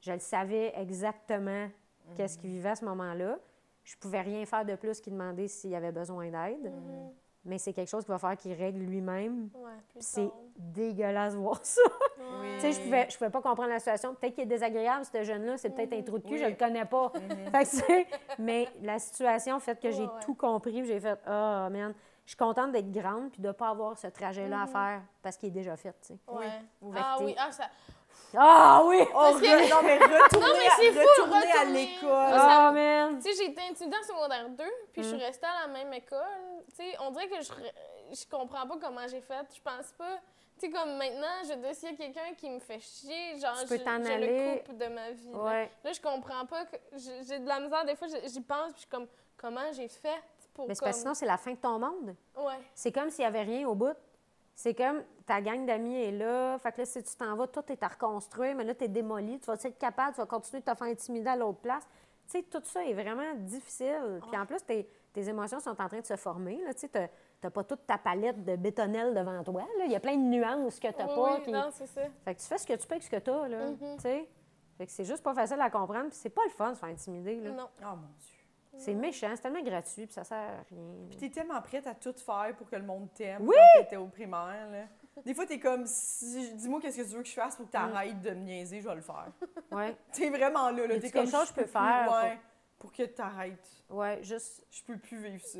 je le savais exactement qu'est-ce qu'il vivait à ce moment-là. Je pouvais rien faire de plus qu'il demander s'il avait besoin d'aide. Mhm. Mais c'est quelque chose qu'il va faire qu'il règle lui-même. Ouais, C'est dégueulasse de voir ça. Ouais. Tu sais, je pouvais, je pouvais pas comprendre la situation. Peut-être qu'il est désagréable, ce jeune-là. C'est peut-être un trou de cul, Oui. je le connais pas. [LAUGHS] Fait que, mais la situation fait que j'ai Ouais, ouais. tout compris. J'ai fait, ah, man, je suis contente d'être grande puis de pas avoir ce trajet-là à Mhm. faire parce qu'il est déjà fait, tu sais. Ouais. Oui. Ah oui, ah, ça... Ah oui! Oh, re- non, mais retourner, mais c'est à, fou, retourner à l'école. Ah, man! Tu sais, j'ai été intimidée en secondaire 2, puis je suis Mm. restée à la même école. Tu sais, on dirait que je, je comprends pas comment j'ai fait. Je pense pas. Tu sais, comme maintenant, je dois s'il y a quelqu'un qui me fait chier, genre, je, t'en je aller. le coupe de ma vie. là. Ouais. Là, je comprends pas. que J'ai de la misère, des fois, j'y pense, puis je suis comme, comment j'ai fait pour. Mais c'est parce que sinon, comme... c'est la fin de ton monde. Ouais. C'est comme s'il n'y avait rien au bout. C'est comme ta gang d'amis est là. Fait que là, si tu t'en vas, tout est à reconstruire, mais là, tu es démoli. Tu vas être capable, tu vas continuer de te faire intimider à l'autre place? Tu sais, tout ça est vraiment difficile. Puis en plus, tes, tes émotions sont en train de se former. Là. Tu sais, t'as- t'as pas toute ta palette de bétonnelle devant toi. là. Il y a plein de nuances que tu n'as oui, pas. oui, qui- non, c'est ça. Fait que tu fais ce que tu peux avec ce que tu as. Là, Mhm. tu sais. Fait que c'est juste pas facile à comprendre. Puis c'est pas le fun de se faire intimider. Là. Non. Oh mon Dieu. C'est méchant, c'est tellement gratuit, puis ça sert à rien. Puis t'es tellement prête à tout faire pour que le monde t'aime Oui! quand t'étais au primaire, là. Des fois, t'es comme, si- dis-moi qu'est-ce que tu veux que je fasse pour que t'arrêtes de me niaiser, je vais le faire. Ouais, [LAUGHS] T'es vraiment là, là. T'es comme, quelque chose que je peux plus- faire pour- Ouais, pour que t'arrêtes. ouais, juste. Je peux plus vivre ça.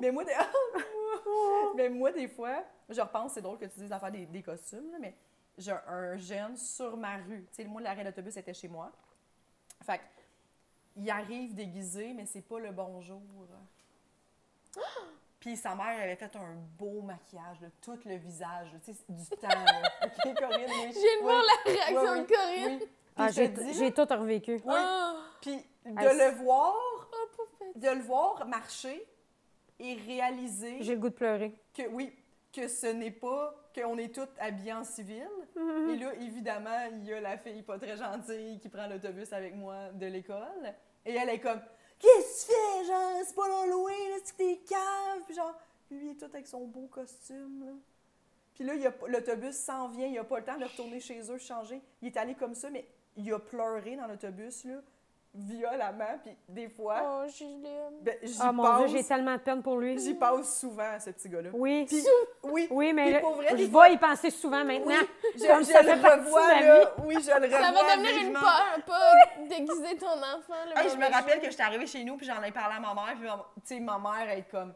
Mais moi, des... [LAUGHS] mais moi, des fois, je repense, c'est drôle que tu dises d'en faire des, des costumes, là, mais j'ai un jeune sur ma rue. Tu sais, moi, l'arrêt d'autobus était chez moi. Fait que, il arrive déguisé, mais c'est pas le bonjour. Puis sa mère avait fait un beau maquillage, là, tout le visage, là, tu sais, du temps. là. [LAUGHS] OK, Corinne, oui. De voir la réaction oui, de Corinne. Ah, j'ai j'ai tout revécu. Oui. Ah! Puis de Ah, le voir, Oh, de le voir marcher et réaliser J'ai le goût de pleurer. que oui, que ce n'est pas qu'on est toutes habillées en civil, Et là, évidemment, il y a la fille pas très gentille qui prend l'autobus avec moi de l'école. Et elle est comme Qu'est-ce que tu fais? Genre, c'est pas l'Halloween, est-ce que t'es cave? Puis genre, lui, il est tout avec son beau costume. Là. Puis là, il a pas- l'autobus s'en vient, il a pas le temps de retourner chez eux, changer. Il est allé comme ça, mais il a pleuré dans l'autobus, là, violemment. Puis des fois, Oh, je l'aime. ben, j'y Oh mon Dieu, j'ai tellement de peine pour lui. J'y passe souvent à ce petit gars-là. Oui. Puis, oui, Oui, mais là, pour vrai, je vais y penser souvent maintenant. Oui, je, Comme je ça le revois, là. Oui, je le revois Ça va devenir une peur, pas déguiser ton enfant. le Hey, je me rappelle jeu. que j'étais arrivée chez nous, puis j'en ai parlé à ma mère, puis ma- sais, ma mère, elle est comme...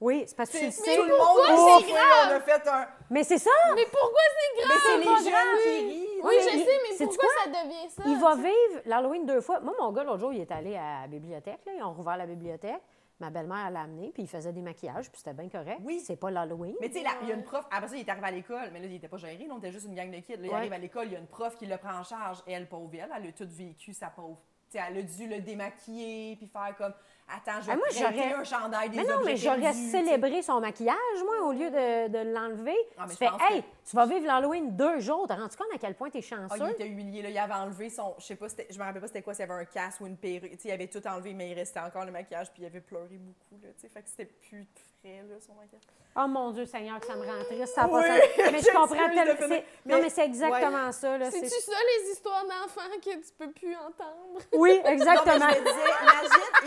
Oui, c'est parce que tu le C'est sais. tout le monde c'est fait, on a fait un... Mais c'est ça! Mais pourquoi c'est grave? Mais c'est pas les grave. jeunes qui rient. Oui, je sais, mais pourquoi quoi? ça devient ça? Il va vivre l'Halloween deux fois. Moi, mon gars, l'autre jour, il est allé à la bibliothèque. Là. Ils ont rouvert la bibliothèque. Ma belle-mère, elle l'a amené, puis il faisait des maquillages, puis c'était bien correct. Oui. C'est pas l'Halloween. Mais tu sais, là, il y a une prof, après ça, il est arrivé à l'école, mais là, il était pas géré, là, on était juste une gang de kids. Là, il Ouais. arrive à l'école, il y a une prof qui le prend en charge. Elle, pauvre elle, elle a tout vécu, sa pauvre. Tu sais, elle a dû le démaquiller, puis faire comme, attends, je vais Ah, j'aurais- un chandail des Mais non, mais j'aurais perdus, célébré son maquillage, moi, au lieu de, de l'enlever. Ah, tu je fais, pense que- hey, tu vas vivre l'Halloween deux jours. T'as rendu compte à quel point t'es Ah, chanceux? il était humilié, là. Il avait enlevé son. Je sais pas, c'était- je me rappelle pas c'était quoi, s'il y avait un casque ou une perruque. Il avait tout enlevé, mais il restait encore le maquillage, puis il avait pleuré beaucoup, là. Fait que c'était plus frais, là, son maquillage. Oh mon Dieu, Seigneur, que ça me rend triste. Ça pas Oui. [LAUGHS] Mais je comprends tellement. c'est- Non, mais c'est exactement ça. Là. C'est-tu c'est- ça, les histoires d'enfants que tu peux plus entendre? [LAUGHS] Oui, exactement. mais je me disais, imagine,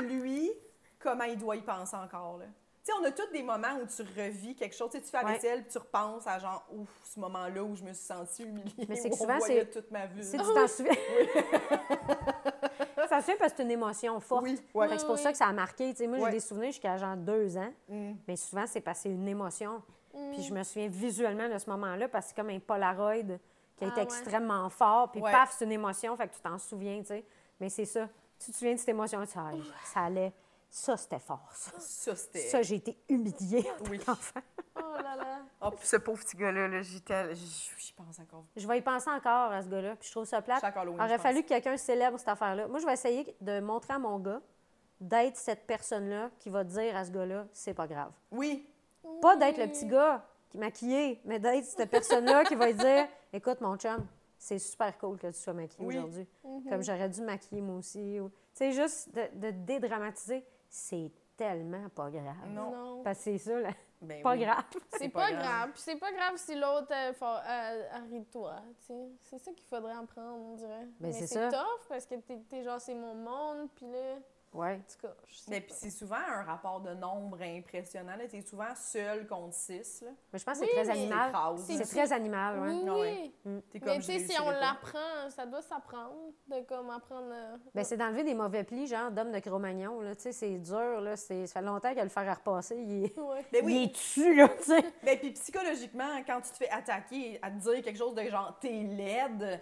imagine lui, comment il doit y penser encore, là. Tu sais, on a tous des moments où tu revis quelque chose. Tu fais la Ouais. vaisselle, tu repenses à genre, ouf, ce moment-là où je me suis sentie humiliée. Mais c'est que souvent, c'est- toute ma vie. Si tu t'en souviens. Fait parce que c'est une émotion forte. Oui, ouais. c'est pour Oui, ça que ça a marqué. Moi, Ouais. j'ai des souvenirs jusqu'à genre deux ans. Mm. Mais souvent, c'est parce que c'est une émotion. Mm. Puis je me souviens visuellement de ce moment-là parce que c'est comme un Polaroid qui a Ah été ouais. extrêmement fort. Puis Ouais. paf, c'est une émotion. Fait que tu t'en souviens, tu sais. Mais c'est ça. Tu te souviens de cette tu Ah, ça allait. Ça, c'était fort, ça. Ça, c'était. Ça, j'ai été humiliée Oui. qu'enfant. Oh là là. Oh, puis ce pauvre petit gars-là, là, j'étais. J'y pense encore. Je vais y penser encore à ce gars-là. Puis je trouve ça plate. Il je aurait pense. fallu que quelqu'un célèbre cette affaire-là. Moi, je vais essayer de montrer à mon gars d'être cette personne-là qui va dire à ce gars-là, c'est pas grave. Oui, Pas d'être le petit gars qui est maquillé, mais d'être cette personne-là qui va lui dire Écoute, mon chum, c'est super cool que tu sois maquillé Oui. aujourd'hui. Comme j'aurais dû me maquiller moi aussi. ou- Tu sais, juste de, de dédramatiser, c'est tellement pas grave. Non. Non. Parce que c'est ça, là. Ben Pas oui. grave. C'est pas, grave. Puis c'est pas grave si l'autre euh, euh, de toi. tu sais. C'est ça qu'il faudrait en prendre, on dirait. Ben, Mais c'est tough parce que t'es t'es genre, c'est mon monde, puis là, Ouais. en tout cas, je sais Mais puis c'est souvent un rapport de nombre impressionnant. là. T'es souvent seul contre six. Là. Mais je pense que Oui, c'est très mais- animal. C'est très animal, ouais. Oui, Ah ouais. oui. T'es Mais tu sais, si réussirai on pas. l'apprend, ça doit s'apprendre de comme apprendre. euh, Ben, c'est d'enlever des mauvais plis, genre d'homme de Cro-Magnon. là. Tu sais, c'est dur, là. C'est- Ça fait longtemps que le fer à repasser, il est, [LAUGHS] Ouais. Ben il oui. est dessus, là, tu sais. Ben, puis psychologiquement, quand tu te fais attaquer, à te dire quelque chose de genre t'es laide,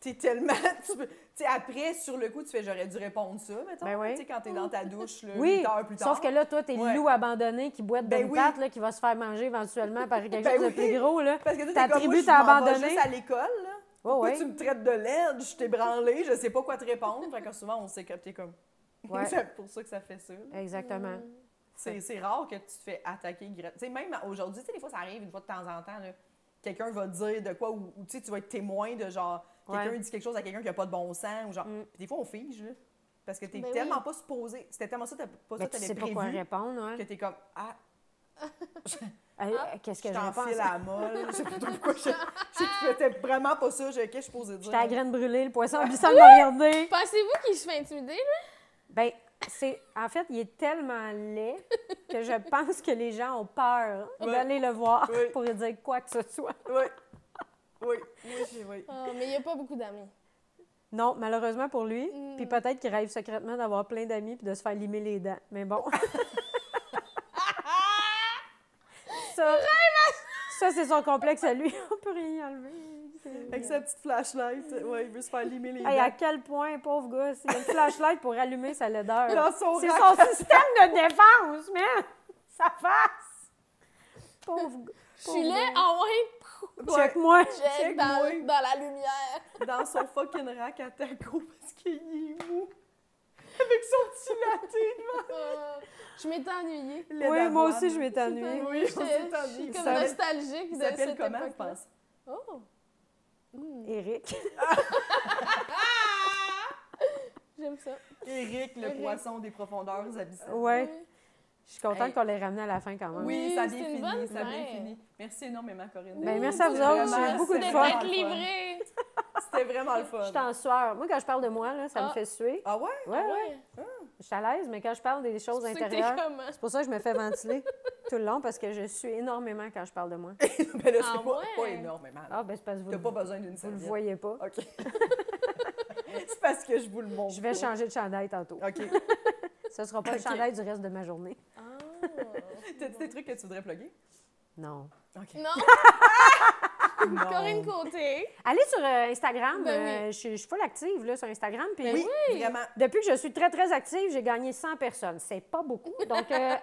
t'es tellement. [LAUGHS] Tu sais, après, sur le coup, tu fais j'aurais dû répondre ça, mettons. Ben oui. Tu sais, quand t'es dans ta douche, là, Oui, huit heures plus tard. sauf que là, toi, t'es Ouais. loup abandonné qui boite de Ben oui. patte, là, qui va se faire manger éventuellement par quelque [LAUGHS] Ben chose de plus gros, là. Parce que toi, ta tribu t'a abandonné. juste à l'école, là. Ouais, Pourquoi ouais. tu me traites de laide? Je t'ai branlé, je sais pas quoi te répondre. Fait que souvent, on sait que t'es comme. [LAUGHS] Ouais. c'est pour ça que ça fait ça. là. Exactement. C'est c'est rare que tu te fais attaquer. Tu sais, même aujourd'hui, tu sais, des fois, ça arrive une fois de temps en temps, là, quelqu'un va dire de quoi, ou, ou, tu sais, tu vas être témoin de genre, quelqu'un Ouais. dit quelque chose à quelqu'un qui a pas de bon sens, ou genre. Mm. Puis des fois, on fige, là. Parce que t'es Ben tellement oui. pas supposé. C'était tellement ça, t'as- pas Mais ça, tu t'avais sais pas quoi prévu. répondre. Que t'es comme, ah, [LAUGHS] euh, Qu'est-ce que je je t'enfile à la molle. Je sais pas trop pourquoi. Je je [LAUGHS] faisais vraiment pas ça. Je- Qu'est-ce que je posais dire? J'étais à la graine brûlée, le poisson [LAUGHS] abyssal m'a regardé. Pensez-vous qu'il se fait intimider, là? Ben, c'est... En fait, il est tellement laid que je pense que les gens ont peur Ouais. d'aller le voir Oui. pour lui dire quoi que ce soit. Oui. Oui. Oui, j'ai- oui. Ah, mais il n'y a pas beaucoup d'amis. Non, malheureusement pour lui. Mm. Puis peut-être qu'il rêve secrètement d'avoir plein d'amis puis de se faire limer les dents. Mais bon. [LAUGHS] ça, ça c'est son complexe à lui. On peut rien y enlever. Avec sa petite flashlight, ouais, il veut se faire limer les Hey, à dents. quel point, pauvre gars, il y a une flashlight pour allumer sa laideur. C'est son système de défense, man! Sa face! Pauvre gars. Je suis là, ah ouais, Check-moi! check Check-moi. dans, dans la lumière. [LAUGHS] dans son fucking rack à taco parce qu'il est mou. [LAUGHS] avec son petit latte. Euh, [LAUGHS] je m'étais ennuyée. Oui, moi aussi, je m'étais ennuyée. Oui, Je suis comme Ça- nostalgique de cette comment, je époque-là. pense? Oh! Mm, Eric. J'aime ça. Éric, le Éric. poisson des profondeurs abyssales. Ouais. Je suis contente Hey. qu'on l'ait ramené à la fin quand même. Oui, ça a c'est bien une fini, bonne ça a bien fin. fini. Merci énormément, Corinne. Ben, merci à vous autres, j'ai eu beaucoup de fun. livré. [LAUGHS] C'était vraiment le fun. Je suis en sueur. Moi, quand je parle de moi, là, ça me Ah. fait suer. Ah ouais? Ouais, ouais. Je suis à l'aise, mais quand je parle des choses intérieures, c'est pour ça que je me fais ventiler [LAUGHS] tout le long parce que je suis énormément quand je parle de moi. [LAUGHS] ben là, c'est Ah pas, ouais? pas énormément. Ah, ben c'est parce que vous, T'as pas besoin d'une vous le voyez pas. OK. c'est parce que je vous le montre. Je vais changer de chandail tantôt. OK. Ce sera pas Ok. le chandail du reste de ma journée. [LAUGHS] T'as-tu des trucs que tu voudrais plugger? Non. OK. Non, [LAUGHS] [LAUGHS] Non. Corinne Côté. Allez sur euh, Instagram. Ben oui. euh, je, suis- je suis full active là, sur Instagram. Puis Oui, vraiment. Depuis que je suis très, très active, j'ai gagné 100 personnes. C'est pas beaucoup. Donc, euh,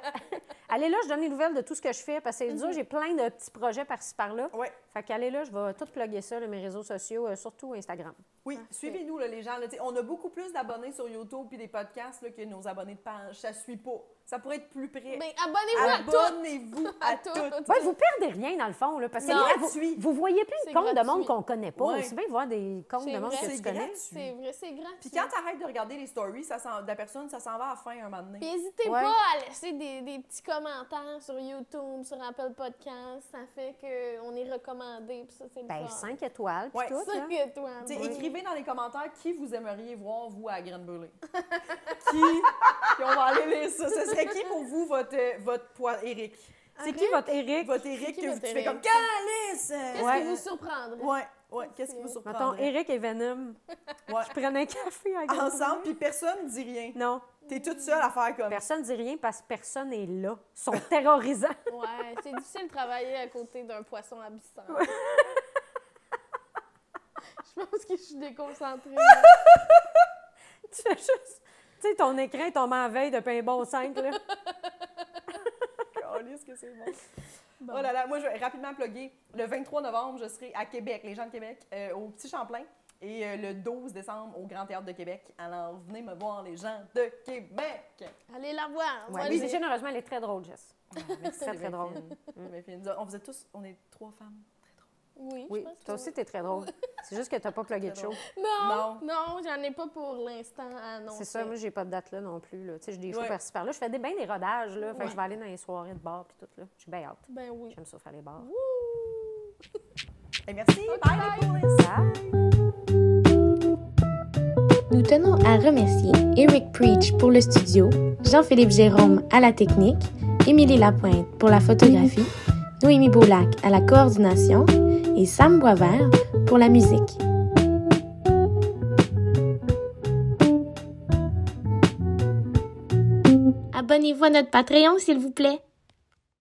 allez là, je donne les nouvelles de tout ce que je fais parce que c'est dur. J'ai plein de petits projets par-ci, par-là. Ouais. Fait qu'allez là, je vais tout plugger ça, là, mes réseaux sociaux, euh, surtout Instagram. Oui, suivez-nous, là, les gens. là. On a beaucoup plus d'abonnés sur YouTube et des podcasts là, que nos abonnés de page. Ça suit pas. Ça pourrait être plus près. Ben, abonnez-vous à tout. Abonnez-vous [LAUGHS] à, toutes. Ouais, vous perdez rien, dans le fond, là, parce que C'est là, gratuit. vous, vous voyez plein de comptes de monde qu'on connaît pas. Ouais. C'est bien de voir des comptes de monde que C'est tu connais. gratuit. C'est vrai, c'est gratuit. Puis quand t'arrêtes de regarder les stories ça s'en- de la personne, ça s'en va à la fin un moment donné. Puis n'hésitez Ouais. pas à laisser des, des petits commentaires sur YouTube, sur Apple Podcast. Ça fait qu'on est recommandé. Puis ça, c'est Ben, fun. 5 étoiles, puis Ouais, tout. là. Cinq étoiles. T'sais, oui. Écrivez dans les commentaires qui vous aimeriez voir, vous, à Graine Brûlée. [LAUGHS] qui? Puis on va aller lire ça. Serait qui pour vous, votre, euh, votre poids, Eric? C'est qui votre Eric? Votre Eric qui que vous votre tu fais Éric? comme Calice! Qu'est-ce Ouais. qui vous surprendrait? Ouais, ouais, qu'est-ce qui vous Mettons, surprendrait? Eric et Venom Ouais. qui prennent un café à Grande Ensemble, puis personne ne dit rien. Non, T'es toute seule à faire comme. personne ne dit rien parce que personne n'est là. Ils sont terrorisants. [LAUGHS] Ouais, c'est difficile de travailler à côté d'un poisson abyssal. [LAUGHS] Je pense que je suis déconcentrée. [LAUGHS] tu fais juste... Tu sais, ton écran tombe en veille depuis un bon 5, là. [LAUGHS] Calisse que c'est bon. Bon. Oh là là, moi, je vais rapidement plugger. Le 23 novembre, je serai à Québec, les gens de Québec, euh, au Petit Champlain. Et euh, le 12 décembre, au Grand Théâtre de Québec. Alors, venez me voir, les gens de Québec. Allez la voir. Ouais, mais généreusement, elle est très drôle, Jess. [LAUGHS] Merci, Très, très drôle. On vous êtes tous, on est trois femmes. Oui, Oui, je pense que toi aussi, t'es très drôle. [LAUGHS] C'est juste que t'as pas plugué de show. Non, non, j'en ai pas pour l'instant à annoncer. C'est ça, moi, j'ai pas de date là non plus. Là. Tu sais, j'ai des shows Ouais. par-ci par-là. Je fais des, bien des rodages, là. Fait que je vais aller dans les soirées de bar puis tout, là. Je suis bien hâte. Ben oui. J'aime ça faire les bars. [LAUGHS] Et merci. Bye, les polices. Bye! Nous tenons à remercier Eric Preach pour le studio, Jean-Philippe Jérôme à la technique, Émilie Lapointe pour la photographie, Noémie Boulac à la coordination et Sam Boisvert pour la musique. Abonnez-vous à notre Patreon, s'il vous plaît.